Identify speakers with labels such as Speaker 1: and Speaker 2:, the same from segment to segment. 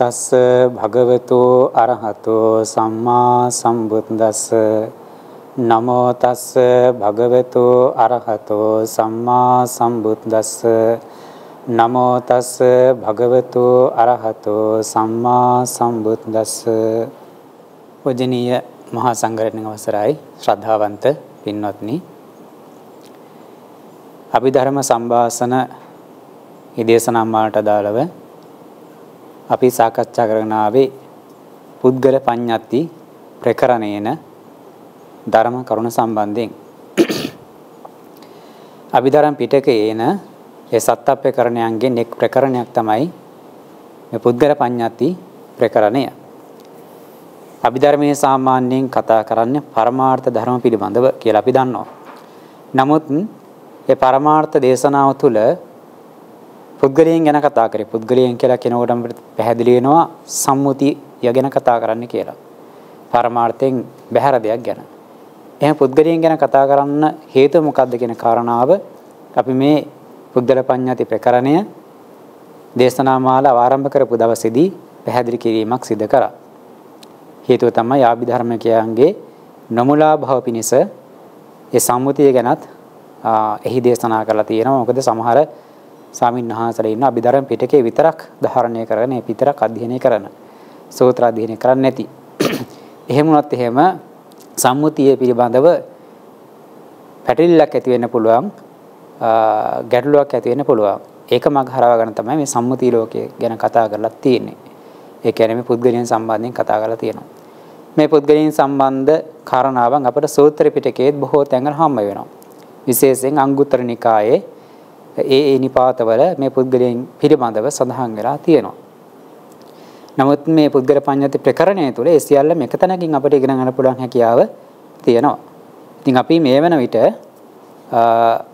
Speaker 1: නමෝ තස්ස භගවතු අරහතෝ සම්මා සම්බුද්දස්ස. නමෝ තස්ස භගවතු අරහතෝ සම්මා සම්බුද්දස්ස. නමෝ තස්ස භගවතු අරහතෝ සම්මා සම්බුද්දස්ස. පූජනීය මහා සංඝරත්නයේ අවසරයි. ශ්‍රද්ධාවන්ත පින්වත්නි. අභිධර්ම සම්භාසන ඉදේශනම් වලට අදාළව අපි සාකච්ඡා කරගෙන ආවේ පුද්ගල පඤ්ඤාති ප්‍රකරණේන ධර්ම කරුණ සම්බන්ධයෙන් අභිධර්ම පිටකයේන ඒ සත්‍යප්‍රකරණයන්ගෙන් එක් ප්‍රකරණයක් තමයි මේ පුද්ගල පඤ්ඤාති ප්‍රකරණය. අභිධර්මයේ සාමාන්‍යයෙන් කතා කරන්නේ පරමාර්ථ ධර්ම පිළිබඳව කියලා අපි දන්නවා. නමුත් ඒ පරමාර්ථ දේශනාව තුළ පුද්ගලයන් ගැන කතා කරේ. පුද්ගලයන් කියලා කෙනෙකුට අපිට පැහැදිලි වෙනවා සම්මුතිය ගැන කතා කරන්න කියලා. පරමාර්ථයෙන් බැහැර දෙයක් ගැන. එහෙනම් පුද්ගලයන් ගැන කතා කරන්න හේතුව මොකක්ද කියන කාරණාව අපි මේ පුද්ගල පඤ්ඤාති ප්‍රකරණය දේශනා මාලාව ආරම්භ කරපු දවසේදී පැහැදිලි කිරීමක් සිදු කරා. හේතුව තමයි ආභිධර්මකයන්ගේ නොමුලා භව පිණිස ඒ සම්මුතිය ගැනත් එහි දේශනා කරලා තියෙනවා. මොකද සමහර ස්වාමීන් වහන්සේලා ඉන්න අභිධර්ම පිටකේ විතරක් ධාරණය කරගෙන ඒ විතරක් අධ්‍යයනය කරන සූත්‍ර අධ්‍යයනය කරන්නේ නැති. එහෙම වුණත් එහෙම සම්මුතිය පිළිබඳව පැටලිල්ලක් ඇති වෙන්න පුළුවන් ගැටලුවක් ඇති වෙන්න පුළුවන්. ඒක මග හරවා ගන්න තමයි මේ සම්මුති ලෝකය ගැන කතා කරලා තියෙන්නේ. ඒ කියන්නේ මේ පුද්ගලයන් සම්බන්ධයෙන් කතා කරලා තියෙනවා. මේ පුද්ගලයන් සම්බන්ධ කාරණාවන් අපට සූත්‍ර පිටකයේත් බොහෝ තැන්වල හම්බ වෙනවා. විශේෂයෙන් අංගුත්තර නිකායේ ඒ ඒ නිපාතවල මේ පුද්ගලයන් පිළිබඳව සඳහන් වෙලා තියෙනවා. නමුත් මේ පුද්ගල පඤ්ඤාති ප්‍රකරණය තුළ ඒ සියල්ල එක තැනකින් අපිට ඉගෙන ගන්න පුළුවන් හැකියාව තියෙනවා. ඉතින් අපි මේ වෙන විට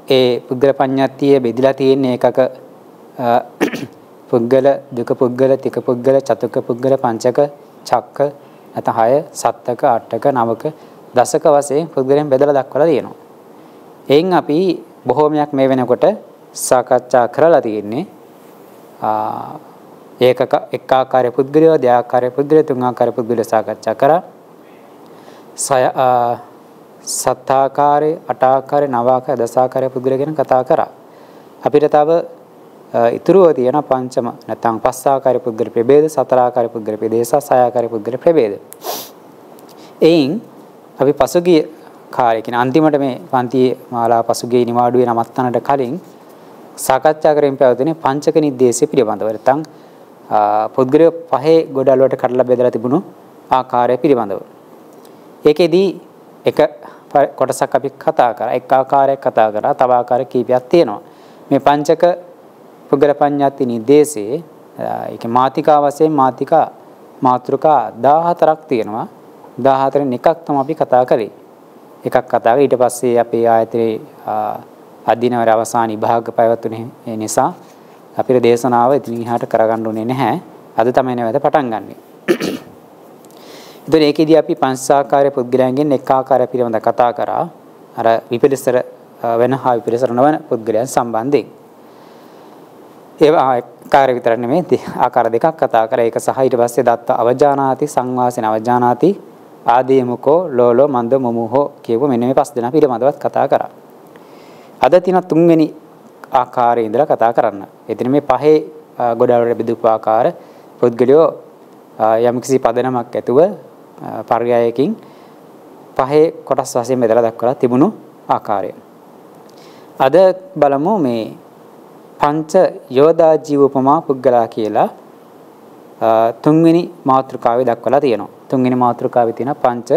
Speaker 1: ඒ පුද්ගල පඤ්ඤාතිය බෙදලා තියෙන එකක පුද්ගල දුක පුද්ගල තික පුද්ගල චතුක පුද්ගල පංචක චක්ක නැත්නම් 6 සත්තක අටක නවක දසක වශයෙන් පුද්ගලයන් බෙදලා දක්වලා තියෙනවා. එයින් අපි බොහෝමයක් මේ වෙනකොට සාකච්ඡා කරලා තියෙන්නේ. ඒකක එක් ආකාරය පුද්ගලයෝ දෙආකාරය පුද්ගලය තුන් ආකාරය පුද්ගලය සාකච්ඡා කරා. සය සත්තාකාරය අටාකාරය නවාකාරය දසාකාරය පුද්ගලය ගැන කතා කරා. අපිට තව ඉතුරුව තියෙන පංචම නැත්නම් පස් ආකාරය පුද්ගල ප්‍රභේද සතර ආකාරය පුද්ගල ප්‍රභේද සහ සය ආකාරය පුද්ගල ප්‍රභේද. එයින් අපි පසුගිය කාර්ය කියන අන්තිමට මේ පන්තියේ මාලා පසුගිය නිවාඩුවේ නමත්තනට කලින් සාකච්ඡා කරමින් පැවතුනේ පංචක නිද්දේශය පිළිබඳව. නැත්නම් පුද්ගලය පහේ ගොඩල් වලට කඩලා බෙදලා තිබුණු ආකාරය පිළිබඳව. ඒකෙදී එක කොටසක් අපි කතා කරා. එක් ආකාරයක් කතා කරා. තව ආකාර කීපයක් තියෙනවා. මේ පංචක පුද්ගල පඤ්ඤාති නිද්දේශයේ ඒකේ මාතිකා වශයෙන් මාතිකා මාත්‍රිකා 14ක් තියෙනවා. 14න් එකක් තමයි අපි කතා කරේ. එකක් කතාව ඊට පස්සේ අපේ ආයතනයේ අදිනවර අවසාන විභාග පැවතුනේ නිසා අපිට දේශනාව ඉතින් ඉහාට කරගන්න උනේ නැහැ. අද තමයි නැවත පටන් ගන්නෙ. ඒතර ඒකෙදී අපි පංචාකාරය පුද්ගලයන්ගෙන් එක් ආකාරය පිළිබඳව කතා කරා. අර විපිරිසර වෙන හා විපිරිසර නොවන පුද්ගලයන් සම්බන්ධයෙන්. ඒ ආකාර විතර නෙමෙයි ආකාර දෙකක් කතා කරා. ඒක සහ ඊට පස්සේ දත්ත අවජානාති සංවාසන අවජානාති ආදීමුකෝ ලෝලෝ මන්ද මොමුහෝ කියපු මෙන්න මේ පස් දෙනා පිළිබඳවත් කතා කරා. අද තියෙන තුන්වෙනි ආකාරයේ ඉඳලා කතා කරන්න. එතන මේ පහේ ගොඩවල් වල බෙදපු ආකාර පුද්ගලයෝ යම්කිසි පදනමක් ඇතුව පර්යායකින් පහේ කොටස් වශයෙන් බෙදලා දක්වලා තිබුණු ආකාරය. අද බලමු මේ පංච යෝදා ජීව උපමා පුද්ගලා කියලා තුන්වෙනි මාතෘකාවේ දක්වලා තියෙනවා. තුන්වෙනි මාතෘකාවේ තියෙන පංච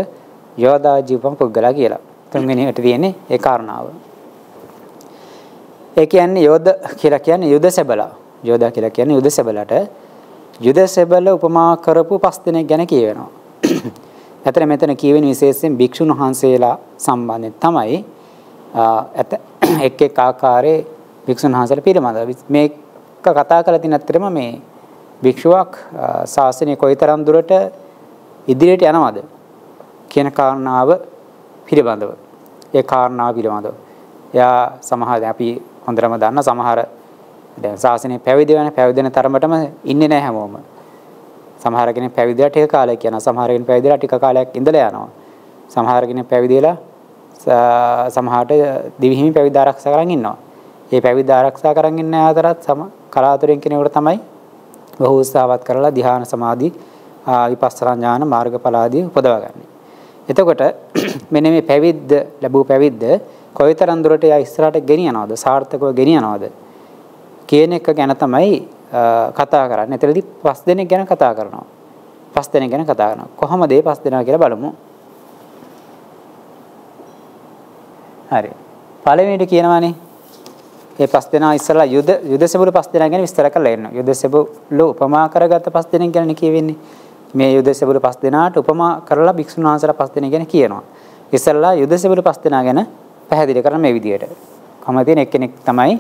Speaker 1: යෝදා ජීව උපමා පුද්ගලා කියලා. තුන්වෙනිට තියෙන්නේ ඒ කාරණාව. ඒ කියන්නේ යෝධ කියලා කියන්නේ යුද සැබලා. යෝධා කියලා කියන්නේ යුද සැබලට යුද සැබල උපමා කරපු පස් දෙනෙක් ගැන කියවෙනවා. ඇතර මෙතන කියවෙන විශේෂයෙන් භික්ෂුන් වහන්සේලා සම්බන්ධයෙන් තමයි එක් එක් ආකාරයේ භික්ෂුන් වහන්සේලා පිළිබඳව මේක කතා කරලා තියෙන අතරම මේ භික්ෂුවක් ශාසනය කොයිතරම් දුරට ඉදිරියට යනවද කියන කාරණාව පිළිබඳව ඒ කාරණාව පිළිබඳව එයා සමහර අපි හොඳටම දන්න සමහර දැන් ශාසනය පැවිදි වෙන පැවිදෙන තරමටම ඉන්නේ නැහැ හැමෝම. සමහර කෙනෙක් පැවිදිලා ටික කාලයක් යනවා. සමහර කෙනෙක් පැවිදිලා ටික කාලයක් ඉඳලා යනවා. සමහර කෙනෙක් පැවිදිලා සමහරට දිවිහිමි පැවිදි ආරක්ෂා කරන් ඉන්නවා. මේ පැවිදි ආරක්ෂා කරන් ඉන්න අතරත් සම කලාතුරෙන් කෙනෙකුට තමයි බහු උත්සාහවත් කරලා ධ්‍යාන සමාධි විපස්සනා ඥාන මාර්ගඵල ආදී උපදවගන්නේ. එතකොට මෙන්න මේ පැවිද්ද ලැබූ පැවිද්ද කොයිතරම් දුරට යා ඉස්සරහට ගෙනියනවද සාර්ථකව ගෙනියනවද කියන එක ගැන තමයි කතා කරන්නේ. එතනදී පස් දෙනෙක් ගැන කතා කරනවා. පස් දෙනෙක් ගැන කතා කරනවා. කොහොමද මේ පස් දෙනා කියලා බලමු. හරි. පළවෙනිට කියනවානේ මේ පස් දෙනා ඉස්සරලා යුද යුදසෙබුළු පස් දෙනා ගැන විස්තර කරලා ඉන්නවා. යුදසෙබුළු උපමා කරගත්ත පස් දෙනෙක් ගැන කියවෙන්නේ. මේ යුදසෙබුළු පස් දෙනාට උපමා කරලා භික්ෂුන් වහන්සේලා පස් දෙනෙක් ගැන කියනවා. ඉස්සරලා යුදසෙබුළු පස් දෙනා ගැන පැහැදිලි කරන මේ විදියට. කම තියෙන එක්කෙනෙක් තමයි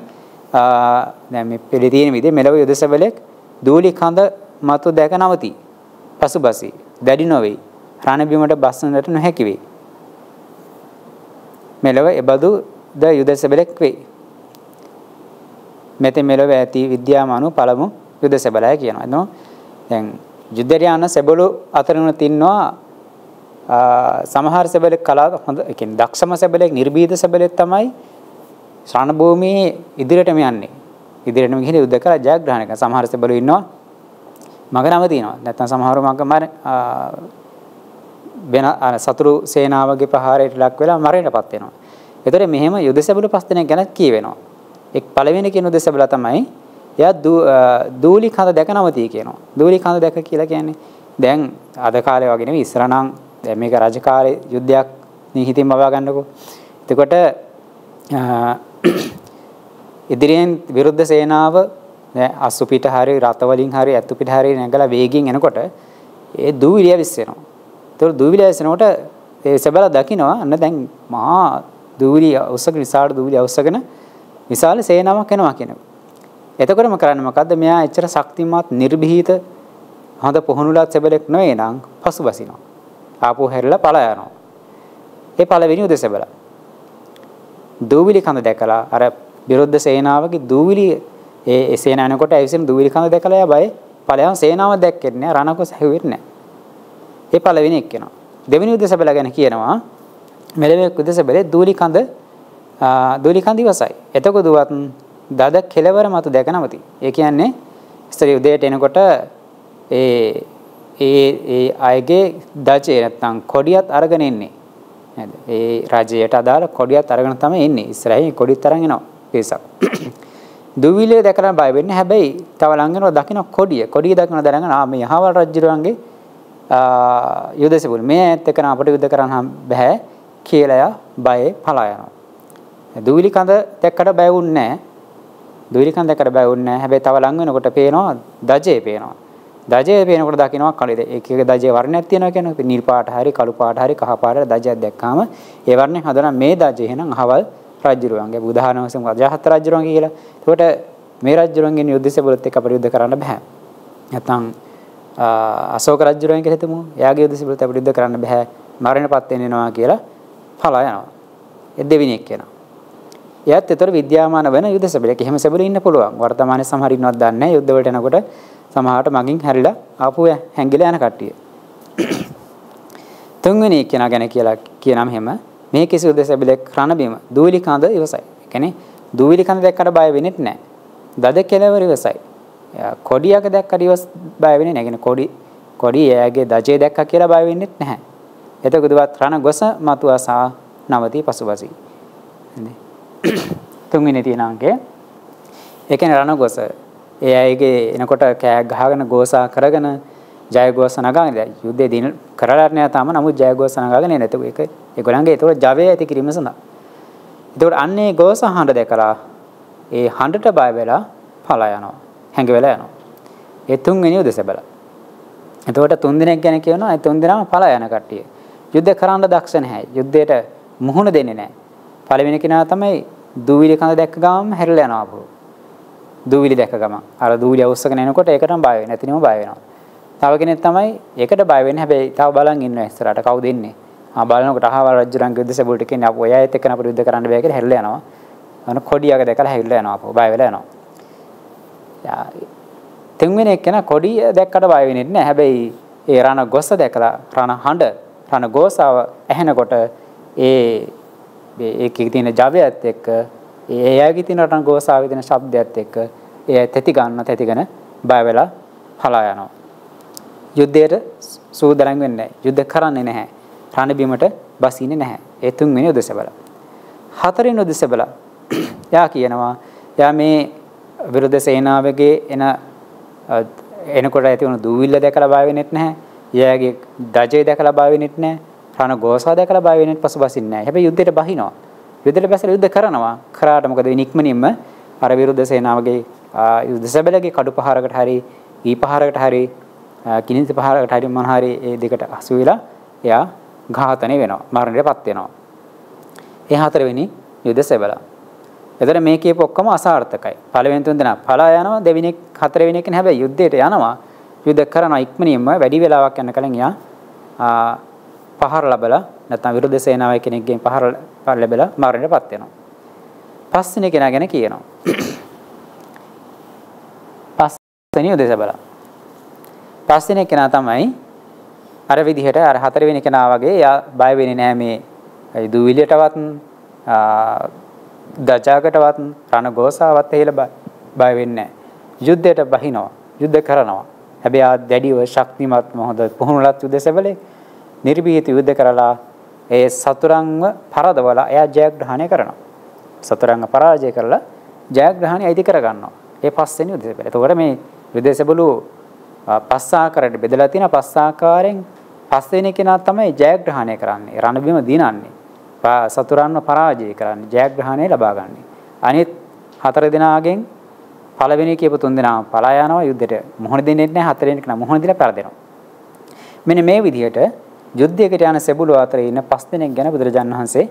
Speaker 1: දැන් මේ පිළි තියෙන විදිහ මෙලව යුදසෙබලෙක් දූලි කඳ මතු දැක නවති. පසුබසි. දැඩි නොවේ. රණ බිමට බස්සනට නොහැකි වේ. මෙලව එබඳු ද යුදසෙබලෙක් වේ. මෙතෙ මෙලව ඇති විද්‍යාමානු පළමු යුදසෙබලය කියනවා. එතන දැන් යුද්ධයට යන සෙබළු අතරින් තින්නවා සමහර සෙබළෙක් කලාව හොඳ ඒ කියන්නේ දක්ෂම සෙබළෙක් නිර්භීත සෙබළෙක් තමයි ශ්‍රාණ භූමියේ ඉදිරියටම යන්නේ. ඉදිරියටම ගිහින් යුද්ධ කරලා ජයග්‍රහණය කරන සමහර සෙබළු ඉන්නවා මග නම තියෙනවා. නැත්නම් සමහරව මග මර වෙන සතුරු සේනාවගේ ප්‍රහාරයට ලක් වෙලා මරණයටපත් වෙනවා. ඒතර මෙහෙම යුද සෙබළු පස් දෙනෙක් ගැන කියවෙනවා. එක් පළවෙනි කියන යුද සෙබළා තමයි එයා දූලි කඳ දැක නවතී කියනවා. දූලි කඳ දැක කියලා කියන්නේ දැන් අද කාලේ වගේ නෙවෙයි ඉස්සර නම් දැන් මේක රජ කාලේ යුද්ධයක් නිහිතින් මවා ගන්නකො. එතකොට ඉදිරියෙන් විරුද්ධ සේනාව අසු පිට හරි රත වලින් හරි ඇතු පිට හරි නැගලා වේගින් එනකොට ඒ දූවිලිය විශ්සෙනවා. ඒතකොට දූවිලිය විශ්සෙනකොට ඒ සබල දකින්නවා අන්න දැන් මහා දූවිලිය උස්සගෙන විශාල දූවිලිය උස්සගෙන විශාල සේනාවක් එනවා කියනවා. එතකොටම කරන්නේ මොකද්ද? මෙයා එච්චර ශක්තිමත් නිර්භීත හොඳ පුහුණුලත් සෙබලෙක් නෙවෙයි නම් පසුබසිනවා. ආපහු හැරිලා පලා යනවා. ඒ පළවෙනි උදෙසබල. දූවිලි කඳ දැකලා අර විරුද්ධ සේනාවගේ දූවිලි ඒ සේනාව එනකොට ඇවිසින් දූවිලි කඳ දැකලා එයා බය ඵලයන් සේනාව දැක්කේ නැහැ රණකොස හැවෙන්නේ නැහැ. ඒ පළවෙනි එක්කෙනා. දෙවෙනි උදෙසබල ගැන කියනවා මෙලෙවෙක් උදෙසබලේ දූලි කඳ දූලි කඳ ඉවසයි. එතකොට දුවත් දද කෙලවර මත දැක නවති. ඒ කියන්නේ ඉස්තරි උදේට එනකොට ඒ ඒ ඒ අයගේ දජේ නැත්තම් කොඩියත් අරගෙන එන්නේ. නේද? ඒ රජයට අදාළ කොඩියත් අරගෙන තමයි එන්නේ. ඉස්සරහින් කොඩිත් අරන් එනවා පිරිසක්. දුවිලේ දැකලා බය වෙන්නේ හැබැයි තව ළඟිනව දකින්න කොඩිය. කොඩිය දකින්න දැනගෙන ආ මේ යහවල් රජුරන්ගේ යුදසෙබුල් මේ ඇත්ත කරන අපිට යුද්ධ කරන්න බෑ කියලා බය පලා යනවා. දුවිලි කඳ දැක්කට බය වුන්නේ නැහැ. දුවිලි කඳ දැක්කට බය වුන්නේ නැහැ. හැබැයි තව ලඟ වෙනකොට පේනවා දජේ පේනවා. දජය පේනකොට දකින්නවා කළේද එක එක දජයේ වර්ණයක් තියෙනවා කියන්නේ නිල් පාට හරි කළු පාට හරි කහ පාට දජයක් දැක්කාම ඒ වර්ණය හදන මේ දජය එහෙනම් අහවල් රජුරුවන්ගේ උදාහරණ වශයෙන් අජාහත් රජුරුවන්ගේ කියලා. ඒකට මේ රජුරුවන්ගේ යුද්ධසේ බලත් එක්ක අපිට යුද්ධ කරන්න බෑ. නැත්නම් අශෝක රජුරුවන් කියලා හිතමු. එයාගේ යුද්ධසේ බලත් අපිට යුද්ධ කරන්න බෑ. මරණයටපත් වෙනවා කියලා පලා යනවා. ඒ දෙවෙනි එක කියනවා. එයත් ඒතර විද්‍යාමාන වෙන යුද්ධ සැබලෙක්. එහෙම සැබලෙ ඉන්න පුළුවන්. වර්තමානයේ සමහර ඉන්නවත් දන්නේ නැහැ. යුද්ධ වලට එනකොට සමහරට මගින් හැරිලා ආපු හැංගිලා යන කට්ටිය. තුන්වෙනි කෙනා ගැන කියලා කියනම හැම මේ කිසි උදෙසබිලෙක් රණබිම දූවිලි කඳ ඉවසයි. ඒ කියන්නේ දූවිලි කඳ දැක්කට බය වෙන්නේ නැහැ. දද කෙලවර ඉවසයි. කොඩියක දැක්කට ඉවස් බය වෙන්නේ නැහැ. කියන්නේ කොඩි කොඩි එයාගේ දජේ දැක්කා කියලා බය වෙන්නේ නැහැ. එතකොටවත් රණ ගොස මතුවසා නවති පසුබසී. තුන්වෙනි තියෙන අංකය ඒ කියන්නේ රණ ගොස ඒ අයගේ එනකොට කෑ ගහගෙන ගෝසා කරගෙන ජයගෝස නගාගෙන යුද්ධේ දින කරලා නැහැ තාම නමුත් ජයගෝස නගාගෙන එන. ඒක ඒගොල්ලන්ගේ ඒතකොට ජවය ඇති කිරීම සඳහා. ඒතකොට අන්නේ ගෝස හඬ දැකලා ඒ හඬට බය වෙලා පලා යනවා. හැංගි වෙලා යනවා. ඒ තුන්වෙනි උදෙස බැලලා. එතකොට තුන් දිනක් ගැන කියනවා ඒ තුන් දිනම පලා යන කට්ටිය. යුද්ධ කරන්න දක්ෂ නැහැ. යුද්ධයට මුහුණ දෙන්නේ නැහැ. පළවෙනි කෙනා තමයි දුවිලි කඳ දැක්ක ගාමම හැරිලා යනවා පොරොව. දූවිලි දැක ගමන් අර දූවිලි අවශ්‍යකන එනකොට ඒකටම බය වෙන්නේ නැතිනම බය වෙනවා. තව කෙනෙක් තමයි ඒකට බය වෙන්නේ හැබැයි තව බලන් ඉන්නවා ඉස්සරහට කවුද ඉන්නේ. ආ බලනකොට අහවල් රජුරන්ගේ යුද්ධ සෙබුල්ට කියන්නේ අපෝ එයා ඒත් එක්කන අපිට යුද්ධ කරන්න බෑ කියලා හැරිලා යනවා. අන කොඩියක දැකලා හැරිලා යනවා අපෝ බය වෙලා යනවා. තුන්වෙනි එක්කෙනා කොඩිය දැක්කට බය වෙන්නේ නැහැ. හැබැයි ඒ රණ ගොස්ස දැකලා රණ හඬ රණ ගෝසාව ඇහෙනකොට ඒ ඒකේ තියෙන ජවයත් එක්ක ඒ එයාගේ තියෙන රණ ගෝසාවේ තියෙන ශබ්දයත් එක්ක ඒ තැති ගන්න තැතිගෙන බය වෙලා පලා යනවා. යුද්ධයට සූදානම් වෙන්නේ නැහැ. යුද්ධ කරන්නේ නැහැ. රණ බිමට බසින්නේ නැහැ. ඒ තුන්වෙනි උදෙස බල. හතරවෙනි උදෙස බල. යා කියනවා යා මේ විරුද්ධ සේනාවගේ එන එනකොට ඇති වුණු දූවිල්ල දැකලා බය වෙන්නෙත් නැහැ. යාගේ දජේ දැකලා බය වෙන්නෙත් නැහැ. රණ ගෝසා දැකලා බය වෙන්නෙත් පසුබසින්නේ නැහැ. හැබැයි යුද්ධයට බහිනවා. යුද්ධයට බැසලා යුද්ධ කරනවා. කරාට මොකද වෙන්නේ ඉක්මනින්ම අර විරුද්ධ සේනාවගේ යුද්ධ සැබලගේ කඩු පහරකට හරි ඊ පහරකට හරි කිනිසි පහරකට හරි මොන හරි ඒ දෙකට අසු වෙලා එයා ඝාතනය වෙනවා. මරණයටපත් වෙනවා. ඒ හතරවෙනි යුද්ධ සැබලා එතන මේ කියපු ඔක්කොම අසාර්ථකයි. පළවෙනි තුන් දෙනා පලා යනවා දෙවෙනි හතරවෙනි එකනේ හැබැයි යුද්ධයට යනවා. යුද්ධ කරනවා ඉක්මනින්ම වැඩි වෙලාවක් යන කලින් යා පහර ලැබලා නැත්නම් විරුද්ධ සේනාවේ කෙනෙක්ගෙන් පහර ලැබලා මරණයටපත් වෙනවා. පස්වෙනි කෙනා ගැන කියනවා. පස්වෙනි යුද්ධ සබලා. පස්වෙනි කෙනා තමයි අර විදිහට අර හතරවෙනි කෙනා වගේ එයා බය වෙන්නේ නැහැ මේ දුවිලියටවත් දජාකටවත් රණ ගෝසාවත් එහෙලා බය වෙන්නේ යුද්ධයට බහිනවා යුද්ධ කරනවා හැබැයි ආ දැඩිව ශක්තිමත් මොහොත පුහුණුලත් යුද්ධ සැබලේ නිර්භීත යුද්ධ කරලා ඒ සතුරන්ව පරදවලා එයා ජයග්‍රහණය කරනවා සතුරන්ව පරාජය කරලා ජයග්‍රහණය අයිති කරගන්නවා ඒ පස්වෙනි යුද්ධ සැබලේ එතකොට මේ යුද්ධ සැබළු පස් ආකාරයට බෙදලා තියෙන පස් ආකාරයෙන් පස්වෙනි කෙනා තමයි ජයග්‍රහණය කරන්නේ රණබිම දිනන්නේ සතුරන්ව පරාජය කරන්නේ ජයග්‍රහණය ලබා ගන්න. අනිත් හතර දෙනාගෙන් පළවෙනි කියපු තුන් දෙනාම පලා යනවා යුද්ධයට. මොහොන දෙන්නේ නැහැ හතරෙන් කෙනා මොහොන දීලා පෙරදෙනවා. මෙන්න මේ විදිහට යුද්ධයකට යන සෙබළු අතර ඉන්න පස් දෙනෙක් ගැන බුදුරජාණන් වහන්සේ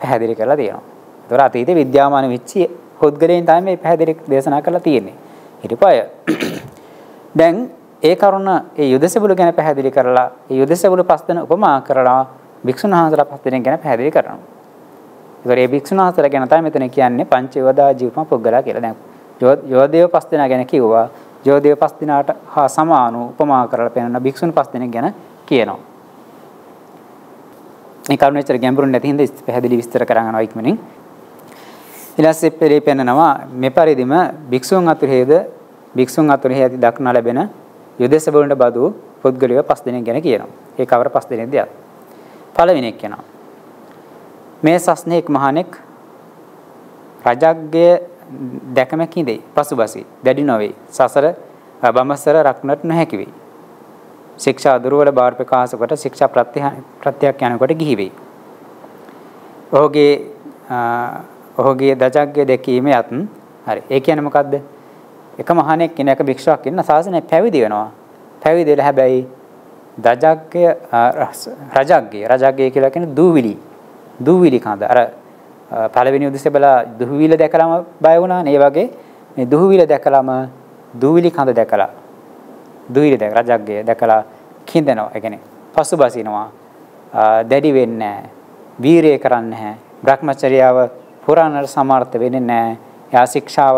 Speaker 1: පැහැදිලි කරලා තියෙනවා. ඒතොර අතීතේ විද්‍යාමාන වෙච්ච පුද්ගලයන් තමයි මේ පැහැදිලි දේශනා කරලා තියෙන්නේ. හිටපය. දැන් ඒ කරුණ ඒ යුදසෙබළු ගැන පැහැදිලි කරලා ඒ යුදසෙබළු පස් දෙන උපමා කරලා භික්ෂුන් වහන්සේලා පස් දෙනෙක් ගැන පැහැදිලි කරනවා. ඒතර මේ භික්ෂුන් වහන්සේලා ගැන තමයි මෙතන කියන්නේ පංච යෝධා ජීවම පුද්ගලයා කියලා. දැන් යෝධේව පස් දෙනා ගැන කිව්වා. යෝධේව පස් දෙනාට හා සමාන උපමා කරලා පෙන්වන භික්ෂුන් පස් දෙනෙක් ගැන කියනවා. මේ කරුණ ඇතර ගැඹුරු නැති හින්දා පැහැදිලි විස්තර කරගන්නවා ඉක්මනින්. ඊළස්සේ පෙරේ පෙන්නනවා මේ පරිදිම භික්ෂුන් අතුරේද භික්ෂුන් අතුරේ ඇති දක්නා ලැබෙන යුදේශ වලට බදු පුද්ගලයෝ පස් දෙනෙක් ගැන කියනවා. ඒ කවර පස් දෙනෙක්ද යක්? පළවෙනි එක්කෙනා. මේ සස්නේක් මහණෙක් රජග්ගය දැකම කිඳේ පසුබසි දැඩි නොවේ සසර බඹසර රක්නට නොහැකි වෙයි. ශික්ෂා දුර්වල බාර ප්‍රකාශ කොට ශික්ෂා ප්‍රත්‍යක් යනකොට ගිහි වෙයි. ඔහුගේ ඔහුගේ දජග්ගය දැකීම යත් හරි. ඒ කියන්නේ මොකද්ද? එක මහණෙක් කෙනෙක් භික්ෂුවක් ඉන්න සාසනය පැවිදි වෙනවා. පැවිදි වෙලා හැබැයි දජග්ගය රජග්ගය රජග්ගය කියලා කියන්නේ දූවිලි දූවිලි කඳ අර පළවෙනි උදෙසේ බලා දුහවිල දැකලාම බය වුණානේ ඒ වගේ මේ දුහවිල දැකලාම දූවිලි කඳ දැකලා දුවිලි දැක රජග්ගය දැකලා කිඳනවා. ඒ කියන්නේ පසුබසිනවා. දැඩි වෙන්නේ නැහැ. වීරය කරන්නේ නැහැ. භ්‍රමචර්යාව පුරාණට සමර්ථ වෙන්නේ නැහැ. එයා ශික්ෂාව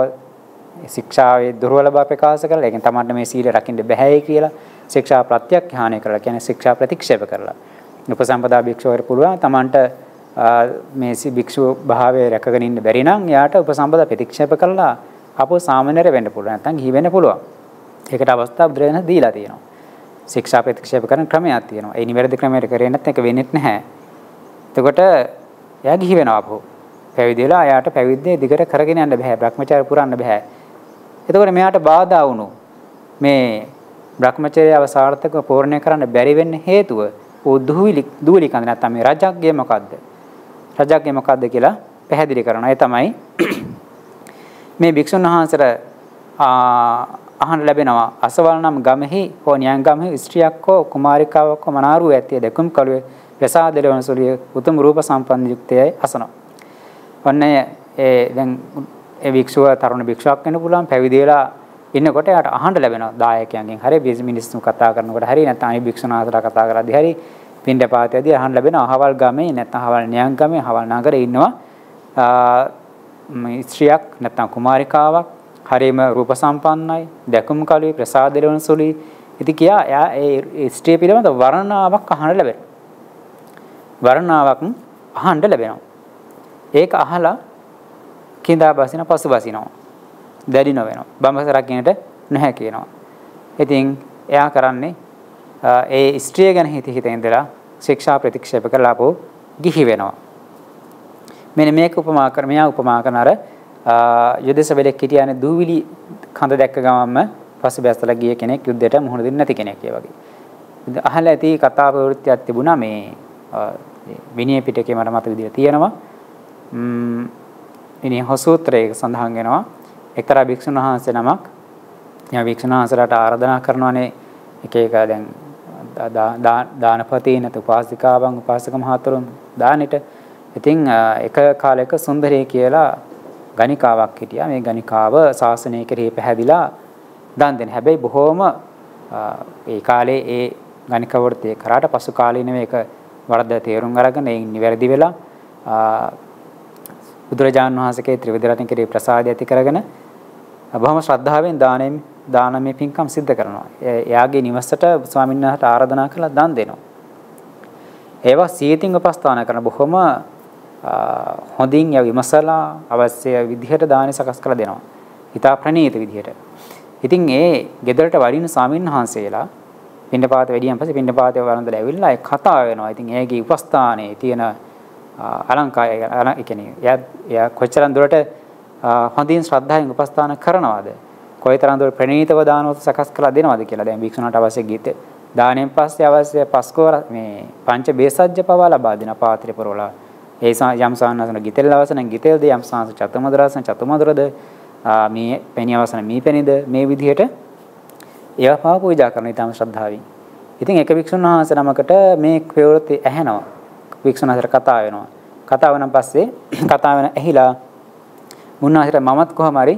Speaker 1: ශික්ෂාවේ දුර්වල බව ප්‍රකාශ කරලා ඒ කියන්නේ තමන්ට මේ සීල රකින්න බැහැයි කියලා ශික්ෂා ප්‍රත්‍යක්ඛානය කරලා කියන්නේ ශික්ෂා ප්‍රතික්ෂේප කරලා. උපසම්පදා භික්ෂුවකට පුළුවන් තමන්ට මේ භික්ෂුව භාවය රැකගෙන ඉන්න බැරි නම් එයාට උපසම්පදා ප්‍රතික්ෂේප කරලා අපෝ සාමාන්‍යර වෙන්න පුළුවන්. නැත්නම් ගිහි වෙන්න පුළුවන්. ඒකට අවස්ථා බුදුරජාණන් දීලා තියෙනවා. ශික්ෂා ප්‍රතික්ෂේප කරන ක්‍රමයක් තියෙනවා. ඒ නිවැරදි ක්‍රමයට කරේ නැත්නම් ඒක වෙන්නේ නැහැ. එතකොට එයා ගිහි වෙනවා අපෝ. පැවිදි වෙලා එයාට පැවිද්දේ දිගට කරගෙන යන්න බෑ. Brahmacharya පුරන්න බෑ. එතකොට මෙයාට බාධා වුණු මේ Brahmacharyaව සාර්ථකව පූර්ණය කරන්න බැරි වෙන්න හේතුව ඌ දුහවිලි දුවලි කඳ නැත්නම් මේ රජක්ගේ මොකද්ද? රජක්ගේ මොකද්ද කියලා පැහැදිලි කරනවා. ඒ තමයි මේ භික්ෂුන් වහන්සේට අහන්න ලැබෙනවා. අසවල් නම් ගමෙහි හෝ න්‍යයන් ගමෙහි ස්ත්‍රියක් හෝ කුමාරිකාවක් හෝ මනාරුව ඇත්තේ දෙකුම් කලුවේ ප්‍රසාදලවන සුලිය උතුම් රූප සම්පන්න යුක්තයයි අසනවා. ඔන්න ඒ දැන් ඒ භික්ෂුව තරුණ භික්ෂුවක් වෙන්න පුළුවන්. පැවිදි වෙලා ඉන්නකොට එයාට අහන්න ලැබෙනවා දායකයන්ගෙන්. හරි මිනිස්සු කතා කරනකොට හරි නැත්නම් අනිත් භික්ෂුනාථලා කතා කරද්දී හරි පින්ඩපාතයේදී අහන්න ලැබෙනවා. අහවල් ගමේ නැත්නම් අහවල් න්‍යාං ගමේ අහවල් නගරේ ඉන්නවා. ස්ත්‍රියක් නැත්නම් කුමාරිකාවක් හරිම රූප සම්පන්නයි, දැකුම් කලුයි, ප්‍රසාද දෙවන සුළුයි. ඉතින් කියා එයා ඒ ස්ත්‍රිය පිළිබඳ වර්ණනාවක් අහන්න ලැබෙනවා. වර්ණනාවක් අහන්න ලැබෙනවා. ඒක අහලා කිඳා බසින පසු බසිනවා. දැඩි නොවෙනවා. බඹසරක් කියනට නැහැ කියනවා. ඉතින් එයා කරන්නේ ඒ ස්ත්‍රිය ගැන හිත හිත ඉඳලා ශික්ෂා ප්‍රතික්ෂේප කරලා අපෝ ගිහි වෙනවා. මෙන්න මේක උපමා කර මෙයා උපමා කරන අර යුදස වෙලෙක් හිටියානේ දූවිලි කඳ දැක්ක ගමන්ම පස්සේ බැස්සලා ගිය කෙනෙක් යුද්ධයට මුහුණ දෙන්නේ නැති කෙනෙක් ඒ වගේ. ඉතින් අහලා ඇති කතා ප්‍රවෘත්තියක් තිබුණා මේ විනය පිටකේ මට මතක විදිහට තියෙනවා. ම්ම් ඉනි හසූත්‍රයේ සඳහන් වෙනවා එක්තරා භික්ෂුන් වහන්සේ නමක් යා භික්ෂුන් වහන්සේලාට ආරාධනා කරනවානේ එක එක දැන් දානපති නැත්නම් උපාසිකාවන් උපාසක මහතුරුන් දානෙට ඉතින් එක කාලයක සුන්දරේ කියලා ගණිකාවක් හිටියා මේ ගණිකාව ශාසනය කෙරෙහි පැහැදිලා දන් දෙන හැබැයි බොහෝම ඒ කාලේ ඒ ගණික වෘත්තිය කරාට පසු කාලීනව ඒක වරද තේරුම් අරගෙන ඒ නිවැරදි වෙලා බුදුරජාන් වහන්සේගේ ත්‍රිවිධ රත්න කෙරෙහි ප්‍රසාදය ඇති කරගෙන බොහොම ශ්‍රද්ධාවෙන් දානෙම දානමය පින්කම් සිද්ධ කරනවා. එයාගේ නිවසට ස්වාමීන් වහන්සේට ආරාධනා කරලා දන් දෙනවා. ඒවා සීතින් උපස්ථාන කරන බොහොම හොඳින් ය විමසලා අවශ්‍ය විදිහට දානි සකස් කරලා දෙනවා. හිතා ප්‍රණීත විදිහට. ඉතින් ඒ ගෙදරට වඩින ස්වාමීන් වහන්සේලා පින්නපාත වැඩියන් පස්සේ පින්නපාතේ වරන්දලා ඇවිල්ලා ඒ කතා වෙනවා. ඉතින් ඒගේ උපස්ථානයේ තියෙන අලංකාරය ඒ කියන්නේ එයා කොච්චරන් දුරට හොඳින් ශ්‍රද්ධාවෙන් උපස්ථාන කරනවද? කොයිතරම් දුර ප්‍රණීතව දානවත් සකස් කරලා දෙනවද කියලා. දැන් භික්ෂුණාට අවශ්‍ය ගීත දාණයෙන් පස්සේ අවශ්‍ය පස්කෝර මේ පංච බේසජ්‍ය පවා ලබා දෙන පාත්‍රය පුරවලා ඒ යම් සානසන ගිතෙල් අවසන ගිතෙල්ද යම් සානස චතුමදරසන චතුමදරද මේ පැණි අවසන මේ පැණිද මේ විදිහට ඒවා පාව පූජා කරන ඊටම ශ්‍රද්ධාවෙන්. ඉතින් එක වික්ෂුන් වහන්සේ නමකට මේ ප්‍රවෘත්ති ඇහෙනවා. වික්ෂුන් වහන්සේට කතා වෙනවා. කතා වෙනන් පස්සේ කතා වෙන ඇහිලා මුන්නාහිර මමත් කොහම හරි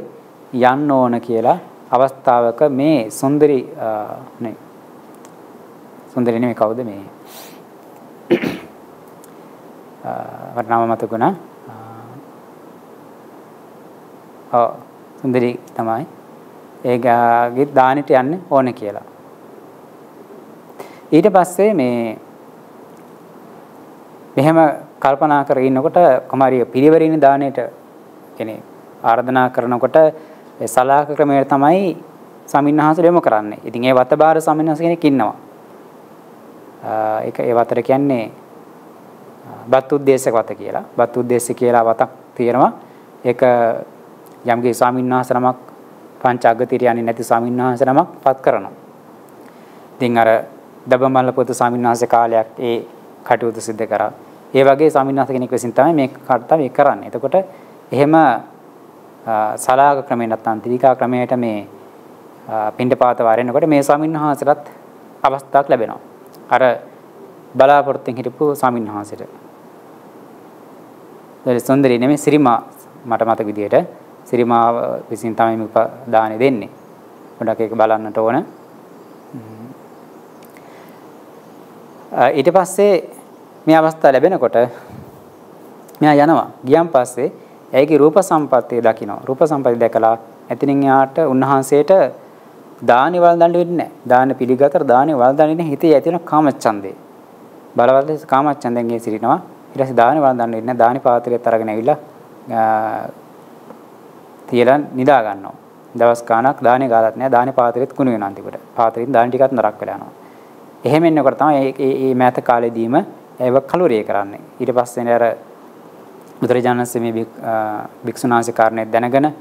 Speaker 1: යන්න ඕන කියලා අවස්ථාවක මේ සුන්දරි නේ සුන්දරි නෙමෙයි කවුද මේ මට නම මතකුණා ඔව් සුන්දරි තමයි ඒගාගේ දානෙට යන්න ඕන කියලා ඊට පස්සේ මේ මෙහෙම කල්පනා කරගෙන ඉන්නකොට කුමාරිය පිරිවරින් දානෙට කියන්නේ ආර්දනා කරනකොට ඒ සලාක ක්‍රමයට තමයි සමින්හාසල යොමු කරන්නේ. ඉතින් ඒ වතබාර සමින්හාස කෙනෙක් ඉන්නවා. ඒක ඒ වතර කියන්නේ බත් උද්දේශක වත කියලා. බත් උද්දේශ කියලා වතක් තියෙනවා. ඒක යම්ගේ ස්වාමින්වහන්සේ නමක් පංච අගතිරියන්නේ නැති ස්වාමින්වහන්සේ නමක් පත් කරනවා. ඉතින් අර දබමල්ල පොත ස්වාමින්වහන්සේ කාලයක් ඒ කටයුතු සිද්ධ කරා. ඒ වගේ ස්වාමින්වහන්සේ කෙනෙක් විසින් තමයි මේ කර්තව්‍ය කරන්නේ. එතකොට එහෙම සලාග ක්‍රමේ නැත්නම් ත්‍රිකා ක්‍රමයට මේ පින්ඩපාත වරෙනකොට මේ ස්වාමීන් වහන්සේටත් අවස්ථාවක් ලැබෙනවා. අර බලාපොරොත්තුෙන් හිටපු ස්වාමීන් වහන්සේට. ඒ සුන්දරි නෙමෙයි සිරිමා මට මතක විදියට සිරිමාව විසින් තමයි මේ උපදානෙ දෙන්නේ. පොඩක් ඒක බලන්නට ඕන. ඊට පස්සේ මේ අවස්ථාව ලැබෙනකොට මෙයා යනවා. ගියන් පස්සේ ඇයගේ රූප සම්පත්තිය දකිනවා. රූප සම්පත්තිය දැකලා එතනින් යාට උන්වහන්සේට දානි වළඳන්න වෙන්නේ නැහැ. දාන පිළිගතර දානි වළඳන්නේ හිතේ ඇති වෙන කාමච්ඡන්දේ. බලවත් ලෙස කාමච්ඡන්දෙන් ගේ සිටිනවා. ඊට පස්සේ දානි වළඳන්න වෙන්නේ නැහැ. දානි පාත්‍රයත් අරගෙන ඇවිල්ලා තියලා නිදා ගන්නවා. දවස් ගාණක් දානේ ගාලත් නැහැ. දානේ පාත්‍රෙත් කුණු වෙනවා අන්තිමට. පාත්‍රෙන් දාන ටිකත් නරක් වෙලා යනවා. එහෙම එන්නකොට තමයි මේ මේ මෑත කාලෙදීම ඒව කලුරිය කරන්නේ. ඊට පස්සේ අර බුදුරජාණන් වහන්සේ මේ භික්ෂුනාංශ කාරණේ දැනගෙන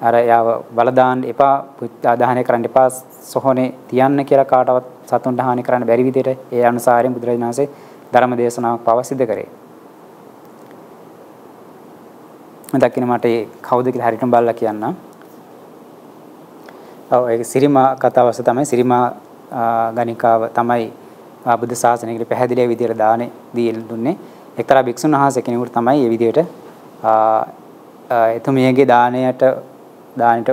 Speaker 1: අර යාව බල දාන්න එපා ආදාහනය කරන්න එපා සොහොනේ තියන්න කියලා කාටවත් සතුන්ට හානි කරන්න බැරි විදිහට ඒ අනුසාරයෙන් බුදුරජාණන් වහන්සේ ධර්ම දේශනාවක් පව සිදු කරේ. මම දකින්න මට ඒ කවුද කියලා හරියටම බලලා කියන්න. ඔව් ඒක සිරිමා කතාවස තමයි සිරිමා ගණිකාව තමයි බුද්ධ ශාසනයකට පැහැදිලි විදිහට දානේ දීලා දුන්නේ. එක්තරා භික්ෂුන් වහන්සේ කෙනෙකුට තමයි මේ විදිහට එතුමියගේ දාණයට දාණයට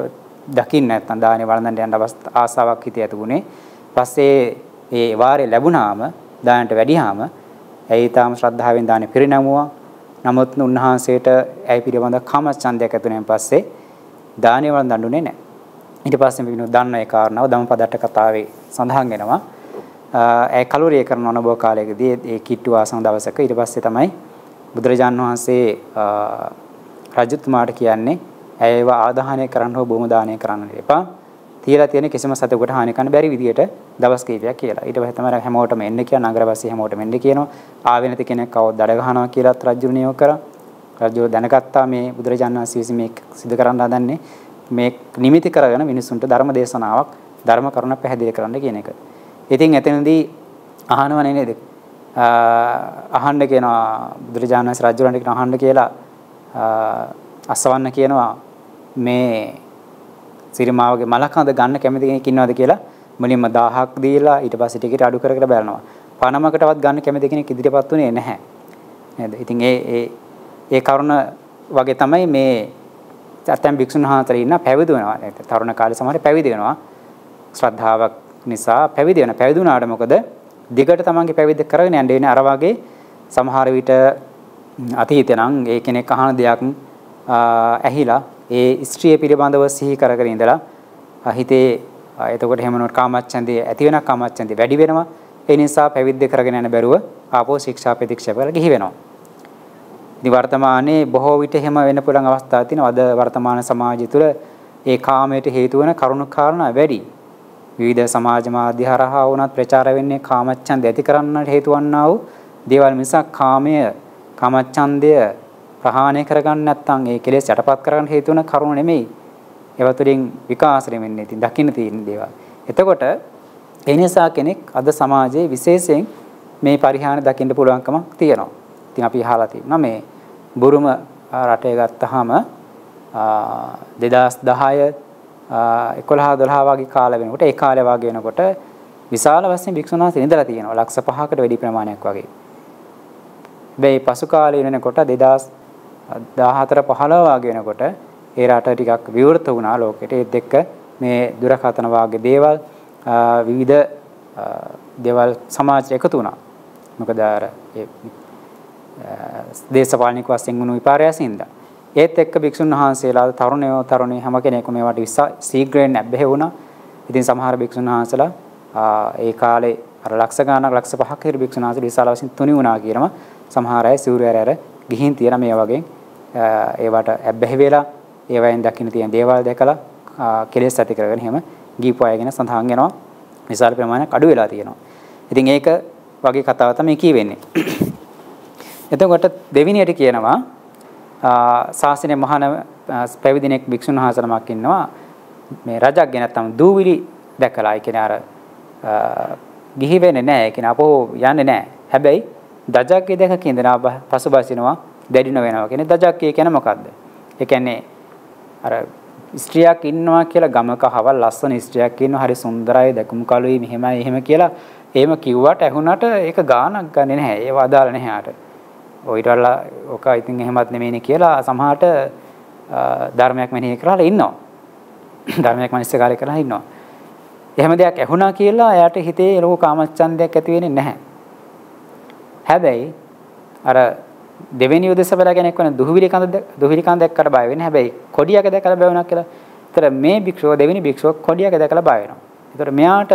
Speaker 1: දකින්න නැත්නම් දානේ වළඳන්න යන්න ආසාවක් හිතේ ඇතිුනේ. පස්සේ ඒ වාරේ ලැබුණාම දානට වැඩියාම ඇයි තාම ශ්‍රද්ධාවෙන් දානේ පිරිනැමුවා. නමුත් උන්වහන්සේට ඇයි පිළිබඳ කාමච්ඡන්දයක් ඇතුණෙන් පස්සේ දානය වල දඬුනේ නැහැ. ඊට පස්සේ පින්නු දන්න ඒ කාරණාව ධම්මපදට්ට කතාවේ සඳහන් වෙනවා. ඒ කලුරිය කරන අනුභව කාලයකදී ඒ කිට්ටු ආසන දවසක ඊට පස්සේ තමයි බුදුරජාන් වහන්සේ රජතුමාට කියන්නේ ඇයව ආදාහනය කරන්න හෝ භූම දානය කරන්න එපා. තියලා තියෙන කිසිම සතෙකුට හානි කරන්න බැරි විදියට දවස් කීපයක් කියලා. ඊට පස්සේ තමයි හැමෝටම එන්න කියන නගරවාසී හැමෝටම එන්න කියනවා. ආවේ නැති කෙනෙක් කවොත් දඩ ගහනවා කියලාත් රජු නියෝග කරා. රජු දැනගත්තා මේ බුදුරජාණන් වහන්සේ විසින් මේක සිදු කරන්න හදන්නේ මේ නිමිති කරගෙන මිනිසුන්ට ධර්ම දේශනාවක් ධර්ම කරුණ පැහැදිලි කරන්න කියන එක. ඉතින් එතනදී අහනවනේ නේද? අහන්න කියනවා බුදුරජාණන් වහන්සේ රජුරන්ට කියන අහන්න කියලා අසවන්න කියනවා මේ සිරිමාවගේ මලකඳ ගන්න කැමති කෙනෙක් ඉන්නවද කියලා මුලින්ම 1000ක් දීලා ඊට පස්සේ ටිකට් අඩු කර කර බලනවා. පනමකටවත් ගන්න කැමති කෙනෙක් ඉදිරියපත් උනේ නැහැ. නේද? ඉතින් ඒ ඒ ඒ කරුණ වගේ තමයි මේ ඇතැම් භික්ෂුන් වහන්සේලා ඉන්න පැවිදි වෙනවා. තරුණ කාලේ සමහර පැවිදි වෙනවා. ශ්‍රද්ධාවක් නිසා පැවිදි වෙන. පැවිදි වුණාට මොකද? දිගට තමන්ගේ පැවිද්ද කරගෙන යන්න වෙන්නේ අර වගේ සමහර විට අතීතේ නම් ඒ කෙනෙක් අහන දෙයක් ඇහිලා ඒ ස්ත්‍රිය පිළිබඳව සිහි කර කර ඉඳලා හිතේ එතකොට එහෙමනොත් කාමච්ඡන්දේ ඇති වෙන කාමච්ඡන්දේ වැඩි වෙනවා. ඒ නිසා පැවිද්ද කරගෙන යන බැරුව ආපෝ ශික්ෂා ප්‍රතික්ෂේප කරලා ගිහි වෙනවා. ඉතින් වර්තමානයේ බොහෝ විට එහෙම වෙන්න පුළුවන් අවස්ථා තියෙනවා. අද වර්තමාන සමාජය තුළ ඒ කාමයට හේතු වෙන කරුණු කාරණා වැඩි. විවිධ සමාජ මාධ්‍ය හරහා වුණත් ප්‍රචාර වෙන්නේ කාමච්ඡන්ද ඇති කරන්නට හේතු වන්නා වූ දේවල් මිසක් කාමය කාමච්ඡන්දය ප්‍රහාණය කරගන්න නැත්නම් ඒ කෙලෙස් යටපත් කරගන්න හේතු වෙන කරුණ නෙමෙයි. ඒවා තුළින් විකාශනය වෙන්නේ. ඉතින් දකින්න තියෙන දේවල්. එතකොට ඒ නිසා කෙනෙක් අද සමාජයේ විශේෂයෙන් මේ පරිහානි දකින්න පුළුවන්කමක් තියෙනවා. ඉතින් අපි අහලා තියෙනවා මේ බුරුම රටේ ගත්තාම 2010 11 12 වගේ කාල වෙනකොට ඒ කාලේ වගේ වෙනකොට විශාල වශයෙන් භික්ෂුන් වහන්සේ ඉඳලා තියෙනවා ලක්ෂ 5කට වැඩි ප්‍රමාණයක් වගේ. හැබැයි පසු කාලේ වෙනකොට 2000 14 15 වගේ වෙනකොට ඒ රට ටිකක් විවෘත වුණා ලෝකෙට. ඒත් එක්ක මේ දුරකථන වාගේ දේවල් විවිධ දේවල් සමාජයට එකතු වුණා. මොකද අර ඒ දේශපාලනික වශයෙන් වුණු විපර්යාසින්ද. ඒත් එක්ක භික්ෂුන් වහන්සේලා තරුණයෝ තරුණී හැම කෙනෙකුම මේවට ශීඝ්‍රයෙන් ඇබ්බැහි වුණා. ඉතින් සමහර භික්ෂුන් වහන්සේලා ඒ කාලේ අර ලක්ෂ ගාණක් ලක්ෂ පහක් හිර භික්ෂුන් වහන්සේලා විශාල වශයෙන් තුනි වුණා කියනම සමහර අය සිවුරු ඇර ඇර ගිහින් තියෙන මේ වගේ ඒවට ඇබ්බැහි වෙලා ඒවයින් දකින්න තියෙන දේවල් දැකලා කෙලෙස් ඇති කරගෙන එහෙම ගීපු අය ගැන සඳහන් වෙනවා විශාල ප්‍රමාණයක් අඩු වෙලා තියෙනවා. ඉතින් ඒක වගේ කතාව තමයි කියවෙන්නේ. එතකොට දෙවිනියට කියනවා ශාසනයේ මහාන පැවිදිනෙක් භික්ෂුන් වහන්සේ නමක් ඉන්නවා මේ රජක් ගැන නැත්තම් දූවිලි දැකලා ඒ කියන්නේ අර ගිහි වෙන්නේ නැහැ ඒ කියන්නේ අපෝ යන්නේ නැහැ හැබැයි දජක්ගේ දැක කින්දනා පසුබසිනවා දැඩි නොවෙනවා කියන්නේ දජක්කේ කියන්නේ මොකද්ද? ඒ කියන්නේ අර ස්ත්‍රියක් ඉන්නවා කියලා ගමක හවල් ලස්සන ස්ත්‍රියක් ඉන්නවා හරි සුන්දරයි දැකුම් කලුයි මෙහෙමයි එහෙම කියලා එහෙම කිව්වට ඇහුණට ඒක ගානක් ගන්නෙ නැහැ. ඒව අදාළ නැහැ ආට. ඔයිට වල ඔක ඉතින් එහෙමත් නෙමෙයිනේ කියලා සමහරට ධර්මයක් මෙනෙහි කරලා ඉන්නවා. ධර්මයක් මනසේ කාලේ කරලා ඉන්නවා. එහෙම දෙයක් ඇහුණා කියලා එයාට හිතේ ලෝක කාමච්ඡන්දයක් ඇති වෙන්නේ නැහැ. හැබැයි අර දෙවෙනි උදෙස බලා කෙනෙක් වෙන දුහවිලි කඳ දුහවිලි කඳ දැක්කට බය වෙන්නේ. හැබැයි කොඩියක දැකලා බය වුණා කියලා. ඒතර මේ භික්ෂුව දෙවෙනි භික්ෂුව කොඩියක දැකලා බය වෙනවා. ඒතර මෙයාට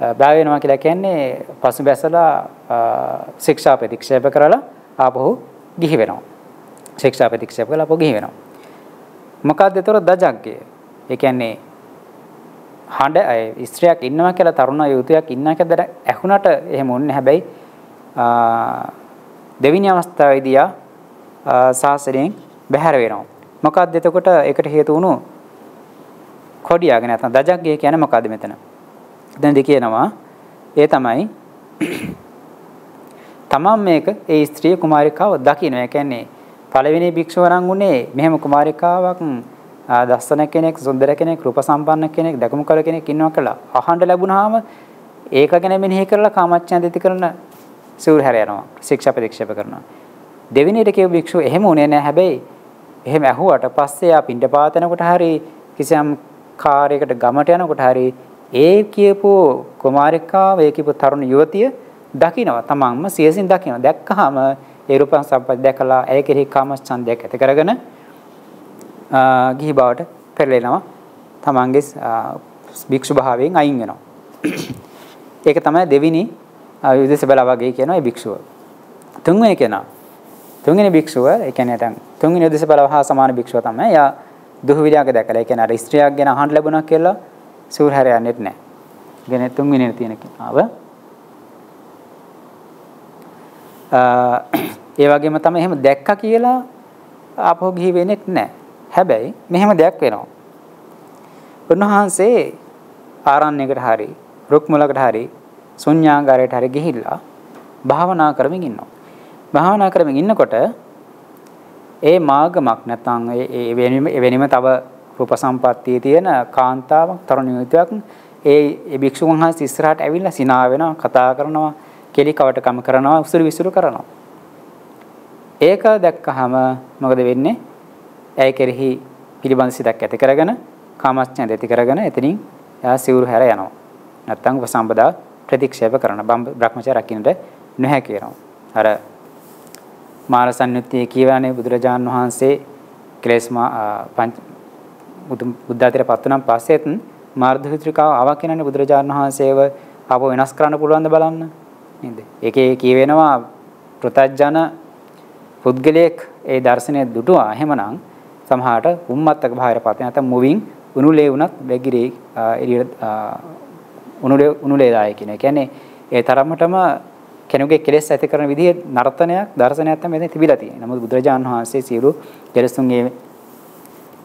Speaker 1: බය වෙනවා කියලා කියන්නේ පසු බැසලා ශික්ෂා ප්‍රතික්ෂේප කරලා ආපහු ගිහි වෙනවා. ශික්ෂා ප්‍රතික්ෂේප කරලා ආපහු ගිහි වෙනවා. මොකක්ද ඒතර දජග්ගය? ඒ කියන්නේ හඬ ස්ත්‍රියක් ඉන්නවා කියලා තරුණ යුවතියක් ඉන්නවා කියලා ඇහුණට එහෙම වුණේ හැබැයි දෙවෙනි අවස්ථාවේදී ආ සාසනයෙන් බැහැර වෙනවා. මොකක්ද එතකොට ඒකට හේතු වුණු කොඩියාගෙන නැත්නම් දජග්ගය කියන්නේ මොකද්ද මෙතන? දැන් කියනවා ඒ තමයි තමන් මේක ඒ ස්ත්‍රී කුමාරිකාව දකින්න. ඒ කියන්නේ පළවෙනි භික්ෂුව නම් උනේ මෙහෙම කුමාරිකාවක් දස්සන කෙනෙක්, සුන්දර කෙනෙක්, රූප සම්පන්න කෙනෙක්, දකුණු කල කෙනෙක් ඉන්නවා කියලා අහන්න ලැබුණාම ඒක ගැන මෙනෙහි කරලා කාමච්ඡන්ද ඇති කරන සිවුරු හැර යනවා. ශික්ෂා ප්‍රතික්ෂේප කරනවා. දෙවෙනියට කියව භික්ෂුව එහෙම උනේ නැහැ. හැබැයි එහෙම ඇහුවට පස්සේ ආ පින්ඩපාත යනකොට හරි කිසියම් කාර්යයකට ගමට යනකොට හරි ඒ කියපු කුමාරිකාව ඒ කියපු තරුණ යුවතිය දකිනවා තමන්ම සියසින් දකිනවා. දැක්කහම ඒ රූප සම්පත් දැකලා ඇය කෙරෙහි කාමච්ඡන්දයක් ඇති කරගෙන ගිහි බවට පෙරලෙනවා. තමන්ගේ භික්ෂු භාවයෙන් අයින් වෙනවා. ඒක තමයි දෙවිනි යුදෙස බලා වගේ කියනවා ඒ භික්ෂුව. තුන්වෙනි කෙනා තුන්වෙනි භික්ෂුව ඒ කියන්නේ දැන් තුන්වෙනි යුදෙස බලා හා සමාන භික්ෂුව තමයි. එයා දුහවිලියක දැකලා ඒ කියන්නේ අර ස්ත්‍රියක් ගැන අහන්න ලැබුණා කියලා සූර් හැරයන්නෙත් නැහැ. කියන්නේ තුන්වෙනි තියෙන කෙනාව. ඒ වගේම තමයි එහෙම දැක්කා කියලා ආපහු ගිහි වෙන්නේ නැහැ. හැබැයි මෙහෙම දෙයක් වෙනවා. උන්වහන්සේ ආරණ්‍යයකට හරි රුක් මුලකට හරි ශුන්‍යාගාරයට හරි ගිහිල්ලා භාවනා කරමින් ඉන්නවා. භාවනා කරමින් ඉන්නකොට ඒ මාර්ගමක් නැත්නම් ඒ වෙනිම වෙනිම තව රූප සම්පත්තියේ තියෙන කාන්තාවක් තරුණ යුවතියක් ඒ ඒ භික්ෂුන් වහන්සේ ඉස්සරහට ඇවිල්ලා සිනා වෙනවා කතා කරනවා කෙලි කවටකම කරනවා උසුරු විසුරු කරනවා. ඒක දැක්කහම මොකද වෙන්නේ? ඇය කෙරෙහි පිළිබඳ සිතක් ඇති කරගෙන කාමච්ඡන්ද ඇති කරගෙන එතනින් එයා සිවුරු හැර යනවා. නැත්නම් උපසම්පදා ප්‍රතික්ෂේප කරන බ්‍රහ්මචර්ය රකින්නට නොහැකි වෙනවා. අර මාර සංයුත්තේ කියවනේ බුදුරජාන් වහන්සේ ක්ලේශ පංච බුද්ධාතර පත් වුණාන් පස්සෙත් මාර්ගහිත්‍රිකාව ආවා කියනනේ බුදුරජාන් වහන්සේව ආපහු වෙනස් කරන්න පුළුවන්ද බලන්න. නේද? ඒකේ කියවෙනවා ප්‍රතජන පුද්ගලයෙක් ඒ දර්ශනය දුටුවා. එහෙමනම් සමහරට උම්මත්තක භාවයටපත් නැත්නම් මුවින් උණුලේ වුණත් බැගිරේ එළියට උණුලේ උණුලේ දාය කියන. ඒ කියන්නේ ඒ තරමටම කෙනෙකුගේ කෙලෙස් ඇති කරන විදිහේ නර්තනයක් දර්ශනයක් තමයි මෙතන තිබිලා තියෙන්නේ. නමුත් බුදුරජාණන් වහන්සේ සියලු කෙලෙසුන්ගේ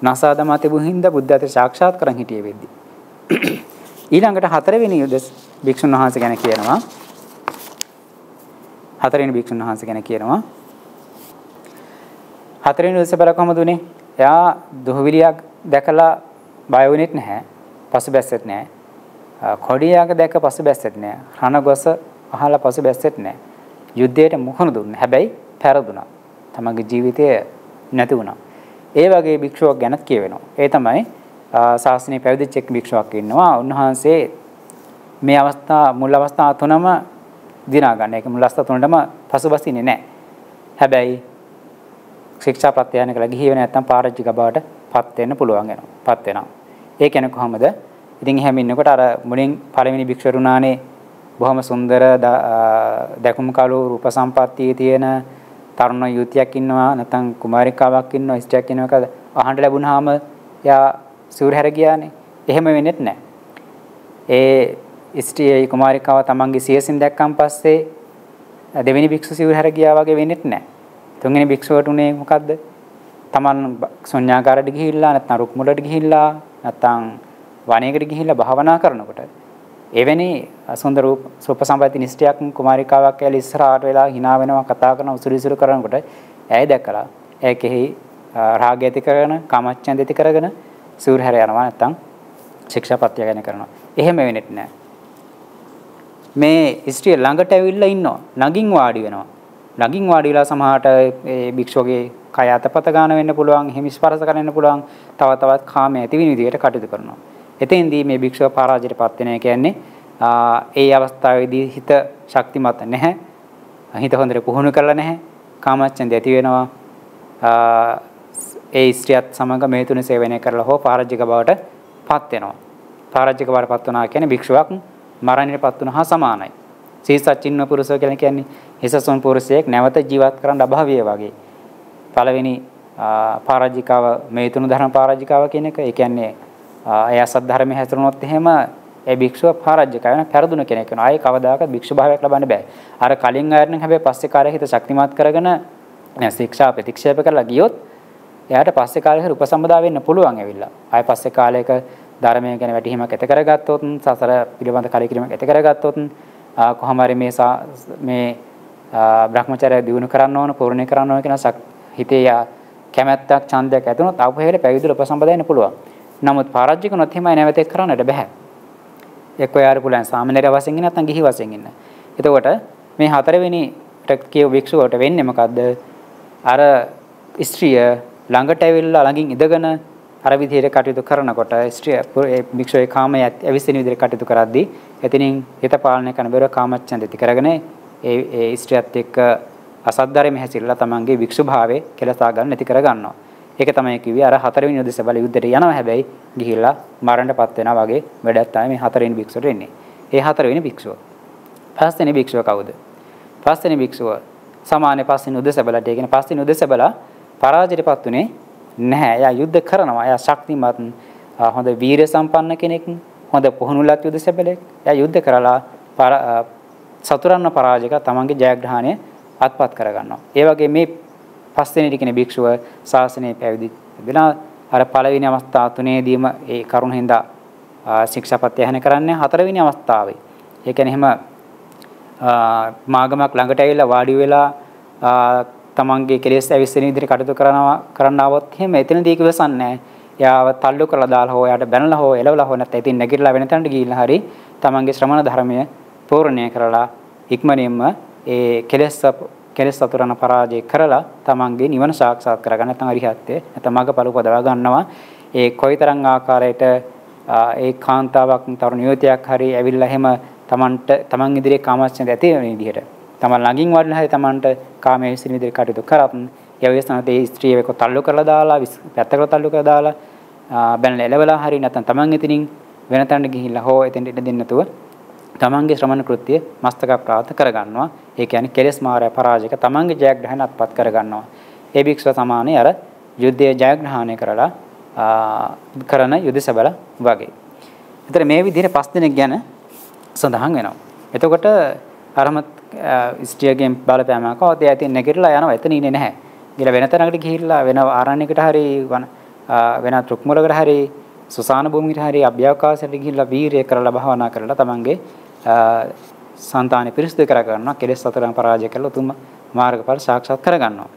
Speaker 1: නසාදමා තිබු හින්දා බුද්ධ අතර සාක්ෂාත් කරන් හිටියේ වෙද්දි. ඊළඟට හතරවෙනි යුද භික්ෂුන් වහන්සේ ගැන කියනවා. හතරවෙනි භික්ෂුන් වහන්සේ ගැන කියනවා. හතරවෙනි උදෙස බල කොහමද උනේ? එයා දුහවිලියක් දැකලා බය වුණෙත් නැහැ. පසුබැස්සෙත් නැහැ. කොඩියාක දැක පසුබැස්සෙත් නැහැ. රණගොස අහලා පසුබැස්සෙත් නැහැ. යුද්ධයට මුහුණ දුන්නා. හැබැයි පෙරදුනා. තමගේ ජීවිතය නැති වුණා. ඒ වගේ භික්ෂුවක් ගැනත් කියවෙනවා. ඒ තමයි ශාසනයේ පැවිදිච්ච එක් භික්ෂුවක් ඉන්නවා. උන්වහන්සේ මේ අවස්ථා මුල් අවස්ථා තුනම දිනා ගන්න. ඒක මුල් අවස්ථා තුනටම පසුබසින්නේ නැහැ. හැබැයි ශික්ෂා ප්‍රත්‍යයන කළ ගිහිව නැත්තම් පාරජික බවට පත් වෙන්න පුළුවන් වෙනවා. පත් වෙනවා. ඒ කියන්නේ කොහොමද? ඉතින් එහෙම ඉන්නකොට අර මුලින් පළවෙනි භික්ෂුරුණානේ බොහොම සුන්දර දැකුම් කළු රූප සම්පත්තියේ තියෙන තරුණ යුවතියක් ඉන්නවා නැත්නම් කුමාරිකාවක් ඉන්නවා ස්ත්‍රියක් ඉන්නවා කද අහන්න ලැබුණාම එයා සූර හැර ගියානේ. එහෙම වෙන්නේත් නැහැ. ඒ ස්ත්‍රියේ කුමාරිකාව තමන්ගේ සියසින් දැක්කන් පස්සේ දෙවෙනි භික්ෂු සිවුර හැර ගියා වගේ වෙන්නේත් නැහැ. තුන්වෙනි භික්ෂුවට උනේ මොකද්ද? තමන් ශුන්‍යාකාරයට ගිහිල්ලා නැත්නම් රුක් මුලට ගිහිල්ලා නැත්නම් වනයේකට ගිහිල්ලා භාවනා කරනකොට එවැනි සුන්දර රූප සුප සම්පatti නිෂ්ඨයක් කුමාරිකාවක් ඇවිල්ලා ඉස්සරහට වෙලා hina වෙනවා කතා කරන උසුරු ඉසුරු කරනකොට ඇය දැකලා ඒකෙහි රාගය ඇති කරගෙන කාමච්ඡන්ද ඇති කරගෙන සූර් හැර යනවා නැත්නම් ශික්ෂාපත්‍ය ගැන කරනවා. එහෙම වෙන්නේ නැහැ. මේ ස්ත්‍රිය ළඟට ඇවිල්ලා ඉන්නවා. නගින් වාඩි වෙනවා. ළඟින් වාඩි වෙලා සමහරට ඒ භික්ෂුවගේ කය අතපත ගන්න වෙන්න පුළුවන්, හිමි ස්පර්ශ කරන්න පුළුවන්, තව තවත් කාමයේ ඇති වෙන විදිහට කටයුතු කරනවා. එතෙන්දී මේ භික්ෂුව පරාජයටපත් වෙන කියන්නේ ඒ අවස්ථාවේදී හිත ශක්තිමත් නැහැ. හිත හොඳට පුහුණු කරලා නැහැ. කාමච්ඡන්දය ඇති වෙනවා. ඒ ස්ත්‍රියත් සමග මේ තුන සේවනය කරලා හෝ පාරජික බවට පත් වෙනවා. පාරජික බවට පත් වුණා කියන්නේ භික්ෂුවක් මරණයටපත් වුණා හා සමානයි. සීසච්චින්න පුරුෂය කියලා කියන්නේ හිසසොන් පුරුෂයෙක් නැවත ජීවත් කරන්න අභාවිය වගේ. පළවෙනි පාරාජිකාව මේ තුණු ධර්ම පාරාජිකාව කියන එක. ඒ කියන්නේ එයා සද්ධර්මයේ හැසිරුණොත් එහෙම ඒ භික්ෂුව පාරාජිකා වෙන පෙරදුන කෙනෙක් වෙනවා. ආයේ කවදාකවත් භික්ෂු භාවයක් ලබන්න බෑ. අර කලින් අයරන හැබැයි පස්සේ කාලේ හිත ශක්තිමත් කරගෙන නෑ ශික්ෂා ප්‍රතික්ෂේප කරලා ගියොත් එයාට පස්සේ කාලේ උපසම්පදා වෙන්න පුළුවන් ඇවිල්ලා. ආයේ පස්සේ කාලයක ධර්මය ගැන වැටහීමක් ඇති කරගත්තොත් සසර පිළිබඳ කලකිරීමක් ඇති කරගත්තොත් කොහොම හරි මේ මේ භ්‍රමචර්යය දිනු කරන්න ඕන පූර්ණේ කරන්න ඕන කියන හිතේ කැමැත්තක් ඡන්දයක් ඇති වුණොත් ආපහු හැරෙ පැවිදිල උපසම්පදා වෙන්න පුළුවන්. නමුත් පාරාජික නොත් හිමයි නැවත එක් කරන්නට බෑ. එක්ක යාර පුළුවන් සාමනීර වශයෙන් ඉන්න නැත්නම් ගිහි වශයෙන් ඉන්න. එතකොට මේ හතරවෙනි කියව වික්ෂුවට වෙන්නේ මොකද්ද? අර ස්ත්‍රිය ළඟට ඇවිල්ලා ළඟින් ඉඳගෙන අර විදිහට කටයුතු කරනකොට ස්ත්‍රිය භික්ෂුවේ කාමයේ ඇවිස්සෙන විදිහට කටයුතු කරද්දී එතනින් හිත පාලනය කරන බැරුව කාමච්ඡන්ද ඇති කරගෙන ඒ ඒ ස්ත්‍රියත් එක්ක අසද්ධර්මයේ හැසිරලා තමන්ගේ භික්ෂු භාවයේ කෙලසා ගන්න නැති කර ගන්නවා. ඒක තමයි කිව්වේ අර හතරවෙනි යුද සබල යුද්ධයට යනවා හැබැයි ගිහිල්ලා මරණයටපත් වෙනවා වගේ වැඩක් තමයි මේ හතරවෙනි භික්ෂුවට එන්නේ. ඒ හතරවෙනි භික්ෂුව. පස්වෙනි භික්ෂුව කවුද? පස්වෙනි භික්ෂුව සමාන පස්වෙනි යුද සබලට ඒ කියන්නේ පස්වෙනි යුද සබල පරාජයටපත් උනේ නැහැ. එයා යුද්ධ කරනවා. එයා ශක්තිමත් හොඳ වීර සම්පන්න කෙනෙක්. හොඳ පුහුණුලත් යුද සබලෙක්. එයා යුද්ධ කරලා සතුරන්න පරාජයක තමන්ගේ ජයග්‍රහණය අත්පත් කරගන්නවා. ඒ වගේ මේ පස්වෙනි කෙනෙක් භික්ෂුව ශාසනය පැවිදි වෙලා අර පළවෙනි අවස්ථාව තුනේදීම ඒ කරුණ හින්දා ශික්ෂාපත්‍ය යහන කරන්නේ හතරවෙනි අවස්ථාවේ. ඒ කියන්නේ එහෙම මාගමක් ළඟට ඇවිල්ලා වාඩි වෙලා තමන්ගේ කෙලෙස් ඇවිස්සෙන විදිහට කටයුතු කරනවා කරන්න આવොත් එහෙම එතනදී කිවසන්නේ නැහැ. එයාව තල්ලු කරලා දාලා හෝ එයාට බැනලා හෝ එලවලා හෝ නැත්නම් ඉතින් නැගිටලා වෙන තැනට ගිහිල්ලා හරි තමන්ගේ ශ්‍රමණ ධර්මය පූර්ණණය කරලා ඉක්මනින්ම ඒ කෙලෙස් කෙලෙස් සතුරන පරාජය කරලා තමන්ගේ නිවන සාක්ෂාත් කරගන්න. නැත්නම් අරිහත්ත්වය නැත්නම් මඟපල උපදවා ගන්නවා. ඒ කොයිතරම් ආකාරයට ඒ කාන්තාවක් තරුණ යුවතියක් හරි ඇවිල්ලා එහෙම තමන්ට තමන් ඉදිරියේ කාමච්ඡන්ද ඇති වෙන විදිහට තමන් ළඟින් වඩලා හරි තමන්ට කාමයේ විසින විදිහට කටයුතු කරත් ඒ වගේසනත් ඒ ස්ත්‍රියව එක්ක තල්ලු කරලා දාලා පැත්තකට තල්ලු කරලා දාලා බැනලා එලවලා හරි නැත්නම් තමන් එතනින් වෙන තැනට ගිහිල්ලා හෝ එතෙන්ට ඉන්න දෙන්නේ නැතුව තමන්ගේ ශ්‍රමණ කෘත්‍ය මස්තක ප්‍රාත කරගන්නවා. ඒ කියන්නේ කෙලෙස් මාරය පරාජයක තමන්ගේ ජයග්‍රහණ අත්පත් කරගන්නවා. ඒ භික්ෂුව සමානේ අර යුද්ධයේ ජයග්‍රහණය කරලා කරන යුද සබල වගේ. ඒතර මේ විදිහට පස් දිනක් ගැන සඳහන් වෙනවා. එතකොට අරමත් ස්ත්‍රියගෙන් බලපෑමක් આવත් ඒ ඇතින් නැගිටලා යනවා එතන ඉන්නේ නැහැ. ගිහලා වෙන තැනකට ගිහිල්ලා වෙන ආරණ්‍යයකට හරි වෙනත් රුක්මුලකට හරි සුසාන භූමියට හරි අභ්‍යවකාශයට ගිහිල්ලා වීරිය කරලා භාවනා කරලා තමන්ගේ సంతානෙ පිරිසිදු කර ගන්නවා කෙලෙස් සතරන් පරාජය කරලා උතුම් මාර්ගඵල සාක්ෂාත් කර ගන්නවා.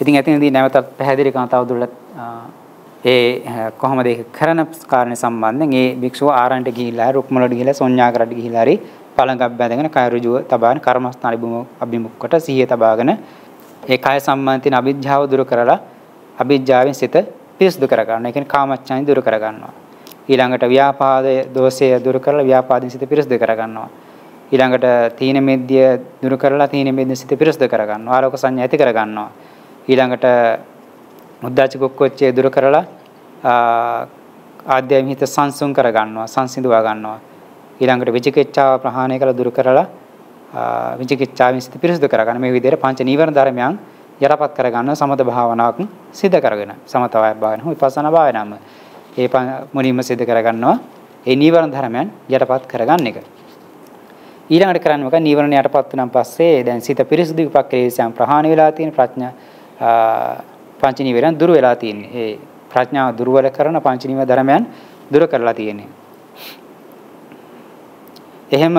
Speaker 1: ඉතින් එතනදී නැවතත් පැහැදිලි කරන තවදුරටත් ඒ කොහොමද ඒක කරන කාරණේ සම්බන්ධයෙන් ඒ භික්ෂුව ආරණ්‍යට ගිහිල්ලා රුක්මලට ගිහිල්ලා සොඤ්ඤාකරට ගිහිල්ලා හරි පළඟක් බැඳගෙන කය ඍජුව තබාගෙන කර්මස්ථාන අභිමුඛ කොට සිහිය තබාගෙන ඒ කය සම්බන්ධින අවිජ්ජාව දුරු කරලා අවිජ්ජාවෙන් සිත පිරිසුදු කර ගන්නවා. ඒ කියන්නේ කාමච්ඡානි දුරු කර ගන්නවා. ඊළඟට ව්‍යාපාදයේ දෝෂය දුරු කරලා ව්‍යාපාදින් සිත පිරිසුදු කර ගන්නවා. ඊළඟට තීන මෙද්‍ය දුරු කරලා තීන මෙද්‍ය සිත පිරිසුදු කර ගන්නවා. ආලෝක සංඥා ඇති කර ගන්නවා. ඊළඟට මුද්දාච කුක්කොච්චේ දුරු කරලා ආධ්‍යාත්මික හිත සංසුන් කර ගන්නවා. සංසිඳුවා ගන්නවා. ඊළඟට විචිකිච්ඡාව ප්‍රහාණය කළ දුරු කරලා විචිකිච්ඡාවෙන් සිත පිරිසුදු කර ගන්න. මේ විදිහට පංච නීවරණ ධර්මයන් යටපත් කර ගන්න සමත භාවනාවක් සිද්ධ කරගෙන සමත භාවනාව විපස්සනා භාවනාවම ඒ මුලින්ම සිද්ධ කර ගන්නවා ඒ නීවරණ ධර්මයන් යටපත් කරගන්න එක. ඊළඟට කරන්නේ මොකක්ද? නීවරණ යටපත් වුණාන් පස්සේ දැන් සිත පිරිසුදු උපක්‍රේසයන් ප්‍රහාණය වෙලා තියෙන ප්‍රඥා පංච නීවරණ දුර වෙලා තියෙන්නේ. ඒ ප්‍රඥාව දුර්වල කරන පංච නීවරණ ධර්මයන් දුර කරලා තියෙන්නේ. එහෙම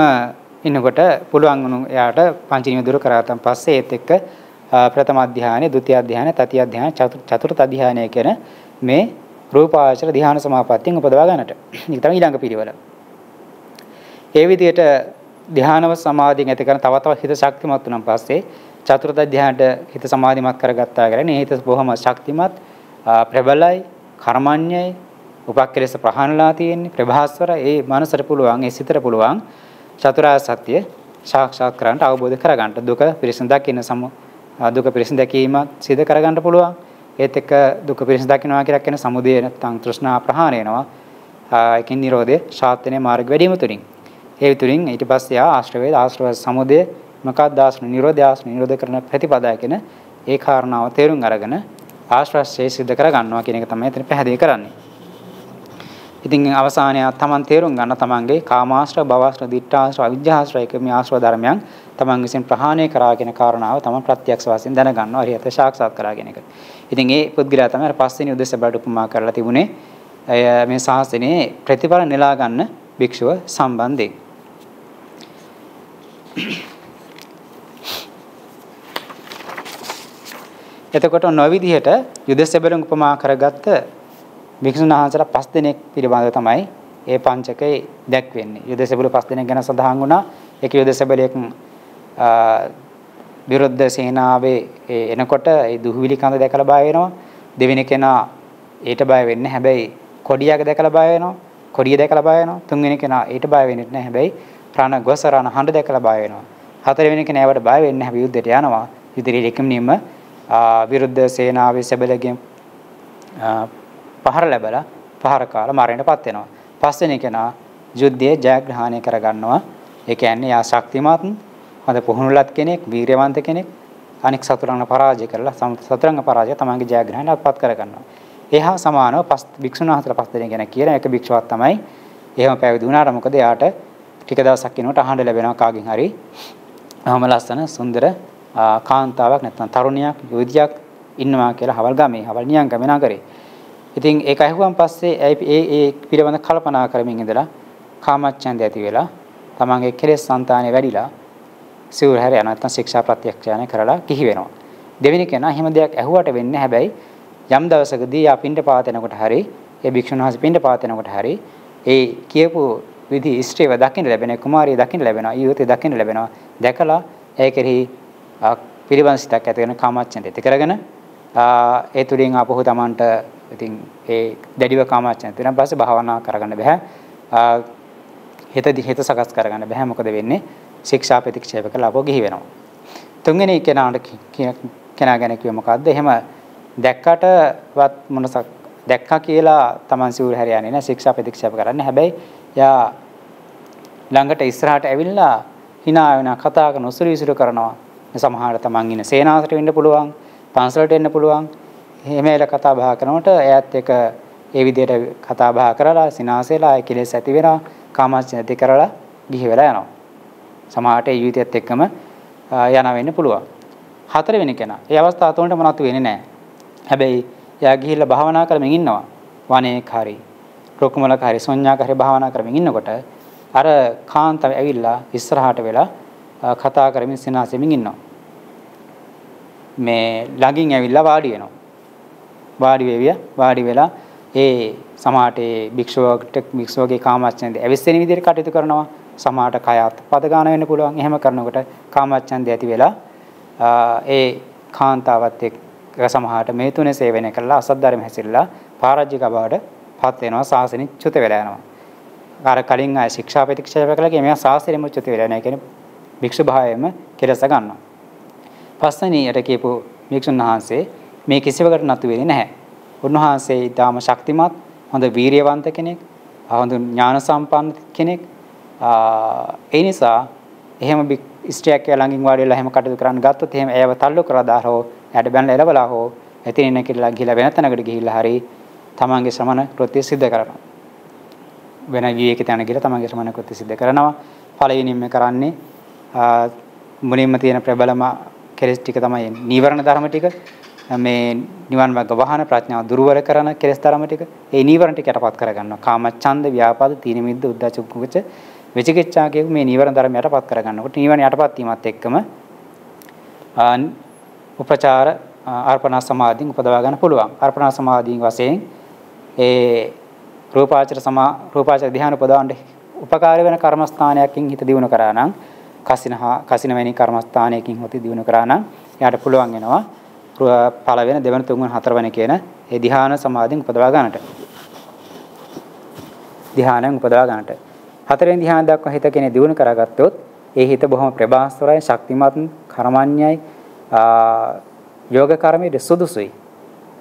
Speaker 1: ඉන්නකොට පුළුවන් වුණු එයාට පංච නීවරණ දුර කරාතන් පස්සේ ඒත් එක්ක ප්‍රථම අධ්‍යානය, ဒုတိ අධ්‍යානය, තතිය අධ්‍යානය, චතුර්ථ අධ්‍යානය කියන මේ රූපාවචර ධ්‍යාන සමාපත්තියෙන් උපදවා ගන්නට. ඒක තමයි ඊළඟ පිළිවෙල. ඒ විදිහට ධ්‍යානව සමාධියෙන් ඇති කරන තව තවත් හිත ශක්තිමත් වුණාන් පස්සේ චතුර්ථ ධ්‍යානට හිත සමාධිමත් කරගත්තා කියන්නේ හිත බොහොම ශක්තිමත් ප්‍රබලයි කර්මඤ්ඤයි උපක්කලස ප්‍රහාණලා තියෙන්නේ ප්‍රභාස්වර ඒ මනසට පුළුවන් ඒ සිතට පුළුවන් චතුරාර්ය සත්‍ය සාක්ෂාත් කරගන්න අවබෝධ කරගන්න දුක පිරිසිදු දකින්න සම දුක පිරිසිදු දැකීමත් සිදු කරගන්න පුළුවන්. ඒත් එක්ක දුක පිරිසිදු දකින්නවා කියලා කියන සමුදය නැත්නම් තෘෂ්ණා ප්‍රහාණය වෙනවා. ඒකින් නිරෝධය ශාස්ත්‍රයේ මාර්ග වැඩිම තුලින්. ඒ තුලින් ඊට පස්සේ ආ ආශ්‍රවයේ ආශ්‍රව සමුදය මොකක්ද ආශ්‍රව නිරෝධය ආශ්‍රව නිරෝධ කරන ප්‍රතිපදාය කියන ඒ කාරණාව තේරුම් අරගෙන ආශ්‍රවයේ සිද්ධ කරගන්නවා කියන එක තමයි එතන පැහැදිලි කරන්නේ. ඉතින් අවසානයේ තමන් තේරුම් ගන්න තමන්ගේ කාමාශ්‍රව, භවශ්‍රව, දිඨාශ්‍රව, අවිජ්ජාශ්‍රව කියන මේ ආශ්‍රව ධර්මයන් තමන් විසින් ප්‍රහාණය කරාගෙන කාරණාව තමන් ප්‍රත්‍යක්ෂ වශයෙන් දැනගන්නවා අරියත සාක්ෂාත් කරාගෙන එක. ඉතින් ඒ පුද්ගලයා තමයි අර පස්වෙනි උද්දේශ බඩ උපමා කරලා තිබුණේ මේ සාසනේ ප්‍රතිඵල නෙලා ගන්න භික්ෂුව සම්බන්ධයෙන්. එතකොට නොවිදිහට යුදසෙබලුන් උපමා කරගත්ත භික්ෂුන් වහන්සේලා පස් දෙනෙක් පිළිබඳව තමයි ඒ පංචකේ දැක්වෙන්නේ. යුදසෙබළු පස් දෙනෙක් ගැන සඳහන් වුණා. ඒක යුදසෙබලෙක් විරුද්ධ සේනාවේ එනකොට ඒ දුහවිලි කඳ දැකලා බය වෙනවා. දෙවෙනි කෙනා ඊට බය වෙන්නේ හැබැයි කොඩියක දැකලා බය වෙනවා. කොඩිය දැකලා බය වෙනවා. තුන්වෙනි කෙනා ඊට බය වෙන්නේ නැහැ හැබැයි රණ ගොස රණ හඬ දැකලා බය වෙනවා. හතරවෙනි කෙනා ඒවට බය වෙන්නේ නැහැ යුද්ධයට යනවා. ඉදිරියට එකම නියම විරුද්ධ සේනාවේ සැබලගෙන් පහර ලැබලා පහර කාලා මරණයටපත් වෙනවා. පස්වෙනි කෙනා යුද්ධයේ ජයග්‍රහණය කරගන්නවා. ඒ කියන්නේ යා ශක්තිමත් හොඳ පුහුණුලත් කෙනෙක්, වීරයවන්ත කෙනෙක්. අනික් සතුරන්ව පරාජය කරලා සතුරන්ව පරාජය තමන්ගේ ජයග්‍රහණයටපත් කරගන්නවා. එහා සමානව පස් භික්ෂුන් වහන්සේලා පස් දෙනෙක් ගැන කියන එක භික්ෂුවක් තමයි. එහෙම පැවිදි වුණාට මොකද එයාට ටික දවසක් යනකොට අහන්න ලැබෙනවා කාගෙන් හරි. අවම ලස්සන සුන්දර කාන්තාවක් නැත්නම් තරුණියක් යුවතියක් ඉන්නවා කියලා හවල් ගමේ හවල් නියං ගමේ නගරේ. ඉතින් ඒක ඇහුවන් පස්සේ ඒ ඒ පිළිබඳ කල්පනා කරමින් ඉඳලා කාමච්ඡන්දය ඇති වෙලා තමන්ගේ කෙලෙස් సంతානෙ වැඩිලා සිවුර හැර යන නැත්නම් ශික්ෂා ප්‍රත්‍යක්ෂයන කරලා කිහි වෙනවා. දෙවෙනි කෙනා එහෙම දෙයක් ඇහුවට වෙන්නේ හැබැයි යම් දවසකදී යා පින්ඩ පාතනකොට හරි ඒ භික්ෂුන් වහන්සේ පින්ඩ පාතනකොට හරි ඒ කියපු විදි ඉෂ්ටේව දකින්න ලැබෙන කුමාරිය දකින්න ලැබෙනවා ඊයෝතේ දකින්න ලැබෙනවා දැකලා ඒ කෙරෙහි පිළිබඳ සිතක් ඇති වෙන කාමච්ඡන්දය ඇති කරගෙන ඒ තුලින් ආපහු Tamanට ඉතින් ඒ දැඩිව කාමච්ඡන්දය වෙන පස්සේ භාවනා කරගන්න බෑ හිත හිත සකස් කරගන්න බෑ මොකද වෙන්නේ? ශික්ෂා ප්‍රතික්ෂේප කළා අපෝ ගිහි වෙනවා. තුන්වෙනි කෙනාට කෙනා ගැන කිව්ව මොකද්ද? එහෙම දැක්කටවත් මොනසක් දැක්කා කියලා Taman සිවුර හැරියන්නේ නැහැ. ශික්ෂා ප්‍රතික්ෂේප කරන්නේ. හැබැයි යා ළඟට ඉස්සරහට ඇවිල්ලා hina වෙන කතා කරන උසුරු විසුරු කරනවා. සමහර තමන් ඉන්න සේනාසට වෙන්න පුළුවන් පන්සලට එන්න පුළුවන්. එහෙම එල කතා බහ කරනකොට එයත් එක ඒ විදිහට කතා බහ කරලා සිනාසෙලා ඒ කෙලෙස් ඇති වෙනවා කාමච්ඡ නැති කරලා ගිහි වෙලා යනවා. සමහරට ඒ ජීවිතයත් එක්කම යන වෙන්න පුළුවන් හතරවෙනි කෙනා ඒ අවස්ථාව තුනට මොනවත් වෙන්නේ නැහැ හැබැයි එයා ගිහිල්ලා භාවනා කරමින් ඉන්නවා වනයේක හරි රුක්මලක හරි සොඤ්ඤාක හරි භාවනා කරමින් ඉන්නකොට අර කාන්තාව ඇවිල්ලා ඉස්සරහට වෙලා කතා කරමින් සිනාසෙමින් ඉන්නවා. මේ ළඟින් ඇවිල්ලා වාඩි වෙනවා. වාඩි වෙවිය වාඩි වෙලා ඒ සමාහටේ භික්ෂුවකට භික්ෂුවගේ කාමච්ඡන්දය ඇවිස්සෙන විදිහට කටයුතු කරනවා. සමාහට කයත් පද ගන්න වෙන්න පුළුවන්. එහෙම කරනකොට කාමච්ඡන්දය ඇති වෙලා ඒ කාන්තාවත් එක්ක සමාහට මේ තුනේ සේවනය කළා අසද්ධර්ම හැසිරලා පාරාජික බවට පත් වෙනවා. සාසනික චුත වෙලා යනවා. අර කලින් ආය ශික්ෂා ප්‍රතික්ෂේප කළා කියන්නේ මෙයා සාසනෙම චුත වෙලා නැහැ කියන්නේ භික්ෂු භාවයෙන්ම කෙලස ගන්නවා. පස්වෙනියට කියපු භික්ෂුන් වහන්සේ මේ කිසිවකට නතු වෙන්නේ නැහැ. උන්වහන්සේ ඊටාම ශක්තිමත් හොඳ වීරියවන්ත කෙනෙක්, හොඳ ඥාන සම්පන්න කෙනෙක්. ඒ නිසා එහෙම ස්ත්‍රියක් ළඟින් වාඩි වෙලා එහෙම කටයුතු කරන්න ගත්තොත් එහෙම එයව තල්ලු කරලා දාහෝ එයාට බැනලා එලවලා හෝ එතින් ඉන්න කියලා ගිහිලා වෙන තැනකට ගිහිල්ලා හරි තමන්ගේ ශ්‍රමණ කෘත්‍ය සිද්ධ කරනවා. වෙන විවේක තැන ගිහලා තමන්ගේ ශ්‍රමණ කෘත්‍ය සිද්ධ කරනවා. පළවෙනිම කරන්නේ මුලින්ම තියෙන ප්‍රබලම කෙලෙස් ටික තමයි නීවරණ ධර්ම ටික මේ නිවන් මාර්ග වහන ප්‍රඥාව දුර්වල කරන කෙලෙස් ධර්ම ටික ඒ නීවරණ ටික යටපත් කරගන්නවා කාම ඡන්ද ව්‍යාපාද තීන මිද්ද උද්ධච්ච කුච්ච විචිකිච්ඡා කියපු මේ නීවරණ ධර්ම යටපත් කරගන්නකොට නීවරණ යටපත් වීමත් එක්කම උපචාර අර්පණා සමාධියෙන් උපදවා ගන්න පුළුවන් අර්පණා සමාධියෙන් වශයෙන් ඒ රූපාචර සමා රූපාචර ධ්‍යාන උපදවන්න උපකාර වෙන කර්මස්ථානයකින් හිත දියුණු කරා නම් කසිනහා කසින වැනි කර්මස්ථානයකින් හොති දිනු කරා නම් එයාට පුළුවන් වෙනවා පළවෙනි දෙවෙනි තුන්වෙනි හතරවෙනි කියන ඒ ධ්‍යාන සමාධියෙන් උපදවා ගන්නට. ධ්‍යානයෙන් උපදවා ගන්නට. හතරෙන් ධ්‍යාන දක්වා හිත කෙනේ දිනු කරගත්තොත් ඒ හිත බොහොම ප්‍රබාස්වරයි ශක්තිමත් කර්මඤ්ඤයි යෝග කර්මයේ සුදුසුයි.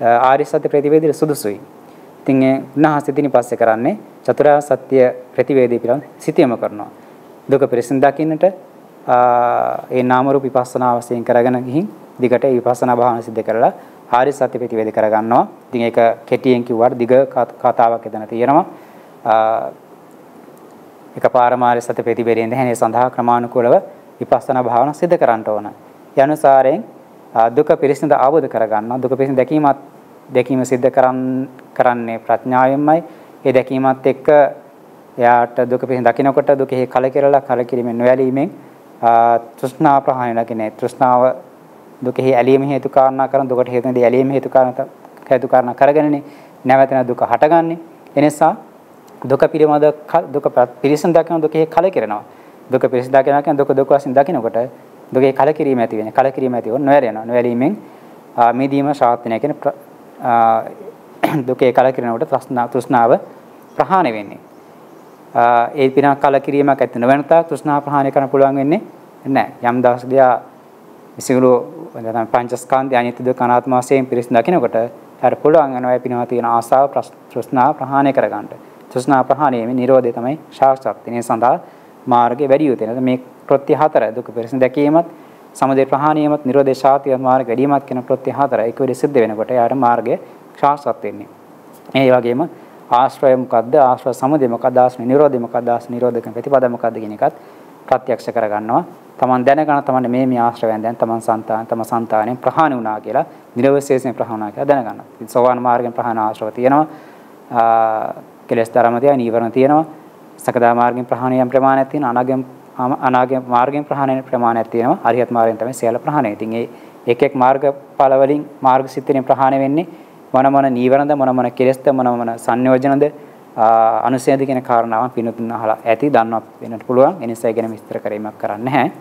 Speaker 1: ආරි සත්‍ය ප්‍රතිවේදී සුදුසුයි. ඉතින් ඒ උන්වහන්සේ දිනි පස්සේ කරන්නේ චතුරාර්ය සත්‍ය ප්‍රතිවේදී පිළිබඳ සිතියම කරනවා. දුක පිරිසිදු දකින්නට ඒ නාම රූප විපස්සනා වශයෙන් කරගෙන ගිහින් දිගට ඒ විපස්සනා භාවනා සිද්ධ කරලා ආර්ය සත්‍ය ප්‍රතිවේද කරගන්නවා. ඉතින් ඒක කෙටියෙන් කිව්වට දිග කතාවක් එතන තියෙනවා. එකපාරම ආර්ය සත්‍ය ප්‍රතිවේදයෙන් දැහැනේ සඳහා ක්‍රමානුකූලව විපස්සනා භාවනා සිද්ධ කරන්න ඕන. ඒ අනුසාරයෙන් දුක පිරිසිදු අවබෝධ කරගන්නවා. දුක පිරිසිදු දැකීමත් දැකීම සිද්ධ කරන්නේ ප්‍රඥාවෙන්මයි. ඒ දැකීමත් එක්ක එයාට දුක පිහින් දකිනකොට දුකෙහි කලකිරලා කලකිරීමෙන් නොඇලීමෙන් තෘෂ්ණා ප්‍රහාණය ලකිනේ තෘෂ්ණාව දුකෙහි ඇලීම හේතු කාරණා කරන දුකට හේතු නැති ඇලීම හේතු කාරණා හේතු කාරණා කරගෙනනේ නැවතන දුක හටගන්නේ එනිසා දුක පිළිමද දුක පිරිසන් දකින දුකෙහි කලකිරෙනවා දුක පිරිසන් දකිනවා කියන්නේ දුක දුක වශයෙන් දකිනකොට දුකේ කලකිරීම ඇති වෙන්නේ කලකිරීම ඇති වොත් නොඇලෙනවා නොඇලීමෙන් මේදීම ශාස්ත්‍රණය කියන්නේ දුකේ කලකිරෙනකොට තෘෂ්ණාව ප්‍රහාණය වෙන්නේ ඒ පිනා කලකිරීමක් ඇති නොවන තාක් තෘෂ්ණා ප්‍රහාණය කරන්න පුළුවන් වෙන්නේ නැහැ. යම් දවසක සියලු නැත්නම් පංචස්කන්ධය අනිත්‍ය දුක්ඛ අනාත්ම වශයෙන් පිරිසිදු දකිනකොට හර පුළුවන් වෙනවා පිනවා තියෙන ආසාව ප්‍රශ්නා ප්‍රහාණය කරගන්න. තෘෂ්ණා ප්‍රහාණයීමේ Nirodhe තමයි ශාස්ත්‍රාර්ථිනේ සඳහා මාර්ගය වැඩි යුතු වෙන. මේ ප්‍රත්‍ය හතර දුක පිරසින දැකීමත් සමුදය ප්‍රහාණයීමත් Nirodhe ශාතියත් මාර්ග වැඩිමත් කියන ප්‍රත්‍ය හතර එක වෙලෙ සිද්ධ වෙනකොට යාට මාර්ගය ශාස්ත්‍රාර්ථ වෙන්නේ. ඒ වගේම ආශ්‍රය මොකද්ද? ආශ්‍රය සමුදය මොකද්ද? ආශ්‍රය Nirodhe මොකද්ද? ආශ්‍රය Nirodhe කියන ප්‍රතිපදා මොකද්ද කියන එකත් ප්‍රත්‍යක්ෂ කරගන්නවා. තමන් දැනගන්න තමන් මේ මේ ආශ්‍රවයන් දැන් තමන් సంతාන තම సంతානෙන් ප්‍රහාණය වුණා කියලා නිර්වශේෂයෙන් ප්‍රහාණය කියලා දැනගන්න. ඉතින් සෝවාන් මාර්ගයෙන් ප්‍රහාණ ආශ්‍රව තියෙනවා. කෙලස් ධර්ම තියෙනවා, නීවරණ තියෙනවා. සකදා මාර්ගයෙන් ප්‍රහාණය යම් ප්‍රමාණයක් තියෙනවා. අනාගම අනාගම මාර්ගයෙන් ප්‍රහාණය ප්‍රමාණයක් තියෙනවා. අරිහත් මාර්ගයෙන් තමයි සියල්ල ප්‍රහාණය. ඉතින් ඒ එක් එක් මාර්ගඵල වලින් මාර්ග සිත්තරෙන් ප්‍රහාණය වෙන්නේ මොන මොන නීවරණද මොන මොන කෙලස්ද මොන මොන සංයෝජනද අනුසයද කියන කාරණාවන් පිනුතුන් අහලා ඇති දන්නවත් වෙන්නත් පුළුවන්. ඒ නිසා ගැන විස්තර කිරීමක් කරන්නේ නැහැ.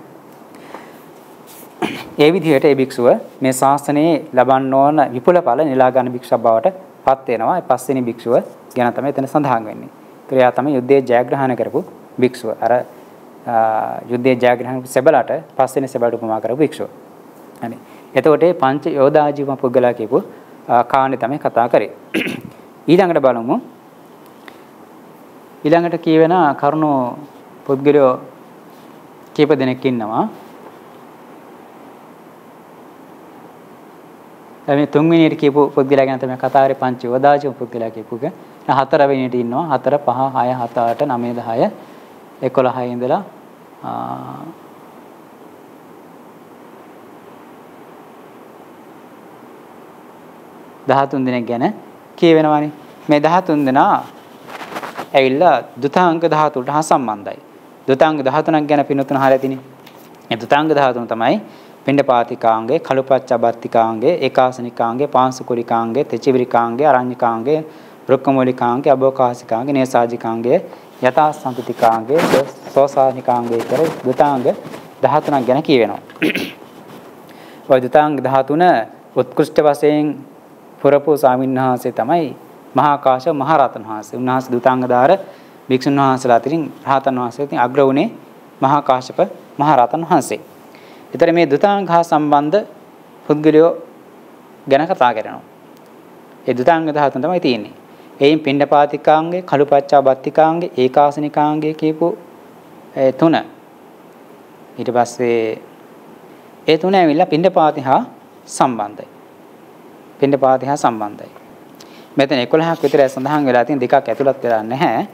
Speaker 1: ඒ විදිහට ඒ භික්ෂුව මේ ශාසනයේ ලබන්න ඕන විපුල ඵල නෙලා ගන්න භික්ෂුවක් බවට පත් වෙනවා. ඒ පස්වෙනි භික්ෂුව ගැන තමයි එතන සඳහන් වෙන්නේ. ක්‍රියා තමයි යුද්ධයේ ජයග්‍රහණ කරපු භික්ෂුව. අර යුද්ධයේ ජයග්‍රහණ සෙබලට පස්වෙනි සෙබලට උපමා කරපු භික්ෂුව. හරි. එතකොට පංච යෝධාජීව පුද්ගලයා කියපු කාණ්ඩය තමයි කතා කරේ. ඊළඟට බලමු ඊළඟට කියවෙන කරුණු පුද්ගලයෝ කීප දෙනෙක් ඉන්නවා. මේ තුන්වෙනියට කියපු පුද්ගලයා ගැන තමයි කතා කරේ පංච යෝදාජ පුද්ගලයා කියපු එක. හතර වෙනියට ඉන්නවා. හතර පහ හය හත අට නවය 10 11 ඉඳලා 13 දෙනෙක් ගැන කියවෙනවානේ. මේ 13 දෙනා ඇවිල්ලා දුතාංග ධාතුවට හා සම්බන්ධයි. දුතාංග 13ක් ගැන පින්නතුන අහලා තිනේ. ඒ දුතාංග 13 තමයි පිණ්ඩපාතිකාංගේ, කලුපච්චබත්තිකාංගේ, ඒකාසනිකාංගේ, පාංශුකුලිකාංගේ, තෙචිවිරිකාංගේ, අරඤ්ඤකාංගේ, රුක්කමූලිකාංගේ, අබෝකාසිකාංගේ, නේසාජිකාංගේ, යථාසම්පතිකාංගේ, සෝසානිකාංගේ කියලා දුතාංග 13ක් ගැන කියවෙනවා. ওই දුතාංග 13 උත්කෘෂ්ඨ වශයෙන් පුරපු ස්වාමින්වහන්සේ තමයි මහා කාශ්‍යප මහ රහතන් වහන්සේ. උන්වහන්සේ දුතාංගදාර භික්ෂුන් වහන්සේලා අතරින් රහතන් වහන්සේ අතරින් අග්‍ර වුණේ මහා කාශ්‍යප මහ රහතන් වහන්සේ. ඊතර මේ දුතාංග හා සම්බන්ධ පුද්ගලයෝ ගැන කතා කරනවා. ඒ දුතාංග ධාතුන් තමයි තියෙන්නේ. එයින් පිණ්ඩපාතිකාංගේ, කලුපච්චා බත්තිකාංගේ, ඒකාසනිකාංගේ කියපු ඒ තුන. ඊට පස්සේ ඒ තුන ඇවිල්ලා පිණ්ඩපාති හා සම්බන්ධයි. පිණ්ඩපාති හා සම්බන්ධයි. මෙතන 11ක් විතර සඳහන් වෙලා තියෙන දෙකක් ඇතුළත් වෙලා නැහැ.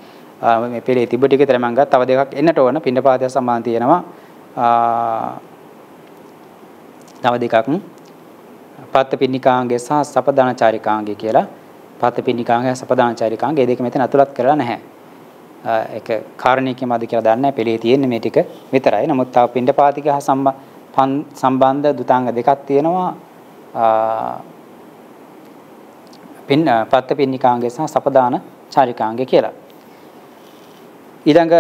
Speaker 1: මේ පෙළේ තිබ්බ ටික විතර මම ගත්තා. තව දෙකක් එන්නට ඕන. පින්නපාතය සම්බන්ධ තියෙනවා. තව දෙකක් පත්තිපින්නිකාංගය සහ සපදානචාරිකාංගය කියලා. පත්තිපින්නිකාංගය සපදානචාරිකාංගය දෙක මෙතන අතුලත් කරලා නැහැ. ඒක කාරණේකම අද කියලා දන්නේ නැහැ. පෙළේ තියෙන්නේ මේ ටික විතරයි. නමුත් තව පින්නපාතික හා සම්බන්ධ දුතාංග දෙකක් තියෙනවා. පින් පත්ත පින්නිකාංගය සහ සපදාන චාරිකාංගය කියලා. ඊළඟ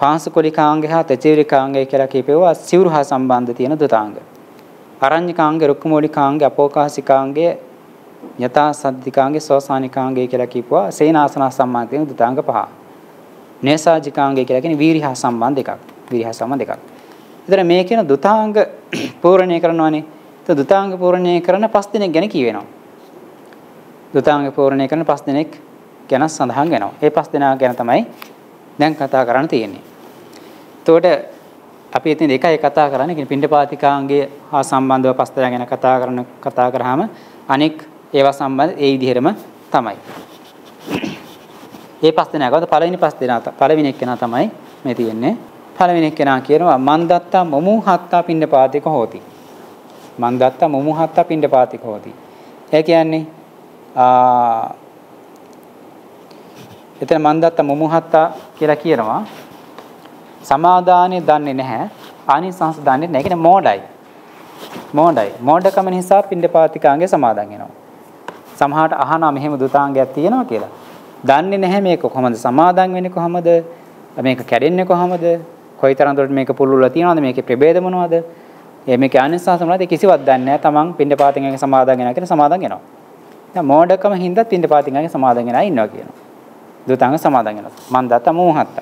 Speaker 1: පාංශකොලිකාංගය හා තෙචේරිකාංගය කියලා කියපේවා සිවුරු හා සම්බන්ධ තියෙන දුතාංග. අරඤ්‍යකාංගය, රුක්කමෝලිකාංගය, අපෝකාසිකාංගය, යථා සද්දිකාංගය, සෝසානිකාංගය කියලා කියපුවා සේනාසන සම්බන්ධ තියෙන දුතාංග පහ. නේසාජිකාංගය කියලා කියන්නේ වීරිහ සම්බන්ධ එකක්. වීරිහ සම්බන්ධ එකක්. ඒතර මේ කියන දුතාංග පූර්ණණය කරනවානේ. તો දුතාංග පූර්ණණය කරන පස් දිනක් ගැන කියවෙනවා. දුතාංග පූර්ණණය කරන පස් දෙනෙක් ගැන සඳහන් වෙනවා. ඒ පස් දෙනා ගැන තමයි දැන් කතා කරන්න තියෙන්නේ. එතකොට අපි එතන දෙකයි කතා කරන්නේ. කියන්නේ පින්ඩපාතිකාංගය හා සම්බන්ධව පස් දෙනා ගැන කතා කරන කතා කරාම අනෙක් ඒවා සම්බන්ධ ඒ විදිහටම තමයි. ඒ පස් දෙනා ගාව පළවෙනි පස් දෙනා පළවෙනි එක්කෙනා තමයි මේ තියෙන්නේ. පළවෙනි එක්කෙනා කියනවා මන්දත්තා මොමුහත්තා පින්ඩපාතික හෝති. මන්දත්තා මොමුහත්තා පින්ඩපාතික හෝති. ඒ කියන්නේ එතන මන්දත්ත මුමුහත්තා කියලා කියනවා සමාදානෙ දන්නේ නැහැ ආනිසංස දන්නේ නැහැ කියන්නේ මෝඩයි මෝඩයි මෝඩකම නිසා පින්ඩපාතිකාංගේ සමාදන් වෙනවා සමහරට අහනවා මෙහෙම දුතාංගයක් තියෙනවා කියලා දන්නේ නැහැ මේක කොහොමද සමාදන් වෙන්නේ කොහොමද මේක කැඩෙන්නේ කොහොමද කොයිතරම් දුරට මේක පුළුල්ලා තියෙනවද මේකේ ප්‍රභේද මොනවද මේකේ ආනිසංස මොනවද කිසිවක් දන්නේ නැහැ තමන් පින්ඩපාතිකාංගේ සමාදන් වෙනවා කියන සමාදන් වෙනවා දැන් මෝඩකම හින්දා පින්ඩ පාතිංගගේ සමාදන් වෙනා ඉන්නවා කියනවා. දුතාංග සමාදන් වෙනවා. මන් දත්ත මෝහත්ත.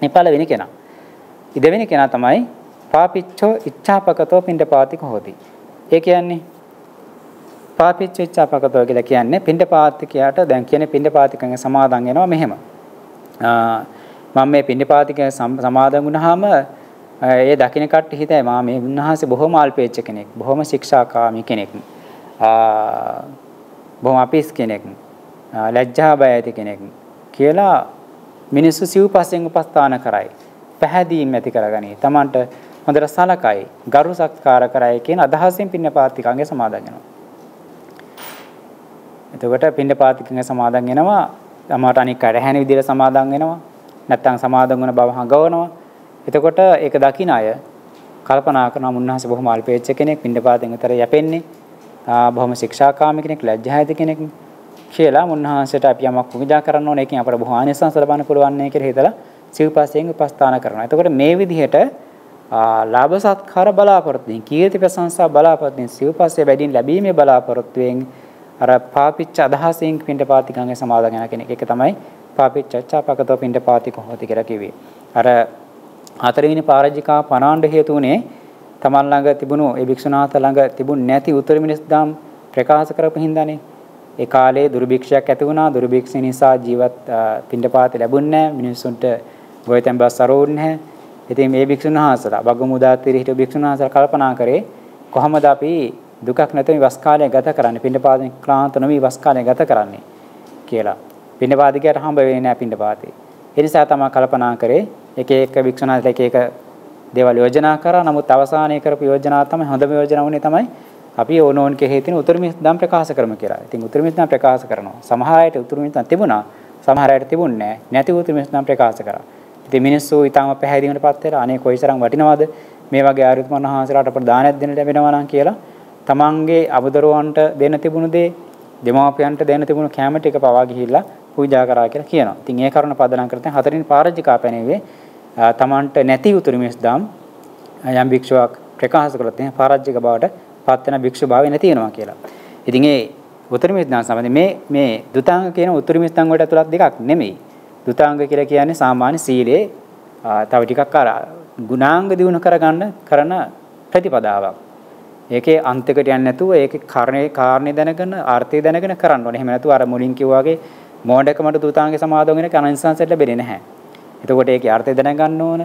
Speaker 1: මේ පළවෙනි කෙනා. දෙවෙනි කෙනා තමයි පාපිච්චෝ ඉච්ඡාපකතෝ පින්ඩපාතික හොති. ඒ කියන්නේ පාපිච්ච ඉච්ඡාපකතෝ කියලා කියන්නේ පින්ඩපාතිකයාට දැන් කියන්නේ පින්ඩපාතිකෙන් සමාදන් වෙනවා මෙහෙම. මම මේ පින්ඩපාතිකෙන් සමාදන් වුණාම ඒ දකින්න කට්ටිය හිතයි මා මේ උන්වහන්සේ බොහොම අල්පේච්ච කෙනෙක්, බොහොම ශික්ෂාකාමී කෙනෙක්. බොහොම අපිස් කෙනෙක්. ලැජ්ජා බය ඇති කෙනෙක් කියලා මිනිස්සු සිව්පස්යෙන් උපස්ථාන කරයි. පැහැදීම් ඇති කරගනී. Tamanට හොඳට සලකයි, ගරු සත්කාර කරයි කියන අදහසින් පින්නපාතිකංගේ සමාදන් වෙනවා. එතකොට පින්නපාතිකංගේ සමාදන් වෙනවා. තමාට අනික් අය රැහැණ විදිහට සමාදන් වෙනවා. නැත්තම් සමාදන් වන බව හඟවනවා. එතකොට ඒක දකින අය කල්පනා කරනවා මුන්නහස බොහොම අල්පේච්ච කෙනෙක් පින්නපාතෙන් විතර යැපෙන්නේ. බොහොම ශික්ෂාකාමී කෙනෙක්, ලැජ්ජායති කෙනෙක් කියලා මුන්නහන්සට අපි යමක් පූජා කරන්න ඕනේ. ඒකෙන් අපට බොහෝ ආනිසංස ලබන්න පුළුවන් නේ කියලා හිතලා සිව්පස්යෙන් උපස්ථාන කරනවා. එතකොට මේ විදිහට ලාභ සත්කාර බලාපොරොත්තුෙන් කීර්ති ප්‍රශංසා බලාපොරොත්තුෙන් සිව්පස්සේ වැඩින් ලැබීමේ බලාපොරොත්තුෙන් අර පාපිච්ච අදහසින් පින්ඩපාතිකංගේ සමාදන් වෙන කෙනෙක්. ඒක තමයි පාපිච්ච චාපකතෝ පින්ඩපාතික හොති කියලා කිව්වේ. අර හතරවෙනි පරාජිකා පනාණ්ඩ හේතුුනේ තමන් ළඟ තිබුණු ඒ භික්ෂුනාථ ළඟ තිබුණ නැති උත්තර මිනිස් දාම් ප්‍රකාශ කරපු හින්දානේ. ඒ කාලේ දුර්භික්ෂයක් ඇති වුණා. දුර්භික්ෂ නිසා ජීවත් පින්ඩපාත ලැබුණේ නැහැ. මිනිස්සුන්ට ගොවිතැන් බස් අරෝන්නේ නැහැ. ඉතින් මේ භික්ෂුන් වහන්සේලා බගමුදාතිරි හිටු භික්ෂුන් වහන්සේලා කල්පනා කරේ කොහොමද අපි දුකක් නැතුව වස් කාලය ගත කරන්නේ පින්ඩපාතෙන් ක්ලාන්ත නොවි වස් කාලය ගත කරන්නේ කියලා. පින්ඩපාතිකයට හම්බ වෙන්නේ නැහැ පින්ඩපාතේ. ඒ නිසා තමයි කල්පනා කරේ එක එක භික්ෂුන් වහන්සේලා එක එක දේවල් යෝජනා කරා. නමුත් අවසානයේ කරපු යෝජනාව තමයි හොඳම යෝජනාව වුණේ තමයි අපි ඕනෝන් කෙහි තියෙන උතුරු මිස්දම් ප්‍රකාශ කරමු කියලා. ඉතින් උතුරු මිස්දම් ප්‍රකාශ කරනවා. සමහර අයට උතුරු මිස්දම් තිබුණා. සමහර අයට තිබුණේ නැහැ. නැති උතුරු මිස්දම් ප්‍රකාශ කරා. ඉතින් මිනිස්සු ඊටම පැහැදීමටපත් වෙලා අනේ කොයිතරම් වටිනවද මේ වගේ ආයුර්ත මනහාසලාට අපට දානයක් දෙන්න ලැබෙනවා නම් කියලා තමන්ගේ අබදරුවන්ට දෙන්න තිබුණු දේ දෙමාපියන්ට දෙන්න තිබුණු කැම ටික පවා ගිහිල්ලා පූජා කරා කියලා කියනවා. ඉතින් ඒ කරුණ පදනම් කරගෙන හතරින් පාරජිකා පැනෙවේ තමන්ට නැති උතුරු මිස්දම් යම් භික්ෂුවක් ප්‍රකාශ කළොත් එහෙනම් පාරජික බවට පත් වෙන භික්ෂු භාවය නැති වෙනවා කියලා. ඉතින් ඒ උතුරු මිස්දම් සම්බන්ධයෙන් මේ මේ දුතාංග කියන උතුරු මිස්දම් වලට ඇතුළත් දෙකක් නෙමෙයි. දුතාංග කියලා කියන්නේ සාමාන්‍ය සීලේ තව ටිකක් අර ගුණාංග දිනු කරගන්න කරන ප්‍රතිපදාවක්. ඒකේ අන්තිකට යන්නේ නැතුව ඒකේ කාරණේ කාරණේ දැනගෙන ආර්ථය දැනගෙන කරන්න ඕනේ. එහෙම නැතුව අර මුලින් කිව්වා වගේ මෝඩකමට දුතාංගේ සමාදන් වෙන කනංසංසයට ලැබෙන්නේ නැහැ. එතකොට ඒකේ අර්ථය දැනගන්න ඕන.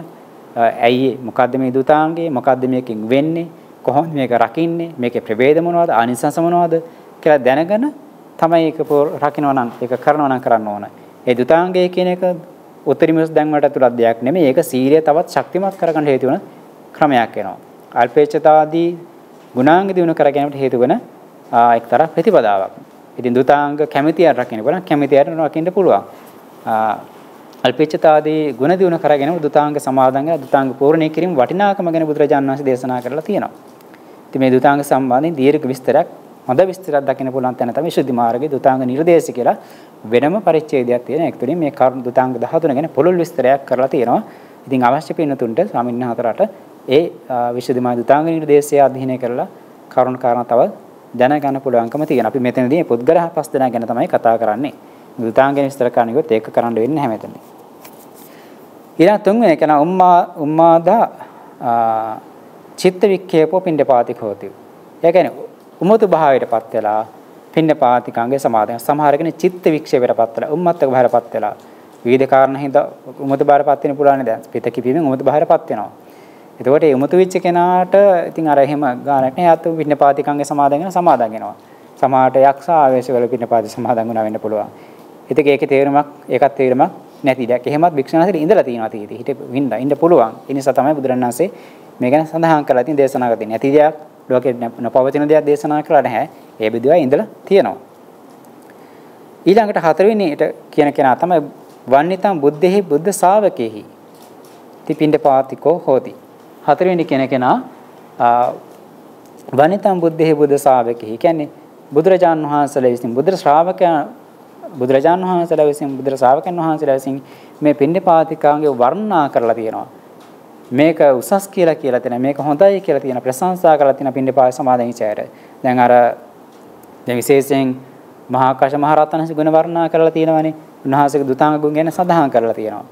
Speaker 1: ඇයි මොකද්ද මේ දුතාංගේ? මොකද්ද මේකෙන් වෙන්නේ? කොහොමද මේක රකින්නේ? මේකේ ප්‍රවේද මොනවද? ආනිසංස මොනවද? කියලා දැනගෙන තමයි ඒක රකින්න නම් ඒක කරනවා නම් කරන්න ඕන. ඒ දුතාංගය කියන එක උත්තරීමස් දැන් වලට තුලක් දෙයක් නෙමෙයි. ඒක සීලය තවත් ශක්තිමත් කරගන්න හේතු වෙන ක්‍රමයක් වෙනවා. අල්පේච්ඡතාදී ගුණාංග දිනු කර ගැනීමට හේතු වෙන එක්තරා ප්‍රතිපදාවක්. ඉතින් දුතාංග කැමැතියට රකින්න පුළුවන් කැමැතියට රකින්න පුළුවන්. අල්පේච්ඡතාදී ගුණ දිනු කර ගැනීම දුතාංග සමාදන් වෙන දුතාංග පූර්ණේ කිරීම වටිනාකම ගැන බුදුරජාණන් වහන්සේ දේශනා කරලා තියෙනවා. ඉතින් මේ දුතාංග සම්බන්ධයෙන් දීර්ඝ විස්තරයක් හොඳ විස්තරයක් දකින්න පුළුවන් තැන තමයි ශුද්ධි මාර්ගයේ දුතාංග නිර්දේශ කියලා වෙනම පරිච්ඡේදයක් තියෙන. ඒක තුළින් මේ කරුණු දුතාංග 13 ගැන පුළුල් විස්තරයක් කරලා තියෙනවා. ඉතින් අවශ්‍ය පින්නතුන්ට ස්වාමීන් වහන්සේලාට ඒ විශේෂ මාර්ග දුතාංග නිර්දේශය අධ්‍යයනය කරලා කරුණු කාරණා තව දැනගන්න පුළුවන්කම තියෙනවා. අපි මෙතනදී මේ පුද්ගලහ පස් දෙනා ගැන තමයි කතා කරන්නේ. දුතාංග විස්තර කරනකොට ඒක කරන්න වෙන්නේ නැහැ මෙතන. ඊළඟ තුන්වෙනි කෙනා උම්මා උම්මාදා චිත්ත වික්ඛේපෝ පින්ඩපාතික හෝති. ඒ කියන්නේ උමතු භාවයටපත් වෙලා පින්න පාතිකාංගේ සමාදන් සමහර කෙනෙක් චිත්ත වික්ෂේපයටපත් වෙලා උම්මත්තක භාවයටපත් වෙලා විවිධ කාරණා හින්දා උමතු භාවයටපත් වෙන පුළුවන් දැන් පිට කිපීමෙන් උමතු භාවයටපත් වෙනවා එතකොට මේ උමතු වෙච්ච කෙනාට ඉතින් අර එහෙම ගානක් නෑ යත් පින්න පාතිකාංගේ සමාදන් වෙන සමාදන් වෙනවා සමහරට යක්ෂ ආවේශ වල පින්න පාති සමාදන් වුණා වෙන්න පුළුවන් ඉතින් ඒකේ තේරුමක් ඒකත් තේරුමක් නැති දෙයක් එහෙමත් භික්ෂුණාසිට ඉඳලා තියෙනවා තියෙදි හිට වින්දා ඉන්න පුළුවන් ඒ නිසා තමයි බුදුරණන්සේ මේ ගැන සඳහන් කරලා තියෙන දේශනා කරලා තියෙන්නේ නැති දෙයක් ලෝකේ නොපවතින දෙයක් දේශනා කරලා නැහැ. ඒ බෙදුවා ඉඳලා තියෙනවා. ඊළඟට හතරවෙනිට කියන කෙනා තමයි වන්නිතම් බුද්ධෙහි බුද්ධ ශාවකෙහි. තිපින්ඩ පාතිකෝ හෝති. හතරවෙනි කියන කෙනා වන්නිතම් බුද්ධෙහි බුද්ධ ශාවකෙහි. කියන්නේ බුදුරජාන් වහන්සේලා විසින් බුද්ධ ශ්‍රාවකයන් බුදුරජාන් වහන්සේලා විසින් බුද්ධ ශ්‍රාවකයන් වහන්සේලා විසින් මේ පින්ඩ පාතිකාංගේ වර්ණනා කරලා තියෙනවා. මේක උසස් කියලා කියලා තියෙන මේක හොඳයි කියලා තියෙන ප්‍රශංසා කරලා තියෙන පින්ඩපාත සමාදන් ඉචයට දැන් අර දැන් විශේෂයෙන් මහා ආකාශ මහ රහතන්සේ ගුණ වර්ණනා කරලා තියෙනවානේ උන්වහන්සේගේ දුතාංග ගුණ ගැන සඳහන් කරලා තියෙනවා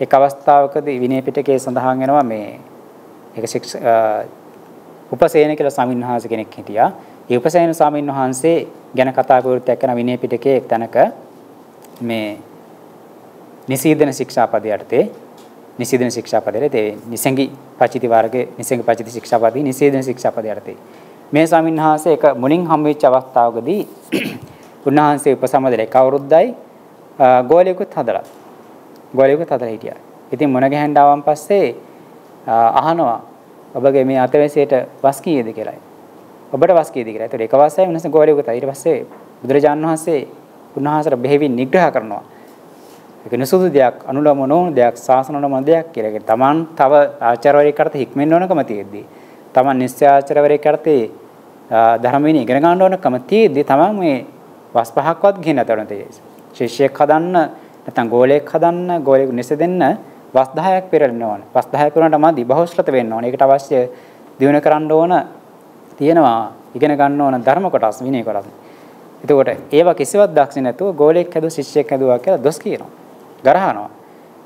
Speaker 1: එක් අවස්ථාවකදී විනය පිටකයේ සඳහන් වෙනවා මේ ඒක ශික්ෂ උපසේන කියලා ස්වාමීන් වහන්සේ කෙනෙක් හිටියා. ඒ උපසේන ස්වාමීන් වහන්සේ ගැන කතා ප්‍රවෘත්තියක් කරන විනය පිටකයේ එක් තැනක මේ නිසීදන ශික්ෂාපදයට යටතේ නිසීදන ශික්ෂාපදයට තේ නිසංගි පචිති වර්ගයේ නිසංගි පචිති ශික්ෂාපදයේ නිසීදන ශික්ෂාපදයට යටතේ මේ ස්වාමීන් වහන්සේ එක මුණින් හම්බෙච්ච අවස්ථාවකදී උන්වහන්සේ උපසමදල එක අවුරුද්දයි ගෝලියකුත් හදලා ගෝලියකුත් හදලා හිටියා. ඉතින් මොන ගැහෙන් ආවන් පස්සේ අහනවා ඔබගේ මේ අතවැසියට වස් කීයද කියලා. ඔබට වස් කීයද කියලා. ඒතර එක වස්සයි වෙනස ගෝලියකුත් ඊට පස්සේ බුදුරජාණන් වහන්සේ උන්වහන්සේට බෙහෙවින් නිග්‍රහ කරනවා. ඒක නුසුදු දෙයක් අනුලම නොවන දෙයක් සාසනවම දෙයක් කියලා. ඒක තමන් තව ආචාර්යවරයෙක්ට හික්මෙන්න ඕනකම තියෙද්දි. තමන් නිශ්චයාචාර්යවරයෙක්ට ධර්මයෙන් ඉගෙන ගන්න ඕනකම තියෙද්දි තමන් මේ වස් පහක්වත් ගිහින් නැතවන තියෙන්නේ. ශිෂ්‍යයෙක් හදන්න නැත්නම් ගෝලයෙක් හදන්න ගෝලයෙක් නිසෙදෙන්න වස් 10ක් පෙරලෙන්න ඕන. වස් 10 පෙරලනට මදි බහුශ්‍රත වෙන්න ඕන. ඒකට අවශ්‍ය දිනු කරන්න ඕන තියෙනවා ඉගෙන ගන්න ඕන ධර්ම කොටස් විනය කොටස්. එතකොට ඒවා කිසිවක් දක්ෂ නැතුව ගෝලයෙක් හැදුව ශිෂ්‍යයෙක් හැදුවා කියලා දොස් කියනවා. ගරහනවා.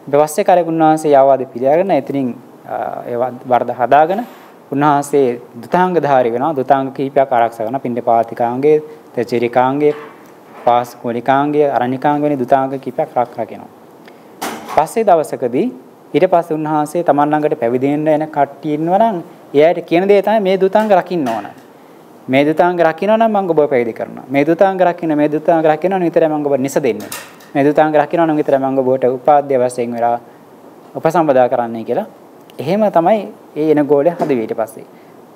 Speaker 1: ඊපස්සේ කාලේ උන්වහන්සේ යාවාද පිළිඅරගෙන එතනින් ඒ වර්ධ හදාගෙන උන්වහන්සේ දුතාංග ධාරි වෙනවා. දුතාංග කීපයක් ආරක්ෂා කරනවා. පින්ඩ පාතිකාංගේ, තෙචරිකාංගේ, පාස් කුලිකාංගේ, අරණිකාංග වෙන දුතාංග කීපයක් රැකගෙනවා. පස්සේ දවසකදී ඊට පස්සේ උන්වහන්සේ තමන් ළඟට පැවිදෙන්න එන කට්ටිය ඉන්නවා නම් එයාට කියන දේ තමයි මේ දුතාංග රකින්න ඕන. මේ දුතාංග රකින්න නම් මම ඔබ පැවිදි කරනවා. මේ දුතාංග රකින්න මේ දුතාංග රකින්න නම් විතරයි මම ඔබ නිස දෙන්නේ. මේ දුතාංග රකින්න නම් විතරයි මම ඔබට උපාධ්‍ය වශයෙන් වෙලා උපසම්පදා කරන්නයි කියලා. එහෙම තමයි ඒ එන ගෝලය හදුවේ ඊට පස්සේ.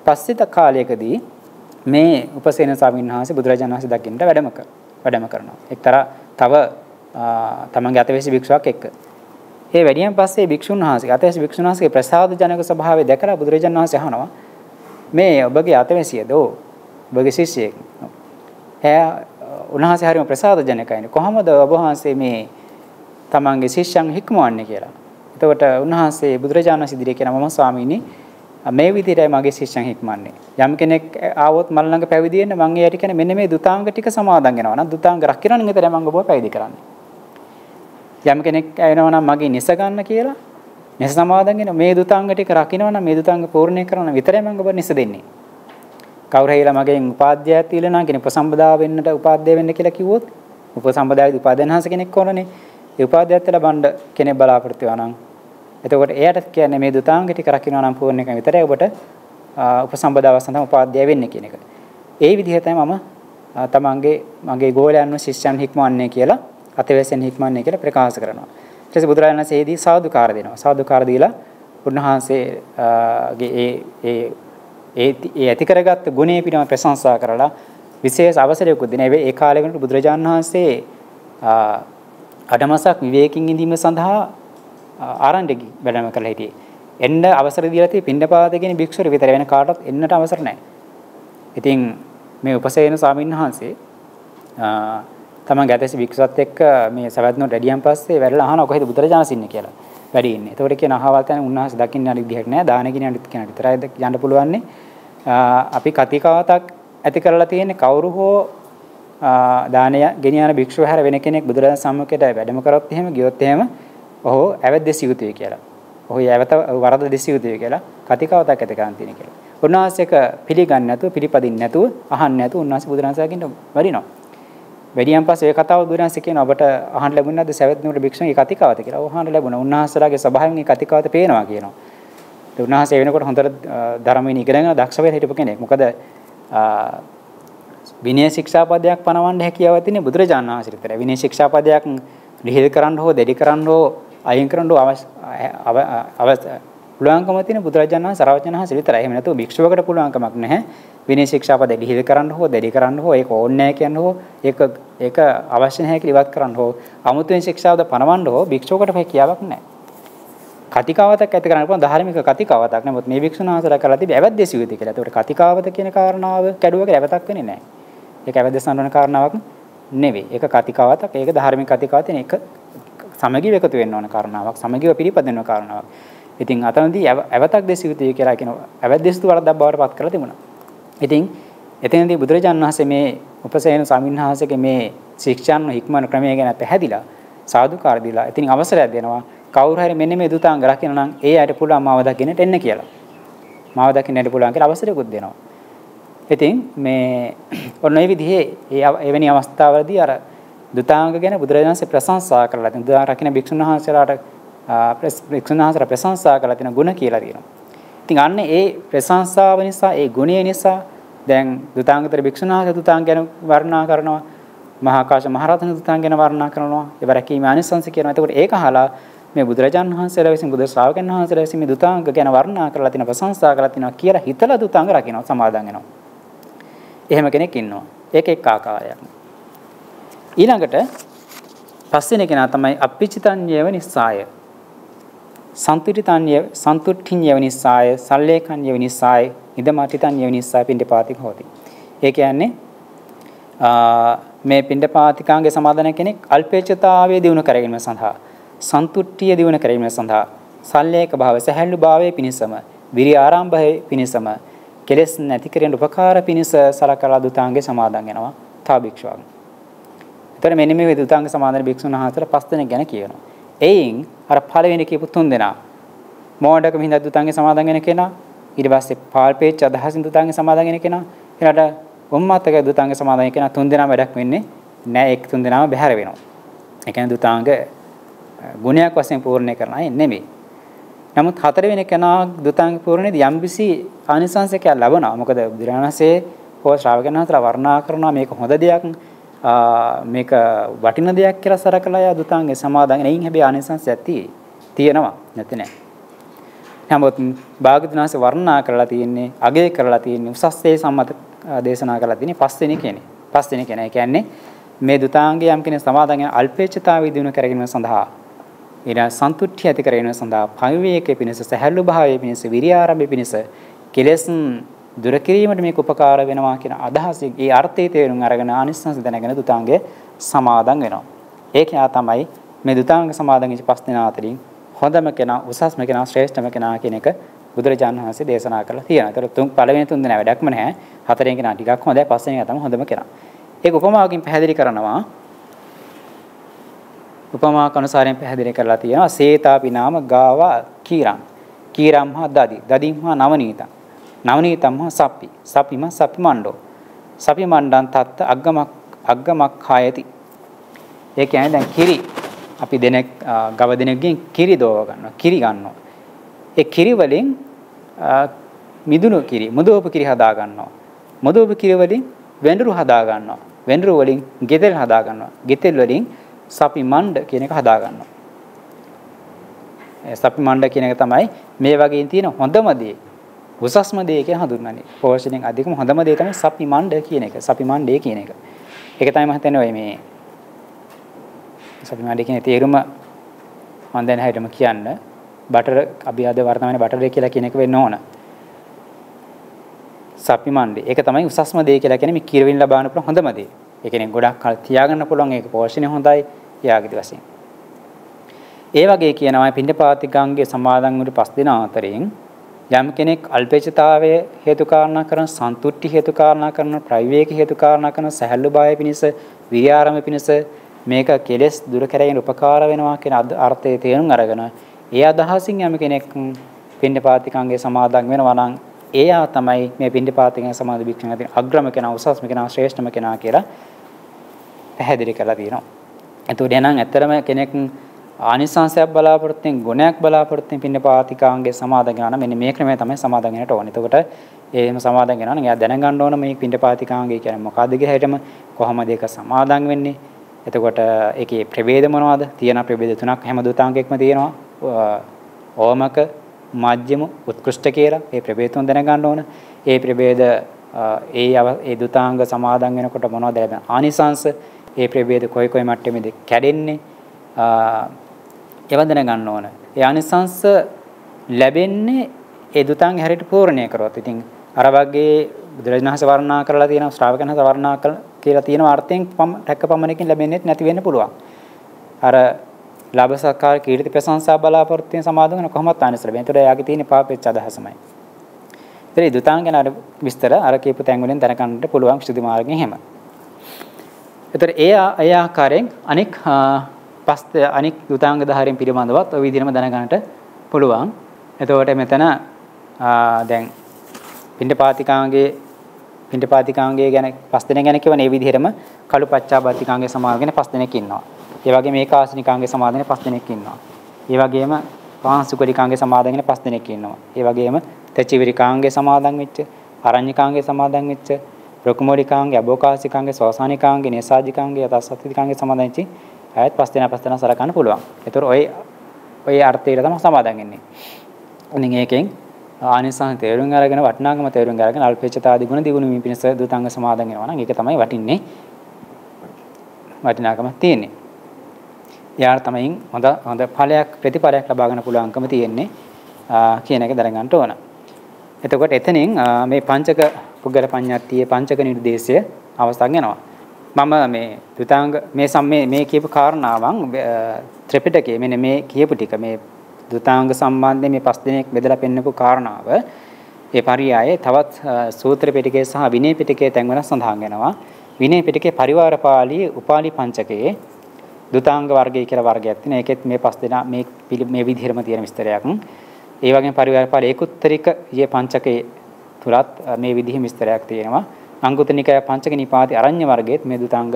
Speaker 1: පස්සේ කාලයකදී මේ උපසේන ස්වාමීන් වහන්සේ බුදුරජාණන් වහන්සේ දකින්නට වැඩම කර වැඩම කරනවා. එක්තරා තව තමන්ගේ අතවැසි භික්ෂුවක් එක්ක. ඒ වැඩියෙන් පස්සේ භික්ෂුන් වහන්සේ අතවැසි භික්ෂුන් වහන්සේගේ ප්‍රසාද ජනක ස්වභාවය දැකලා බුදුරජාණන් වහන්සේ අහනවා මේ ඔබගේ අතවැසියද ඔබගේ ශිෂ්‍යයෙක්. එයා උන්වහන්සේ හරිම ප්‍රසාද ජනකයිනේ. කොහොමද ඔබ වහන්සේ මේ තමන්ගේ ශිෂ්‍යයන් හික්මවන්නේ කියලා. එතකොට උන්වහන්සේ බුදුරජාණන් ඉදිරියේ කියන මම ස්වාමීනි මේ විදිහටයි මගේ ශිෂ්‍යයන් හික්මන්නේ. යම් කෙනෙක් ආවොත් මල් ළඟ පැවිදි වෙන්න මම එයාට කියන්නේ මෙන්න මේ දුතාංග ටික සමාදන් වෙනවා නම් දුතාංග රකින්න විතරයි මම ඔබව පැවිදි කරන්නේ. යම් කෙනෙක් ඇවෙනවා නම් මගේ නිස ගන්න කියලා නිස සමාදන් වෙන මේ දුතාංග ටික රකින්නවා නම් මේ දුතාංග පූර්ණේ කරන විතරයි මම ඔබ නිස දෙන්නේ. කවුරු හරිලා මගෙන් උපාධ්‍යයක් තියලා නම් කෙනෙක් උපසම්පදා වෙන්නට උපාධ්‍ය වෙන්න කියලා කිව්වොත් උපසම්පදායේ උපාධ්‍යනහස කෙනෙක් ඕනනේ. ඒ උපාධ්‍යයත් ලබන්න කෙනෙක් බලාපොරොත්තු වෙනවා නම් එතකොට එයාට කියන්නේ මේ දුතාංග ටික රකින්නවා නම් පූර්ණ එක විතරයි ඔබට උපසම්පදාව සඳහා උපාධ්‍යය වෙන්නේ කියන එක. ඒ විදිහ තමයි මම තමන්ගේ මගේ ගෝලයන්ව ශිෂ්‍යයන් හික්මවන්නේ කියලා අතවැසෙන් හික්මවන්නේ කියලා ප්‍රකාශ කරනවා. ඊට පස්සේ බුදුරජාණන් වහන්සේ ඒදී සාදුකාර දෙනවා. සාදුකාර දීලා උන්වහන්සේගේ ඒ ඒ ඒ ඒ ඇති කරගත්ත ගුණේ පිටම ප්‍රශංසා කරලා විශේෂ අවසරයකුත් දෙන ඒ කාලයකට බුදුරජාණන් වහන්සේ අඩමසක් විවේකයෙන් ඉඳීම සඳහා ආරණ්‍ය වැඩම කරලා හිටියේ. එන්න අවසර දීලා තියෙ පින්නපාත කියන භික්ෂුවර විතර වෙන කාටවත් එන්නට අවසර නැහැ. ඉතින් මේ උපසේන ස්වාමීන් වහන්සේ තමන් ගැතැසි භික්ෂුවත් එක්ක මේ සවැත්නොට වැඩියන් පස්සේ වැඩලා අහනවා කොහෙද බුදුරජාණන් ඉන්නේ කියලා. වැඩි ඉන්නේ. එතකොට කියන අහවල් තැන උන්වහන්සේ දකින්න යන විදිහක් නෑ. දාන කියන යන කෙනාට විතරයි යන්න පුළුවන්නේ. අපි කතිකාවතක් ඇති කරලා තියෙන්නේ කවුරු හෝ දානය ගෙනියන භික්ෂුව හැර වෙන කෙනෙක් බුදුරජාණන් සම්මුඛයට වැඩම කරොත් එහෙම ගියොත් එහෙම ඔහු ඇවැත් දෙසිය යුතුයි කියලා. ඔහු ඇවත වරද දෙසිය යුතුයි කියලා කතිකාවතක් ඇති කරන් තියෙන කියලා. උන්වහන්සේක පිළිගන්නේ නැතුව පිළිපදින්නේ නැතුව අහන්නේ නැතුව උන්වහන්සේ බුදුරජාණන්සේගෙන් වරිනවා. වැඩියන් පස්සේ ඒ කතාව බුදුරජාණන්සේ කියන ඔබට අහන්න ලැබුණාද සවැත් නුවර භික්ෂුණී කතිකාවත කියලා. ඔහු අහන්න ලැබුණා. උන්වහන්සේලාගේ ස්වභාවයෙන් මේ කතිකාවත පේනවා කියනවා. ඒ උන්වහන්සේ වෙනකොට හොඳට ධර්මයෙන් ඉගෙනගෙන දක්ෂ වෙලා හිටපු කෙනෙක්. මොකද විනය ශික්ෂාපදයක් පනවන්න හැකියාවක් තියෙන බුදුරජාණන් වහන්සේට විතරයි. විනය ශික්ෂාපදයක් ලිහිල් කරන්න හෝ දෙඩි කරන්න හෝ අයින් කරන්න අවශ්‍ය පුළුවන්කම තියෙන බුදුරජාණන් වහන්සේ සරවචනහස විතරයි. එහෙම නැතුව භික්ෂුවකට පුළුවන්කමක් නැහැ. විනය ශික්ෂාපද ලිහිල් කරන්න හෝ දැඩි කරන්න හෝ ඒක ඕනේ නැහැ කියන්න හෝ ඒක ඒක අවශ්‍ය නැහැ කියලා ඉවත් කරන්න හෝ අමුතුවෙන් ශික්ෂාවද පනවන්න හෝ භික්ෂුවකට හැකියාවක් නැහැ. කතිකාවතක් ඇති කරන්න පුළුවන් ධාර්මික කතිකාවතක්. නමුත් මේ භික්ෂුන් වහන්සේලා කරලා තිබෙ ඇවැද්ද සිවිත කියලා. ඒකට කතිකාවත කියන කාරණාව කැඩුවක ඇවතක් වෙන්නේ නැහැ. ඒක ඇවැද්ද සම්වන කාරණාවක් නෙවෙයි. ඒක කතිකාවතක්. ඒක ධාර්මික කතිකාවතෙන් එක සමගිව එකතු වෙන්න ඕන කාරණාවක් සමගිව පිළිපදින්න කාරණාවක්. ඉතින් අතනදී ඇවතක් දෙසියුතිය කියලා කියන ඇවැද්දස්තු වරදක් බවට පත් කරලා තිබුණා. ඉතින් එතනදී බුදුරජාණන් වහන්සේ මේ උපසේන ස්වාමීන් මේ ශික්ෂාන් හික්මන ක්‍රමය ගැන පැහැදිලා සාදුකාර දීලා ඉතින් අවසරයක් දෙනවා කවුරු හරි මෙන්න මේ දුතාංග රකින්න නම් ඒ අයට පුළුවන් මාව දකින්නට එන්න කියලා. මාව දකින්නට පුළුවන් කියලා අවසරයකුත් දෙනවා. ඉතින් මේ ඔන්න ඒ විදිහේ එවැනි අවස්ථාවලදී අර දුතාංග ගැන බුදුරජාණන්සේ ප්‍රශංසා කරලා තියෙනවා. දුතාංග රකින්න භික්ෂුන් වහන්සේලාට භික්ෂුන් වහන්සේලා ප්‍රශංසා කරලා තියෙන ගුණ කියලා තියෙනවා. ඉතින් අන්න ඒ ප්‍රශංසාව නිසා ඒ ගුණය නිසා දැන් දුතාංගතර භික්ෂුන් වහන්සේ දුතාංග ගැන වර්ණනා කරනවා. මහා ආකාශ මහරහතන් දුතාංග ගැන වර්ණනා කරනවා. ඒව රැකීමේ අනිසංස කියනවා. එතකොට ඒක අහලා මේ බුදුරජාණන් වහන්සේලා විසින් බුදු ශ්‍රාවකයන් වහන්සේලා විසින් මේ දුතාංග ගැන වර්ණනා කරලා තියෙන ප්‍රශංසා කරලා තියෙනවා කියලා හිතලා දුතාංග රකින්න සමාදන් වෙනවා. එහෙම කෙනෙක් ඉන්නවා. ඒක එක් ආකාරයක්. ඊළඟට පස්වෙනි කෙනා තමයි අපිචිතඤ්ඤේව නිස්සාය. සන්තුටිතඤ්ඤ සන්තුට්ඨිඤ්ඤේව නිස්සාය, සල්ලේකඤ්ඤේව නිස්සාය, ඉදමාටිතඤ්ඤේව නිස්සාය පින්ඩපාතික හොති. ඒ කියන්නේ මේ පින්ඩපාතිකාංගේ සමාදන කෙනෙක් අල්පේච්ඡතාවයේ දිනු කරගැනීම සඳහා, සන්තුට්ඨිය දිනු කරගැනීම සඳහා, සල්ලේක භාව සහැල්ලු භාවයේ පිණිසම, විරි ආරම්භයේ පිණිසම, කෙලෙස් නැති කරගෙන උපකාර පිණිස සලකලා දුතාංගේ සමාදන් වෙනවා. තා භික්ෂුවක්. එතන මෙන්න මේ දුතාංග සමාදන් භික්ෂුන් වහන්සේලා පස් දෙනෙක් ගැන කියනවා. එයින් අර පළවෙනි කියපු තුන් දෙනා මෝඩකම හින්දා දුතාංගේ සමාදන් වෙන කෙනා ඊට පස්සේ පාල්පේච්ච අදහසින් දුතාංගේ සමාදන් වෙන කෙනා ඊළඟට ගොම්මාතක දුතාංගේ සමාදන් වෙන කෙනා තුන් දෙනා වැඩක් වෙන්නේ නෑ එක් තුන් දෙනාම බැහැර වෙනවා. ඒ කියන්නේ දුතාංග ගුණයක් වශයෙන් පූර්ණේ කරන අය නෙමෙයි. නමුත් හතරවෙනි කෙනා දුතාංග පූර්ණේදී යම්කිසි ආනිසංසයක් ලැබෙනවා. මොකද බුදුරණන්සේ හෝ ශ්‍රාවකයන් වහන්සේලා වර්ණනා කරනවා මේක හොඳ දෙයක් මේක වටින දෙයක් කියලා සරකලා යා දුතාංගේ සමාදන් එයින් හැබැයි ආනිසංසයක් තියෙනවා නැති නෑ. නමුත් භාගතුනාස වර්ණනා කරලා තියෙන්නේ අගය කරලා තියෙන්නේ උසස්සේ සම්මත දේශනා කරලා තියෙන්නේ පස්වෙනි කෙනේ. පස්වෙනි කෙනා. ඒ කියන්නේ මේ දුතාංගය යම් කෙනෙක් සමාදන් වෙන අල්පේච්ඡතාවය දිනු කරගෙන සඳහා ඊට සන්තුට්ඨිය ඇති කරගෙන සඳහා පවිවේකයේ පිණිස සහැල්ලු භාවයේ පිණිස විරියාරම්භයේ පිණිස කෙලෙස් දුර කිරීමට මේක උපකාර වෙනවා කියන අදහසින් ඒ අර්ථයේ තේරුම් අරගෙන ආනිස්සංස දැනගෙන දුතාංගයේ සමාදන් වෙනවා. ඒක යා තමයි මේ දුතාංග සමාදන් වෙච්ච පස් දෙනා අතරින් හොඳම කෙනා උසස්ම කෙනා ශ්‍රේෂ්ඨම කෙනා කියන එක බුදුරජාණන් වහන්සේ දේශනා කරලා තියෙනවා. ඒතර තුන් පළවෙනි තුන් දෙනා වැඩක්ම නැහැ. හතරෙන් කෙනා ටිකක් හොඳයි පස්වෙනි කෙනා තමයි හොඳම කෙනා. ඒක උපමාවකින් පැහැදිලි කරනවා. උපමාක අනුසාරයෙන් පැහැදිලි කරලා තියෙනවා. සේතාපි නාම ගාවා කීරං. කීරම් හා දදි. දදිම් හා නවනීතං. නවනීතම්ම සප්පි. සප්පිම සප්පි මණ්ඩෝ සප්පි මණ්ඩං තත්ත අග්ගමක් අග්ගමක් කායති ඒ කියන්නේ දැන් කිරි. අපි දෙනෙක් ගව දෙනෙක්ගෙන් කිරි දෝව ගන්නවා. කිරි ගන්නවා. ඒ කිරි වලින් මිදුණු කිරි මුදෝප කිරි හදා ගන්නවා. මුදෝප කිරි වලින් වෙඬරු හදා ගන්නවා. වෙඬරු වලින් ගෙතෙල් හදා ගන්නවා. ගෙතෙල් වලින් සපි මණ්ඩ කියන එක හදා ගන්නවා. සපි මණ්ඩ කියන එක තමයි මේ වගේ තියෙන හොඳම දේ. උසස්ම දේ කියලා හඳුන්වන්නේ. පෝෂණයෙන් අධිකම හොඳම දේ තමයි සපි මණ්ඩ කියන එක. සපි මණ්ඩේ කියන එක. ඒක තමයි මම හිතන්නේ ඔය මේ සපි මණ්ඩේ කියන තේරුම මම දැන් හැටම කියන්න. බටර් අපි අද වර්තමානයේ බටර් කියලා කියන එක වෙන්න ඕන. සපි මණ්ඩේ. ඒක තමයි උසස්ම දේ කියලා කියන්නේ මේ කිරවින් ලබාන පුළුවන් හොඳම දේ. ඒ කියන්නේ ගොඩක් කල් තියාගන්න පුළුවන් ඒක පෝෂණය හොඳයි යාගිත වශයෙන්. ඒ වගේ කියනවා පින්ඩපාතිකාංගයේ සමාදන් වූ පස් දෙනා අතරින් යම් කෙනෙක් අල්පේචතාවය හේතු කාරණා කරන සන්තුට්ටි හේතු කාරණා කරන ප්‍රවිවේක හේතු කාරණා කරන සහැල්ලු බය පිණිස විරියාරම පිණිස මේක කෙලෙස් දුර කරගෙන උපකාර වෙනවා කියන අර්ථයේ තේරුම් අරගෙන ඒ අදහසින් යම් කෙනෙක් පින්ඩපාතිකංගේ සමාදන් වෙනවා නම් එයා තමයි මේ පින්ඩපාතිකංගේ සමාද භික්ෂුන් අතර අග්‍රම කෙනා උසස්ම කෙනා ශ්‍රේෂ්ඨම කෙනා කියලා පැහැදිලි කරලා තියෙනවා. එතකොට එහෙනම් ඇත්තරම කෙනෙක් ආනිසංසයක් බලාපොරොත්තුෙන් ගුණයක් බලාපොරොත්තුෙන් පින්න පාතිකාංගේ සමාදන් වෙනවා නම් මෙන්න මේ ක්‍රමය තමයි සමාදන් වෙන්නට ඕනේ. එතකොට එහෙම සමාදන් වෙනවා නම් එයා දැනගන්න ඕන මේ පින්න පාතිකාංගේ කියන්නේ මොකද්ද කියලා හිතම කොහොමද ඒක සමාදන් වෙන්නේ? එතකොට ඒකේ ප්‍රභේද මොනවද? තියෙන ප්‍රභේද තුනක් හැම දුතාංගයක්ම තියෙනවා. ඕමක, මජ්ජිම, උත්කෘෂ්ඨ කියලා. ඒ ප්‍රභේද තුන දැනගන්න ඕන. ඒ ප්‍රභේද ඒ ඒ දුතාංග සමාදන් වෙනකොට මොනවද ලැබෙන ආනිසංස? ඒ ප්‍රභේද කොයි කොයි මට්ටමේද කැඩෙන්නේ? ඒවා දැනගන්න ඕන. ඒ ආනිසංස ලැබෙන්නේ ඒ දුතන් හැරෙට පූර්ණණය කරොත්. ඉතින් අර වගේ බුදුරජාණන්සේ වර්ණනා කරලා තියෙන ශ්‍රාවකයන්හස වර්ණනා කියලා තියෙන අර්ථයෙන් ටැක්ක පමණකින් ලැබෙන්නේ නැති වෙන්න පුළුවන්. අර ලාභ සත්කාර කීර්ති ප්‍රශංසා බලාපොරොත්තුෙන් සමාදන් වෙන කොහොමත් ආනිසල වෙන. ඒතර එයාගේ තියෙන පාපෙච්ච අදහසමයි. ඉතින් මේ දුතාන් ගැන අර විස්තර අර කියපු තැන් වලින් දැනගන්නට පුළුවන් ශුද්ධ මාර්ගයෙන් එහෙම. ඒතර ඒ ඒ ආකාරයෙන් අනෙක් පස් අනික් යුතාංග ධාරයෙන් පිළිබඳවත් ওই විදිහම දැනගන්නට පුළුවන්. එතකොට මෙතන දැන් පින්ඩපාතිකාංගයේ පින්ඩපාතිකාංගය ගැන පස් දෙනෙක් ගැන කියවනේ මේ විදිහටම කළු පච්චාබත්තිකාංගයේ සමාදගෙන පස් දෙනෙක් ඉන්නවා. ඒ වගේම ඒකාසනිකාංගයේ සමාදගෙන පස් දෙනෙක් ඉන්නවා. ඒ වගේම පාංසුකලිකාංගයේ සමාදගෙන පස් දෙනෙක් ඉන්නවා. ඒ වගේම තෙචිවිරිකාංගයේ සමාදන් වෙච්ච, අරඤ්ඤකාංගයේ සමාදන් වෙච්ච, ප්‍රකුමෝලිකාංගයේ, අබෝකාසිකාංගයේ, සෝසානිකාංගයේ, නේසාජිකාංගයේ, යතස්සතිකාංගයේ සමාදන් වෙච්ච අයත් පස් දෙනා පස් දෙනා සලකන්න පුළුවන්. ඒතර ඔය ඔය අර්ථයට තමයි සමාදන් වෙන්නේ. ඉතින් ඒකෙන් ආනිසංස තේරුම් අරගෙන වටිනාකම තේරුම් අරගෙන අල්පේච්ඡතාදී ගුණ දිගුණ වීම පිණිස දුතාංග සමාදන් වෙනවා නම් ඒක තමයි වටින්නේ වටිනාකම තියෙන්නේ. යාර තමයි හොඳ හොඳ ඵලයක් ප්‍රතිඵලයක් ලබා ගන්න පුළුවන්කම තියෙන්නේ කියන එක දැනගන්න ඕන. එතකොට එතනින් මේ පංචක පුද්ගල පඤ්ඤාත්තියේ පංචක නිර්දේශය අවස්ථාවක් යනවා. මම මේ දුතාංග මේ සම්මේ මේ කියපු කාරණාවන් ත්‍රිපිටකයේ මෙන්න මේ කියපු ටික මේ දුතාංග සම්බන්ධයෙන් මේ පස් දිනක් බෙදලා පෙන්නපු කාරණාව ඒ පරියායේ තවත් සූත්‍ර පිටකයේ සහ විනය පිටකයේ තැන්වල සඳහන් වෙනවා. විනය පිටකයේ පරිවාර පාළියේ උපාලි පංචකයේ දුතාංග වර්ගය කියලා වර්ගයක් තියෙනවා. ඒකෙත් මේ පස් දෙනා මේ මේ විදිහටම තියෙන විස්තරයක්. ඒ වගේම පරිවාර පාළියේ ඒකුත්තරික යේ පංචකයේ තුලත් මේ විදිහේ විස්තරයක් තියෙනවා. අංගුත්තර නිකාය පංචක නිපාති අරඤ්‍ය වර්ගයේත් මේ දුතාංග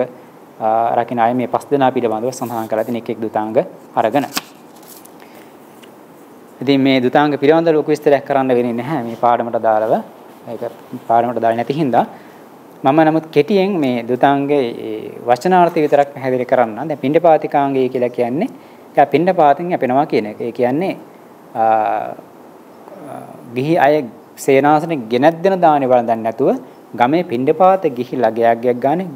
Speaker 1: රකින්න අය මේ පස් දෙනා පිළිබඳව සඳහන් කරලා තියෙන එක් එක් දුතාංග අරගෙන ඉතින් මේ දුතාංග පිළිබඳව ලොකු විස්තරයක් කරන්න වෙන්නේ නැහැ මේ පාඩමට දාලව. ඒක පාඩමට දාලා නැති හින්දා මම නමුත් කෙටියෙන් මේ දුතාංගයේ වචනාර්ථය විතරක් පැහැදිලි කරන්න. දැන් පිණ්ඩපාතිකාංගය කියලා කියන්නේ එයා පිණ්ඩපාතෙන් යැපෙනවා කියන එක. ඒ කියන්නේ ගිහි අය සේනාසනේ ගෙනත් දෙන දානේ වළඳන්නේ නැතුව ගමේ පිණ්ඩපාත ගිහිලා ගයක් ගයක් ගානේ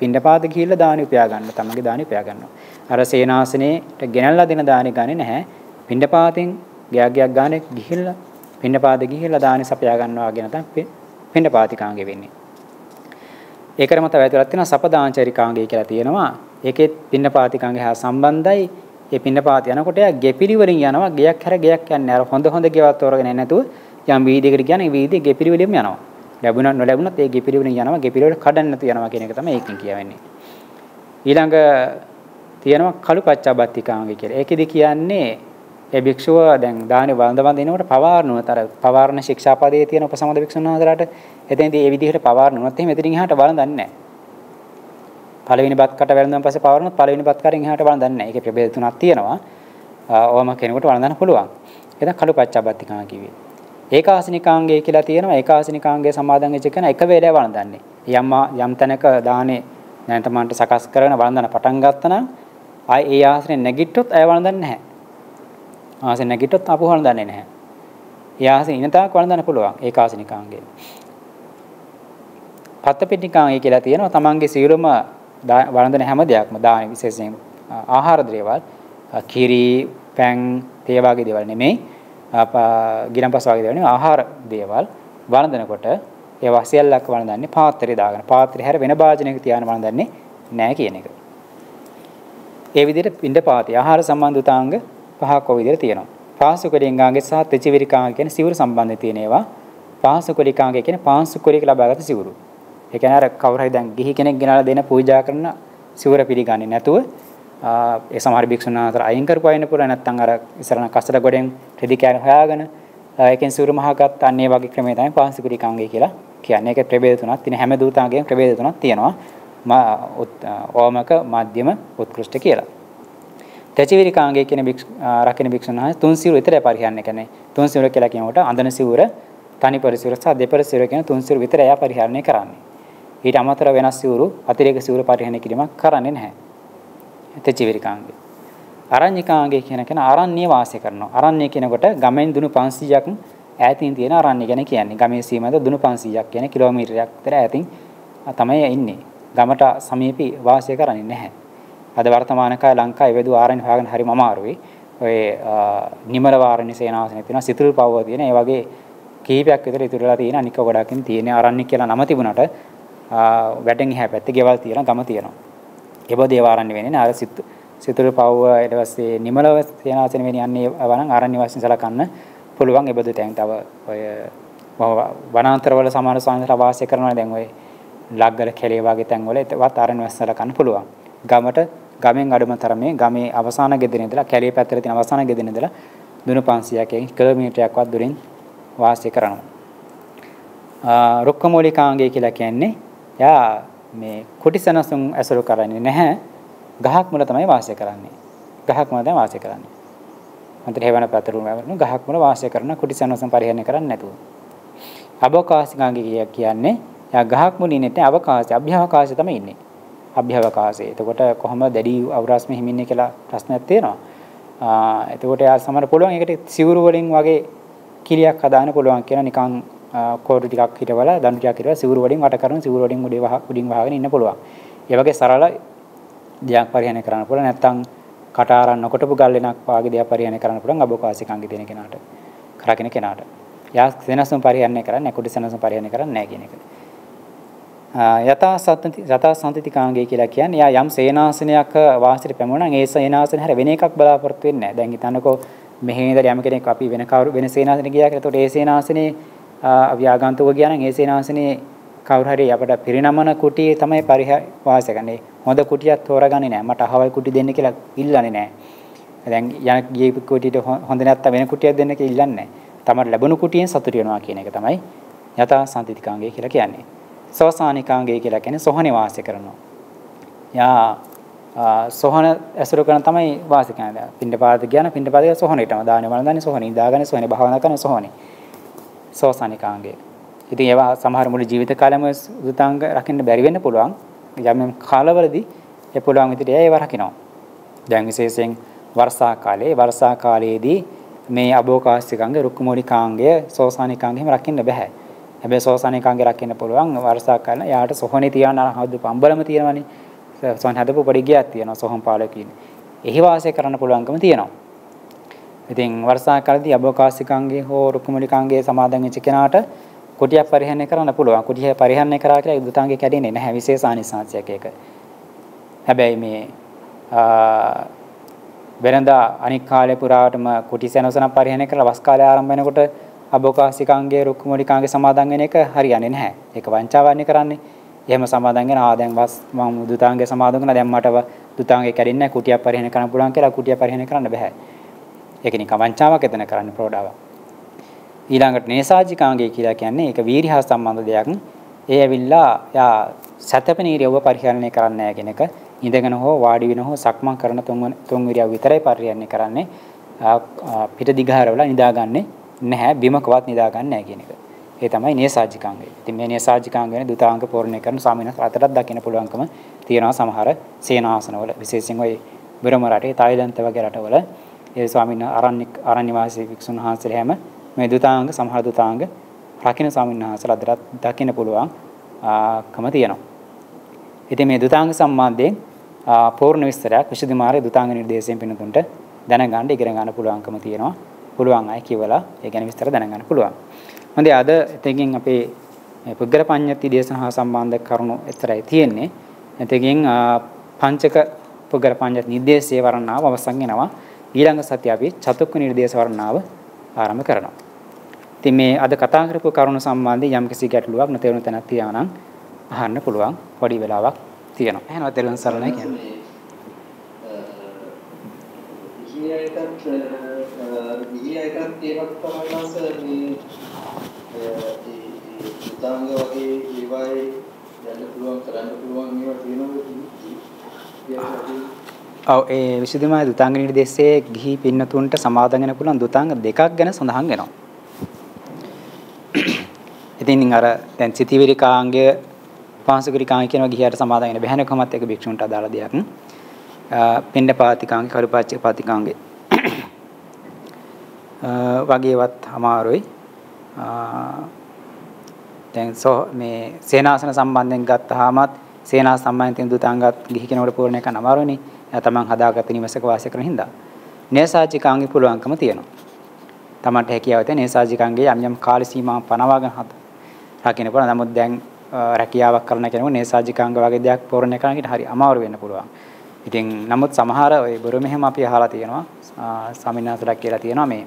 Speaker 1: පිණ්ඩපාත ගිහිල්ලා දානේ උපයා ගන්න තමගේ දානේ උපයා ගන්නවා. අර සේනාසනේට ගෙනල්ලා දෙන දානේ ගන්නේ නැහැ. පිණ්ඩපාතෙන් ගයක් ගයක් ගානේ ගිහිල්ලා පින්නපාත ගිහිල්ලා දානි සපයා ගන්නවා කියන තමයි පින්නපාතිකාංගේ වෙන්නේ. ඒකට මත වැදගත් තියෙනවා සපදාංචරිකාංගය කියලා තියෙනවා. ඒකෙත් පින්නපාතිකාංගේ හා සම්බන්ධයි. ඒ පින්නපාත යනකොට යා ගෙපිලි වලින් යනවා. ගයක් හැර ගයක් යන්නේ. අර හොඳ හොඳ ගෙවත් තෝරගෙන නැතුව යම් වීදියකට කියන්නේ වීදියේ ගෙපිලි වලින්ම යනවා. ලැබුණත් නොලැබුණත් ඒ ගෙපිලි වලින් යනවා. ගෙපිලි වල කඩන්න නැතු යනවා කියන එක තමයි ඒකෙන් කියවෙන්නේ. ඊළඟ තියෙනවා කළු පච්චාබත්තිකාංගය කියලා. ඒකෙදි කියන්නේ ඒ භික්ෂුව දැන් දානේ වන්ද වන්ද එනකොට පවාරණුවත් අර පවාරණ ශික්ෂාපදයේ තියෙන උපසමද භික්ෂුන් වහන්සේලාට එතෙන්දී ඒ විදිහට පවාරණුවත් එහෙම එතනින් එහාට වළඳන්නේ නැහැ. පළවෙනි බත් කට වැළඳන් පස්සේ පවාරණුවත් පළවෙනි බත් කරෙන් එහාට වළඳන්නේ නැහැ. ඒකේ ප්‍රභේද තුනක් තියෙනවා. ඕම කෙනෙකුට වළඳන්න පුළුවන්. එතන කළු පච්චාබත්තිකා කිව්වේ. ඒකාසනිකාංගය කියලා තියෙනවා. ඒකාසනිකාංගයේ සමාදන් වෙච්ච කෙනා එක වේලේ වළඳන්නේ. යම් යම් තැනක දානේ දැන් තමන්ට සකස් කරගෙන වළඳන පටන් ගත්තා නම් ආයේ ඒ ආසනේ නැගිට්ටොත් අය වළඳන්නේ නැහැ. ආසෙ නැගිට්ටොත් ආපහු වළඳන්නේ නැහැ. ඒ ආසෙ ඉන තාක් වළඳන්න පුළුවන් ඒකාසනිකාංගයෙන්. පත්තපිටිකාංගය කියලා තියෙනවා තමන්ගේ සියලුම වළඳන හැම දෙයක්ම දාන විශේෂයෙන් ආහාර ද්‍රව්‍යවල් කිරි, පැන්, තේ වගේ දේවල් නෙමෙයි. ගිරම්පස් වගේ දේවල් නෙමෙයි ආහාර දේවල් වළඳනකොට ඒ වසියල්ලක් වළඳන්නේ පාත්‍රය දාගෙන. පාත්‍රය හැර වෙන භාජනයක තියාගෙන වළඳන්නේ නැහැ කියන එක. ඒ විදිහට පින්ඩ පාතය ආහාර සම්බන්ධතාංග පහක් ඔය විදිහට තියෙනවා. පාසුකලිකාංගේ සහ තෙචිවිරිකාංග කියන සිවුරු සම්බන්ධය තියෙන ඒවා. පාසුකලිකාංග කියන්නේ පාසුකලික ලබාගත් සිවුරු. ඒ කියන්නේ අර කවුරු හරි දැන් ගිහි කෙනෙක් ගෙනලා දෙන පූජා කරන සිවුර පිළිගන්නේ නැතුව ඒ සමහර භික්ෂුන් වහන්සේලා අයින් කරපු අයින් පුරා නැත්නම් අර ඉස්සරහන කසල ගොඩෙන් රෙදි කෑන හොයාගෙන ඒකෙන් සිවුරු මහගත් අන්නේ වගේ ක්‍රමය තමයි පාසුකලිකාංගය කියලා කියන්නේ. ඒක ප්‍රභේද තුනක් තියෙන හැම දූතාංගයෙන් ප්‍රභේද තුනක් තියෙනවා. ඕමක මධ්‍යම උත්කෘෂ්ඨ කියලා. තෙචවිරිකාංගය කියන රකින්න භික්ෂුන් වහන්සේ තුන් සිවුර විතරයි පරිහරණය කරන්නේ. තුන් සිවුර කියලා කියනකොට අඳන සිවුර, තනි පරිසිවුර සහ දෙපර සිවුර කියන තුන් සිවුර විතරයි එයා පරිහරණය කරන්නේ. ඊට අමතරව වෙනස් සිවුරු, අතිරේක සිවුර පරිහරණය කිරීමක් කරන්නේ නැහැ. තෙචවිරිකාංගය. අරඤ්‍යකාංගය කියන කෙනා ආරණ්‍ය වාසය කරනවා. අරණ්‍ය කියනකොට ගමෙන් දුණු 500ක් ඈතින් තියෙන අරණ්‍ය ගැන කියන්නේ. ගමේ සීමාව දුණු 500ක් කියන්නේ කිලෝමීටරයක් විතර ඈතින් තමයි ඉන්නේ. ගමට සමීපී වාසය කරන්නේ නැහැ. අද වර්තමාන කාලේ ලංකාවේ වෙදු ආරණ්‍ය හොයාගෙන හරිම අමාරුයි. ඔය නිමල වාරණ්‍ය සේනාසනෙ තියෙනවා සිතුල් පවව තියෙන ඒ වගේ කීපයක් විතර ඉතුරුලා තියෙන අනික ගොඩකින් තියෙන ආරණ්‍ය කියලා නම තිබුණාට වැඩෙන් එහා පැත්තේ ගෙවල් තියෙන ගම තියෙනවා. ඒබෝධි ආරණ්‍ය වෙන්නේ අර සිතුල් පවව ඊට පස්සේ නිමල සේනාසනෙ වෙන්නේ යන්නේ වනම් ආරණ්‍ය වශයෙන් සලකන්න පුළුවන් ඒබෝධි තැන් තව ඔය වනාන්තරවල සමාන සංස්කෘත වාසය කරනවා දැන් ඔය ලග්ගල කෙලේ වගේ තැන් වල ඒවත් ආරණ්‍ය වශයෙන් සලකන්න පුළුවන්. ගමට ගමෙන් අඩුම තරමේ ගමේ අවසාන ගෙදර ඉඳලා කැලේ පැත්තට තියෙන අවසාන ගෙදර ඉඳලා දුන 500කින් කිලෝමීටරයක්වත් දුරින් වාසය කරනවා. රුක්කමූලිකාංගය කියලා කියන්නේ යා මේ කුටිසනසුන් ඇසුරු කරන්නේ නැහැ. ගහක් මුල තමයි වාසය කරන්නේ. ගහක් මුල තමයි වාසය කරන්නේ. අන්තර හේවන පැතරුම වරන ගහක් මුල වාසය කරන කුටිසනසුන් පරිහරණය කරන්නේ නැතුව. අබෝකාසිකාංගය කියන්නේ යා ගහක් මුල ඉන්නේ නැහැ අවකාශය අභ්‍යවකාශය තමයි ඉන්නේ. අභ්‍යවකාශය. එතකොට කොහොමද දැඩි අවරාස්ම හිමින්නේ කියලා ප්‍රශ්නයක් තියෙනවා. එතකොට යා සමහර පුළුවන් ඒකට සිවුරු වලින් වගේ කිලියක් හදාන්න පුළුවන් කියන නිකන් කෝරු ටිකක් හිටවලා දණු ටිකක් හිටවලා සිවුරු වලින් වට කරන සිවුරු වලින් උඩේ වහ උඩින් වහගෙන ඉන්න පුළුවන්. ඒ වගේ සරල දෙයක් පරිහරණය කරන්න පුළුවන්. නැත්තම් කට ආරන් නොකොටපු ගල් වෙනක් වාගේ දෙයක් පරිහරණය කරන්න පුළුවන් අබෝකාසිකංගි දෙන කෙනාට. කරකින කෙනාට. යා සෙනසුන් පරිහරණය කරන්නේ කුටි සෙනසුන් පරිහරණය කරන්නේ නැහැ කියන එක. යථා සත්‍ති යථා සම්තිතිකාංගය කියලා කියන්නේ යා යම් සේනාසනයක වාසිත පැමුණා නම් ඒ සේනාසන හැර වෙන එකක් බලාපොරොත්තු වෙන්නේ නැහැ. දැන් හිතන්නකෝ මෙහි ඉඳලා යම් කෙනෙක් අපි වෙන කවුරු වෙන සේනාසනයක ගියා කියලා. එතකොට ඒ සේනාසනේ අව්‍යාගන්තුක ගියා නම් ඒ සේනාසනේ කවුරු හරි අපට පිරිනමන කුටියේ තමයි පරිහ වාසය කරන්නේ. හොඳ කුටියක් තෝරගන්නේ නැහැ. මට අහවල් කුටි දෙන්න කියලා ඉල්ලන්නේ නැහැ. දැන් යන ගියේ කුටියට හොඳ නැත්තම් වෙන කුටියක් දෙන්න කියලා ඉල්ලන්නේ නැහැ. තමයි ලැබුණු කුටියෙන් සතුට වෙනවා කියන එක තමයි යථා සම්තිතිකාංගය කියලා කියන්නේ. සෝසානිකාංගය කියලා කියන්නේ සොහනේ වාසය කරනවා. යා සොහන ඇසුරු කරන තමයි වාසය කරන්නේ. පින්ඩපාත කියන පින්ඩපාත කියන සොහනේටම දාන්නේ වළඳන්නේ සොහනේ. ඉදාගන්නේ සොහනේ භාවනා කරන සොහනේ. සෝසානිකාංගය. ඉතින් ඒවා සමහර මුළු ජීවිත කාලෙම සුතාංග රකින්න බැරි වෙන්න පුළුවන්. යම් යම් කාලවලදී ඒ පුළුවන් විදිහට ඒව රකින්නවා. දැන් විශේෂයෙන් වර්ෂා කාලේ වර්ෂා කාලයේදී මේ අබෝකාස්තිකාංග රුක්කමූලිකාංගය සෝසානිකාංග එහෙම රකින්න බෑ. හැබැයි සෝසානිකාංග රකින්න පුළුවන් වර්ෂා කාලේ යාට සොහනේ තියන හදු පම්බලම තියෙනවනේ. සොහන් හදපු පොඩි ගියක් තියෙනවා සොහන් පාලක කියන්නේ. එහි වාසය කරන්න පුළුවන්කම තියෙනවා. ඉතින් වර්ෂා කාලේදී අබෝකාසිකාංගයේ හෝ රුක්කමූලිකාංගයේ සමාදන් වෙච්ච කෙනාට කුටියක් පරිහරණය කරන්න පුළුවන්. කුටිය පරිහරණය කරා කියලා යුද්ධතාංගේ කැඩෙන්නේ නැහැ විශේෂ ආනිසංශයක් ඒක. හැබැයි මේ වෙනදා අනික් කාලේ පුරාවටම කුටි සෙනසන පරිහරණය කරලා වස් කාලය ආරම්භ වෙනකොට අබෝකාසිකාංගයේ රුක්කමූලිකාංගේ සමාදන් වෙන එක හරියන්නේ නැහැ. ඒක වංචාවන්නේ කරන්නේ. එහෙම සමාදන් වෙන ආ දැන් වස් මම දුතාංගේ සමාදන් කරනවා දැන් මට දුතාංගේ කැඩෙන්නේ නැහැ කුටියක් පරිහරණය කරන්න පුළුවන් කියලා කුටිය පරිහරණය කරන්න බෑ. ඒක නිකන් වංචාවක් එතන කරන්න ප්‍රෝඩාවක්. ඊළඟට නේසාජිකාංගය කියලා කියන්නේ ඒක වීර්ය හා සම්බන්ධ දෙයක්. ඒ ඇවිල්ලා යා සතපන ඉරියව්ව පරිහරණය කරන්නේ නැහැ කියන එක. ඉඳගෙන හෝ වාඩි වෙන හෝ සක්මන් කරන තුන් තුන් ඉරියව් විතරයි පරිහරණය කරන්නේ. පිට දිගහරවලා නිදාගන්නේ නැහැ බිමකවත් නිදාගන්නේ නැහැ කියන එක. ඒ තමයි නේසාජිකාංගය. ඉතින් මේ නේසාජිකාංගය දුතාංග පූර්ණ කරන ස්වාමීන් වහන්සේ අතරක් දකින්න පුළුවන්කම තියෙනවා සමහර සේනාසනවල විශේෂයෙන් ওই බ්‍රහ්ම රටේ තායිලන්ත වගේ රටවල ඒ ස්වාමීන් අරණ්‍ය අරණ්‍ය වාසී වික්ෂුන් වහන්සේලා හැම මේ දුතාංග සමහර දුතාංග රකින්න ස්වාමීන් වහන්සේලා අදටත් දකින්න පුළුවන් කම තියෙනවා. ඉතින් මේ දුතාංග සම්බන්ධයෙන් පූර්ණ විස්තරයක් විශේෂ මාර්ගයේ දුතාංග නිර්දේශයෙන් පිනතුන්ට දැනගන්න ඉගෙන ගන්න පුළුවන්කම තියෙනවා. පුළුවන් අය කියවලා ඒ ගැන විස්තර දැනගන්න පුළුවන්. හොඳයි අද එතකින් අපේ මේ පුද්ගල පඤ්ඤති දේශනා සම්බන්ධ කරුණු එතරයි තියෙන්නේ. එතකින් පංචක පුද්ගල පඤ්ඤති නිර්දේශයේ වර්ණාව අවසන් වෙනවා. ඊළඟ සතිය අපි චතුක්ක නිර්දේශ වර්ණාව ආරම්භ කරනවා. ඉතින් මේ අද කතා කරපු කරුණු සම්බන්ධයෙන් යම්කිසි ගැටලුවක් නොතේරුණු තැනක් තියෙනවා නම් අහන්න පුළුවන්. පොඩි වෙලාවක් තියෙනවා. එහෙනම් තෙරුවන් සරණයි කියන්නේ.
Speaker 2: ගිහියටත් ගිහියටත් ඒවත් තමයි මේ උදාංග වගේ ඒවායේ යන්න පුළුවන් කරන්න පුළුවන් ඒවා තියෙනවා
Speaker 1: ඔව් ඒ විසුද්ධිමය දුතාංග නිර්දේශයේ ගිහි පින්නතුන්ට සමාදන් වෙන්න පුළුවන් දුතාංග දෙකක් ගැන සඳහන් වෙනවා. ඉතින් අර දැන් සිතිවිලි කාංගය පාංශුකරි කාංගය කියන ගිහියට සමාදන් වෙන්න බැහැ නකමත් එක භික්ෂුන්ට අදාළ දෙයක්. පින්ඩ පාතිකාංග කරුපාච්ච පාතිකාංගේ වගේවත් අමාරුයි. දැන් සෝ මේ සේනාසන සම්බන්ධයෙන් ගත්තාමත් සේනා සම්බන්ධයෙන් දුතාංගත් ගිහි කෙනෙකුට පූර්ණ කරන්න අමාරුනේ. තමන් හදාගත්ත නිවසක වාසය කරන හින්දා නේසාජිකාංගේ පුළුවන්කම තියෙනවා. තමන්ට හැකියාව තියෙන නේසාජිකාංගේ යම් යම් කාල සීමා පනවාගෙන හද. රකින්න පුළුවන්. නමුත් දැන් රැකියාවක් කරන කෙනෙකුට නේසාජිකාංග වගේ දෙයක් පූර්ණ කරන එකට හරි අමාරු වෙන්න පුළුවන්. ඉතින් නමුත් සමහර ඔය බොරු මෙහෙම අපි අහලා තියෙනවා. ස්වාමිනාසලක් කියලා තියෙනවා මේ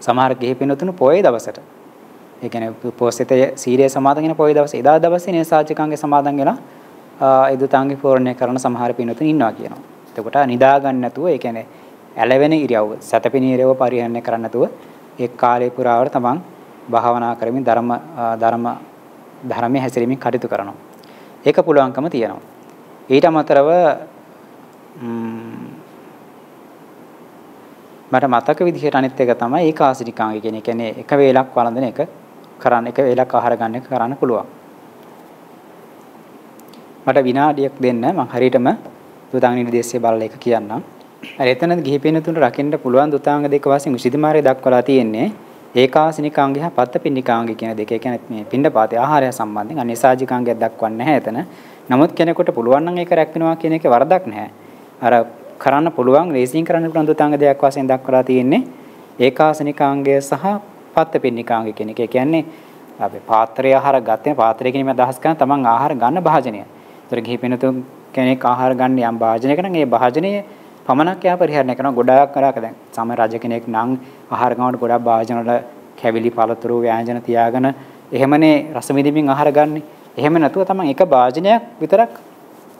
Speaker 1: සමහර ගෙහි පිනතුණු පොයේ දවසට ඒ කියන්නේ පොසිතේ සීලය සමාදන් වෙන පොයේ දවසේ එදා දවසේ නේසාජිකාංගේ සමාදන් වෙලා ඉදුතාංගි පූර්ණය කරන සමහර පින්වතුන් ඉන්නවා කියනවා. එතකොට නිදා ගන්න නැතුව ඒ කියන්නේ ඇලවෙන ඉරියව්ව සතපින ඉරියව්ව පරිහරණය කරන්න නැතුව ඒ කාලේ පුරාවට තමන් භාවනා කරමින් ධර්ම ධර්ම ධර්මයේ හැසිරීමෙන් කටයුතු කරනවා. ඒක පුළුවන්කම තියෙනවා. ඊට අමතරව මට මතක විදිහට අනිත් එක තමයි ඒකාසිනිකාංගය කියන එක. කියන්නේ එක වේලක් වළඳන එක කරන්න එක වේලක් ආහාර ගන්න එක කරන්න පුළුවන්. මට විනාඩියක් දෙන්න මම හරියටම දුතාංග නිර්දේශය බලලා එක කියන්නම්. අර එතන ගිහි පින්නතුන්ට රකින්න පුළුවන් දුතාංග දෙක වශයෙන් විසුද්ධිමාර්ගය දක්වලා තියෙන්නේ ඒකාසිනිකාංගය හා පත්තපින්නිකාංගය කියන දෙක. ඒ කියන්නේ මේ පින්ඩපාතේ ආහාරය සම්බන්ධයෙන් අනේසාජිකාංගයක් දක්වන්නේ නැහැ එතන. නමුත් කෙනෙකුට පුළුවන් නම් ඒක රැක්වෙනවා කියන එකේ වරදක් නැහැ. අර කරන්න පුළුවන් රේසින් කරන්න පුළුවන් දුතාංග දෙයක් වශයෙන් දක්වලා තියෙන්නේ ඒකාසනිකාංගය සහ පත්තපින්නිකාංගය කියන එක. ඒ කියන්නේ අපි පාත්‍රය ආහාර ගත්තේ පාත්‍රය කියන මේ අදහස් කරන තමන් ආහාර ගන්න භාජනය. ඒතර ගිහි පිනතුන් කෙනෙක් ආහාර ගන්න යම් භාජනයක නම් ඒ භාජනය පමණක් යා පරිහරණය කරනවා ගොඩාක් කරාක දැන් සමහර රජ කෙනෙක් නම් ආහාර ගන්නකොට ගොඩාක් භාජන වල කැවිලි පළතුරු ව්‍යංජන තියාගෙන එහෙමනේ රස විඳින්මින් ආහාර ගන්නෙ. එහෙම නැතුව තමයි එක භාජනයක් විතරක්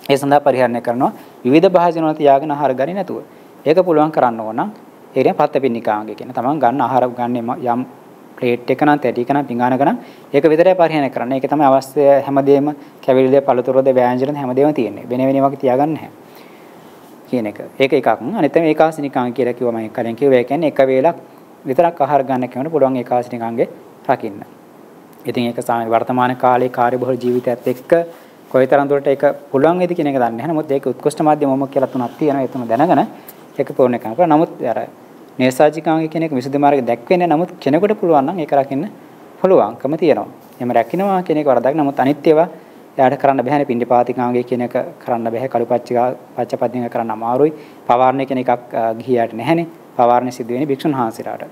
Speaker 1: ඒ සඳහා පරිහරණය කරනවා විවිධ භාජන වල තියාගෙන ආහාර ගන්නේ නැතුව. ඒක පුළුවන් කරන්න ඕන නම් ඒ කියන්නේ පත්තපින්නිකාංගය කියන. තමන් ගන්න ආහාර ගන්න යම් ප්ලේට් එක නම් තැටි එක නම් පිඟානක නම් ඒක විතරයි පරිහරණය කරන්න. ඒක තමයි අවශ්‍ය හැමදේම කැවිලිද පළතුරුද ව්‍යංජන හැමදේම තියෙන්නේ. වෙන වෙන වගේ තියාගන්න නැහැ. කියන එක. ඒක එකක්. අනිත් එක ඒකාසනිකාංග කියලා කිව්වම මම කලින් කිව්වා. ඒ කියන්නේ එක වේලක් විතරක් ආහාර ගන්න කෙනෙකුට පුළුවන් ඒකාසනිකාංගේ රකින්න. ඉතින් ඒක සාමාන්‍ය වර්තමාන කාලේ කාර්යබහුල ජීවිතයත් එක්ක කොයිතරම් දුරට ඒක පුළුවන් වේද කියන එක දන්නේ නැහැ. නමුත් ඒක උත්කෘෂ්ඨ මාධ්‍යමම කියලා තුනක් තියෙනවා. ඒ තුන දැනගෙන ඒක පූර්ණ කරනවා. නමුත් අර නේසාජිකාංග කියන එක විසුද්ධි මාර්ගය දැක්වෙන්නේ නමුත් කෙනෙකුට පුළුවන් නම් ඒක රකින්න පුළුවන්කම තියෙනවා. එහෙම රැකිනවා කියන එක වරදක්. නමුත් අනිත් ඒවා එයාට කරන්න බැහැනේ පින්ඩපාතිකාංගය කියන එක කරන්න බැහැ. කලුපච්චිකා පච්චපද්දින කරන්න අමාරුයි. පවාරණය කියන එකක් ගිහියාට නැහැනේ. පවාරණය සිදු වෙන්නේ භික්ෂුන් වහන්සේලාට.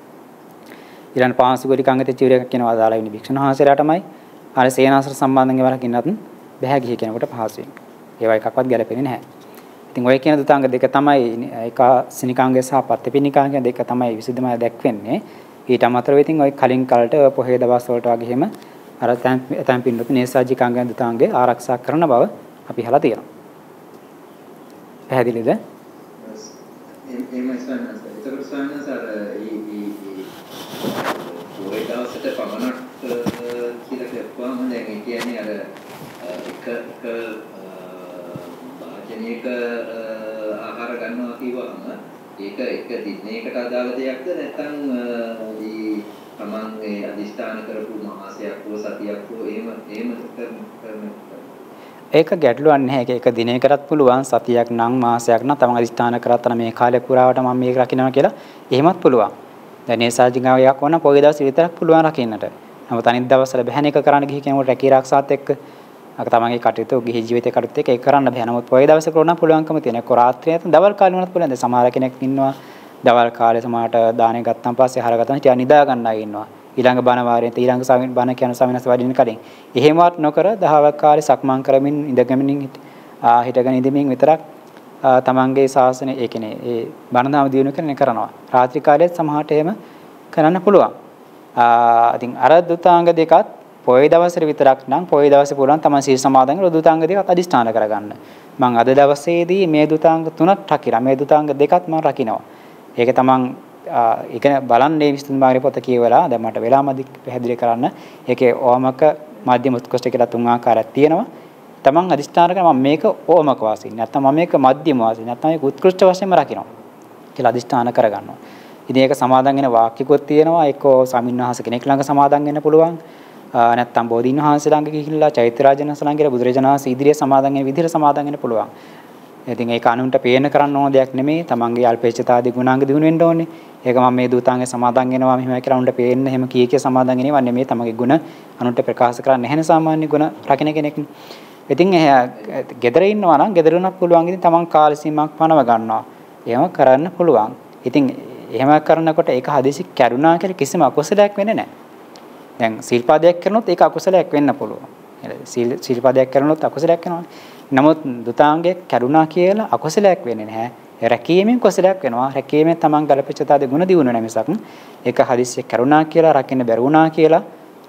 Speaker 1: ඊළඟ පාංශුගරිකාංගිත චීවරයක් කියනවා දාලා ඉන්නේ භික්ෂුන් වහන්සේලාටමයි. අර සේනාසර සම්බන්ධයෙන් වලකින්නත් බැහැ ගිහි කෙනෙකුට පහසුවෙන්. ඒවා එකක්වත් ගැලපෙන්නේ නැහැ. ඉතින් ඔය කියන දුතාංග දෙක තමයි එක සිනිකාංගය සහ පත්තිපිනිකාංගය දෙක තමයි විසුද්ධිමය දැක්වෙන්නේ. ඊට අමතරව ඉතින් ඔය කලින් කාලට පොහේ දවස් වලට වගේම අර තැන් පින්නොත් නේසාජිකාංගය දුතාංගය ආරක්ෂා කරන බව අපි අහලා තියෙනවා. පැහැදිලිද?
Speaker 2: එහෙමයි සන්නස. ඒතකොට සන්නස අර ಈ ಈ පොහේ දවසට පමණක් කියලා කියපුවාම දැන් ඒ කියන්නේ අර එක එක භාජනයක ආහාර ගන්නවා කිව්වම ඒක එක දිනයකට අදාළ දෙයක්ද නැත්නම් මේ තමන් ඒ අදිෂ්ඨාන කරපු මාසයක් හෝ සතියක් හෝ එහෙම එහෙම කරන
Speaker 1: ඒක ගැටලුවක් නැහැ. ඒක එක දිනයකටත් පුළුවන් සතියක් නම් මාසයක් නම් තමන් අදිස්ථාන කරත් අන මේ කාලය පුරාවට මම මේක රකින්නවා කියලා එහෙමත් පුළුවන්. දැන් මේ සාජිකාවයක් වුණා පොයි දවස් විතරක් පුළුවන් රකින්නට. නමුත් අනිත් දවස්වල බැහැන එක කරන්න ගිහි කෙනෙකුට රැකී ආරක්ෂාත් එක්ක අක තමන්ගේ කටයුතු ගිහි ජීවිතේ කටයුතු එක්ක ඒක කරන්න බෑ. නමුත් පොයි දවසේ කරන පුළුවන්කම තියෙන. ඒක රාත්‍රියේ නැත්නම් දවල් කාලේ වුණත් පුළුවන්. දැන් සමහර කෙනෙක් ඉන්නවා දවල් කාලේ සමහරට දානේ ගත්තන් පස්සේ හර ගත්තම ටික නිදා ගන්න අය ඉන්නවා. ඊළඟ බණ වාරයෙන් ඊළඟ ස්වාමීන් බණ කියන ස්වාමීන් වහන්සේ වඩින්න කලින්. එහෙමවත් නොකර දහවල් කාලේ සක්මන් කරමින් ඉඳගමින් හිටගෙන ඉඳමින් විතරක් තමන්ගේ ශාසනය ඒ කියන්නේ ඒ බණදාම දිනු කරන කරනවා. රාත්‍රී කාලයේත් සමහරට එහෙම කරන්න පුළුවන්. ඉතින් අර දුතාංග දෙකත් පොයේ දවසේ විතරක් නම් පොයේ දවසේ පුළුවන් තමන් සීල් සමාදන් කරලා දුතාංග දෙකත් අදිස්ථාන කරගන්න. මම අද දවසේදී මේ දුතාංග තුනක් රකිනවා. මේ දුතාංග දෙකත් මම රකිනවා. ඒක තමන් ඒක බලන්නේ විසඳුම් මාර්ගය පොත කියවලා දැන් මට වෙලාමදි පැහැදිලි කරන්න. ඒකේ ඕමක මධ්‍යම උත්කෘෂ්ඨ කියලා තුන් ආකාරයක් තියෙනවා. තමන් අදිස්ථාන කරන මම මේක ඕමක වාසිය. නැත්නම් මම මේක මධ්‍යම වාසිය. නැත්නම් මේක උත්කෘෂ්ඨ වශයෙන්ම රකින්නවා. කියලා අදිස්ථාන කරගන්නවා. ඉතින් ඒක සමාදන් වෙන වාක්‍යකුත් තියෙනවා. එක්කෝ සමින්වහස කෙනෙක් ළඟ සමාදන් වෙන්න පුළුවන්. නැත්නම් බෝධීන් වහන්සේ ළඟ ගිහිල්ලා චෛත්‍යරාජන ළඟ කියලා බුදුරජාණන් වහන්සේ ඉදිරියේ සමාදන් වෙන විදිහට සමාදන් වෙන්න පුළුවන්. ඉතින් ඒක අනුන්ට පේන කරන්න ඕන දෙයක් නෙමෙයි. තමන්ගේ අල්පේච්ඡතාදී ගුණාංග දිනු වෙන්න ඕනේ. ඒක මම මේ දූතාංගේ සමාදන් වෙනවා මෙහෙම කියලා උන්ට පේන්න එහෙම කී කිය සමාදන් වෙනවා නෙමෙයි. තමන්ගේ ගුණ අනුන්ට ප්‍රකාශ කරන්න නැහැ සාමාන්‍ය ගුණ රකින්න කෙනෙක්. ඉතින් ගෙදර ඉන්නවා නම් ගෙදර උනත් පුළුවන් ඉතින් තමන් කාල සීමාවක් පනව ගන්නවා. එහෙම කරන්න පුළුවන්. ඉතින් එහෙම කරනකොට ඒක හදිසි කැඩුනා කියලා කිසිම අකුසලයක් වෙන්නේ නැහැ. දැන් සීල්පාදයක් කරනොත් ඒක අකුසලයක් වෙන්න පුළුවන්. සීල් සීල්පාදයක් කරනොත් අකුසලයක් වෙනවා. නමුත් දුතාංගයේ කැඩුනා කියලා අකුසලයක් වෙන්නේ නැහැ. රැකීමෙන් කුසලයක් වෙනවා. රැකීමෙන් තමන් ගලපච්චතාවේ ගුණ දියුණු වෙන මිසක් ඒක හදිස්සිය කරුණා කියලා රකින්න බැරුණා කියලා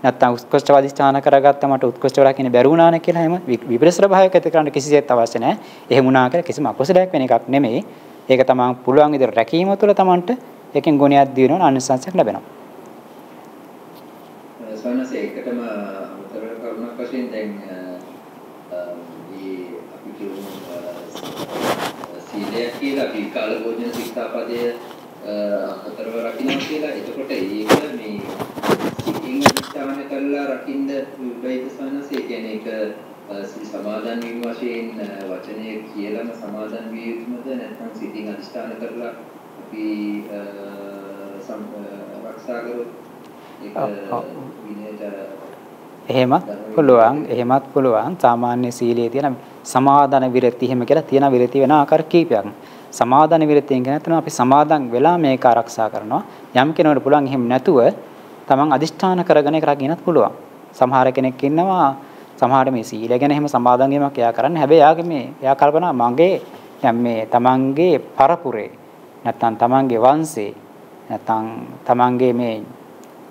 Speaker 1: නැත්තම් උත්කෘෂ්ඨවාදී ස්ථාන කරගත්ත මට උත්කෘෂ්ඨව රකින්න බැරුණා නේ කියලා එහෙම විපරිසර භාවයක් ඇති කරන්න කිසිසේත් අවශ්‍ය නැහැ. එහෙම වුණා කියලා කිසිම අකුසලයක් වෙන එකක් නෙමෙයි. ඒක තමන් පුළුවන් විදිහට රැකීම තුළ තමන්ට එකෙන් ගුණයක් දිනවන අනිසංසයක් ලැබෙනවා.
Speaker 2: ස්වාමීන් ඒකටම අමතර කරුණක් වශයෙන් දැන් මේ අපි කියමු සීලය කියලා අපි කාල භෝජන ශික්ෂාපදය අතරව රකින්න කියලා. එතකොට ඒක මේ සිතින් අධිෂ්ඨාන කරලා රකින්න විබ්බයිත ස්වාමීන් ඒ කියන්නේ ඒක සමාදන් වීම වශයෙන් වචනය කියලාම සමාදන් විය යුතුමද නැත්නම් සිතින් අධිෂ්ඨාන කරලා අපි ආරක්ෂා කරොත්
Speaker 1: එහෙමත් පුළුවන් එහෙමත් පුළුවන් සාමාන්‍ය සීලයේ තියෙන සමාදාන විරති එහෙම කියලා තියෙන විරති වෙන ආකාර කීපයක්. සමාදාන විරතියෙන් කියන අපි සමාදන් වෙලා මේක ආරක්ෂා කරනවා. යම් කෙනෙකුට පුළුවන් එහෙම නැතුව තමන් අදිෂ්ඨාන කරගෙන ඒක රකින්නත් පුළුවන්. සමහර කෙනෙක් ඉන්නවා සමහර මේ සීල ගැන එහෙම සමාදන් වීමක් එයා කරන්නේ. හැබැයි එයාගේ මේ එයා කල්පනා මගේ දැන් මේ තමන්ගේ පරපුරේ නැත්තම් තමන්ගේ වංශේ නැත්නම් තමන්ගේ මේ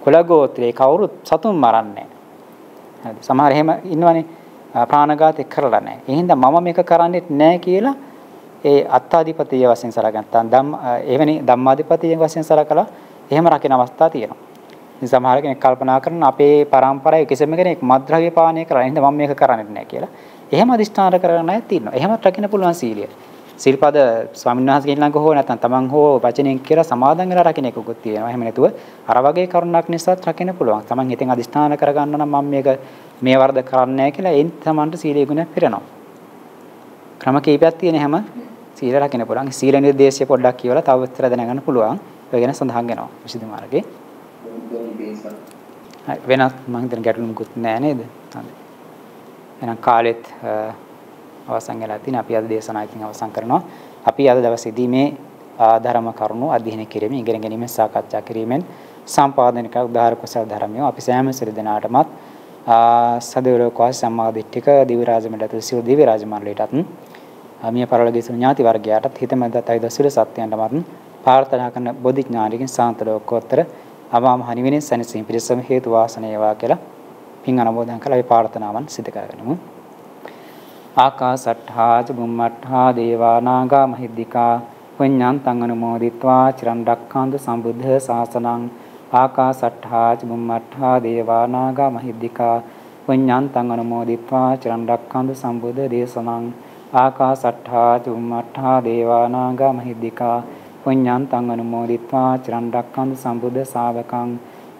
Speaker 1: කුල ගෝත්‍රේ කවුරුත් සතුන් මරන්නේ නැහැ. සමහර එහෙම ඉන්නවනේ ප්‍රාණඝාතය කරලා නැහැ. ඒ හින්දා මම මේක කරන්නේ නැහැ කියලා ඒ අත්තාධිපතිය වශයෙන් සලකන නැත්නම් ධම්ම එවැනි ධම්මාධිපතිය වශයෙන් සලකලා එහෙම රකින අවස්ථා තියෙනවා. ඉතින් සමහර කෙනෙක් කල්පනා කරන අපේ පරම්පරාවේ කිසිම කෙනෙක් මත්ද්‍රව්‍ය පානය කරන්නේ නැහැ. මම මේක කරන්නේ නැහැ කියලා. එහෙම අදිෂ්ඨාන කරගෙන අය තියෙනවා. එහෙමත් රකින්න පුළුවන් සීලිය. සිල්පද ස්වාමීන් වහන්සේ ළඟ හෝ නැත්නම් තමන් හෝ වචනෙන් කියලා සමාදන් වෙලා රකින්න එකකුත් තියෙනවා. එහෙම නැතුව අර වගේ කරුණක් නිසාත් රකින්න පුළුවන්. තමන් හිතෙන් අදිස්ථාන කරගන්න නම් මම මේක මේ වරද කරන්නේ නැහැ කියලා එයින් තමන්ට සීලයේ ගුණ පිරෙනවා. ක්‍රම කීපයක් තියෙන හැම සීල රකින්න පුළුවන්. සීල නිර්දේශය පොඩ්ඩක් කියවලා තව විස්තර දැනගන්න පුළුවන්. ඒ ගැන සඳහන් වෙනවා. විසුද්ධි මාර්ගයේ. වෙනත් මම හිතන ගැටලුමුකුත් නැහැ නේද? හරි. එහෙනම් කාලෙත් අවසන් වෙලා තියෙන අපි අද දේශනාව ඉතින් අවසන් කරනවා. අපි අද දවසේදී මේ ධර්ම කරුණු අධ්‍යයනය කිරීමෙන් ඉගෙන ගැනීමෙන් සාකච්ඡා කිරීමෙන් සම්පාදනක උදාහර කුසල ධර්මිය අපි සෑම සිර දෙනාටමත් සදේවලෝකවා සම්මාදිට්ඨික දිව්‍ය රාජමණ්ඩලතු සියලු දිව්‍ය රාජමණ්ඩලයටත් මිය පරලෝකයේ සුණු ඥාති වර්ගයාටත් හිතමදත් අයිදසුල සත්‍යයන්ටමත් ප්‍රාර්ථනා කරන බෝධි ඥානකින් සාන්ත ලෝකෝත්තර අමාම හනිවිනේ සැනසීම පිරිසම හේතු වාසනාවේවා කියලා පින් අනුමෝදන් කරලා ඒ ප්‍රාර්ථනාවන් සිදු කරගනිමු ආකාසට්ඨාච බුම්මට්ඨා දේවානාගා මහිද්దికා පුඤ්ඤන්තං අනුමෝදිත්වා චිරන් රැක්කාන්ත සම්බුද්ධ ශාසනං ආකාසට්ඨාච බුම්මට්ඨා දේවානාගා මහිද්దికා පුඤ්ඤන්තං අනුමෝදිත්වා චිරන් රැක්කාන්ත සම්බුද්ධ දේශනං ආකාසට්ඨාච බුම්මට්ඨා දේවානාගා මහිද්దికා පුඤ්ඤන්තං අනුමෝදිත්වා චිරන් රැක්කාන්ත සම්බුද්ධ ශාවකං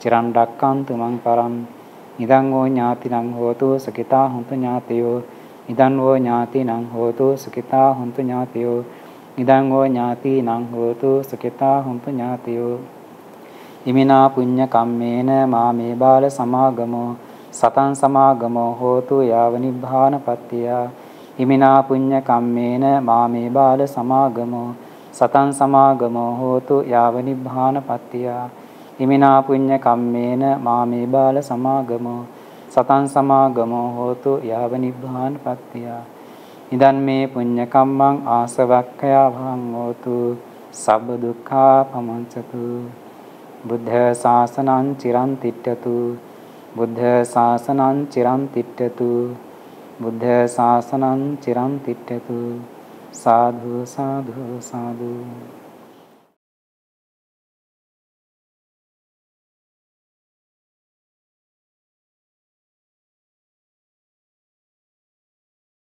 Speaker 1: චිරන් රැක්කාන්ත මං පරම් නිදං ඕ ඥාතිනං හෝතු සකිතා හොන්ත ඥාතයෝ ඉදං වෝ ඥාතිනං හෝතු සුඛිතා හුන්තු ඥාතියෝ। ඉදං වෝ ඥාතිනං හෝතු සුඛිතා හුන්තු ඥාතියෝ। ඉමිනා පුඤ්ඤ කම්මේන මාමේ බාල සමාගමෝ। සතං සමාගමෝ හෝතු යාව නිබ්බානපත්තිය ඉමිනා පුඤ්ඤ කම්මේන මාමේ බාල සමාගමෝ। සතං සමාගමෝ හෝතු යාව නිබ්බානපත්තිය ඉමිනා පුඤ්ඤ කම්මේන මාමේ බාල සමාගමෝ। සතං සමාගමෝ හෝතු යාව නිබ්බාන පත්තිය. ඉදන් මේ පුඤ්ඤ කම්මං ආසවක්ඛයා භං හෝතු සබ්බ දුක්ඛා පමංචතු. බුද්ධ ශාසනං චිරන් තිට්ඨතු. බුද්ධ ශාසනං චිරන් තිට්ඨතු. බුද්ධ ශාසනං චිරන් තිට්ඨතු. සාධු සාධු සාධු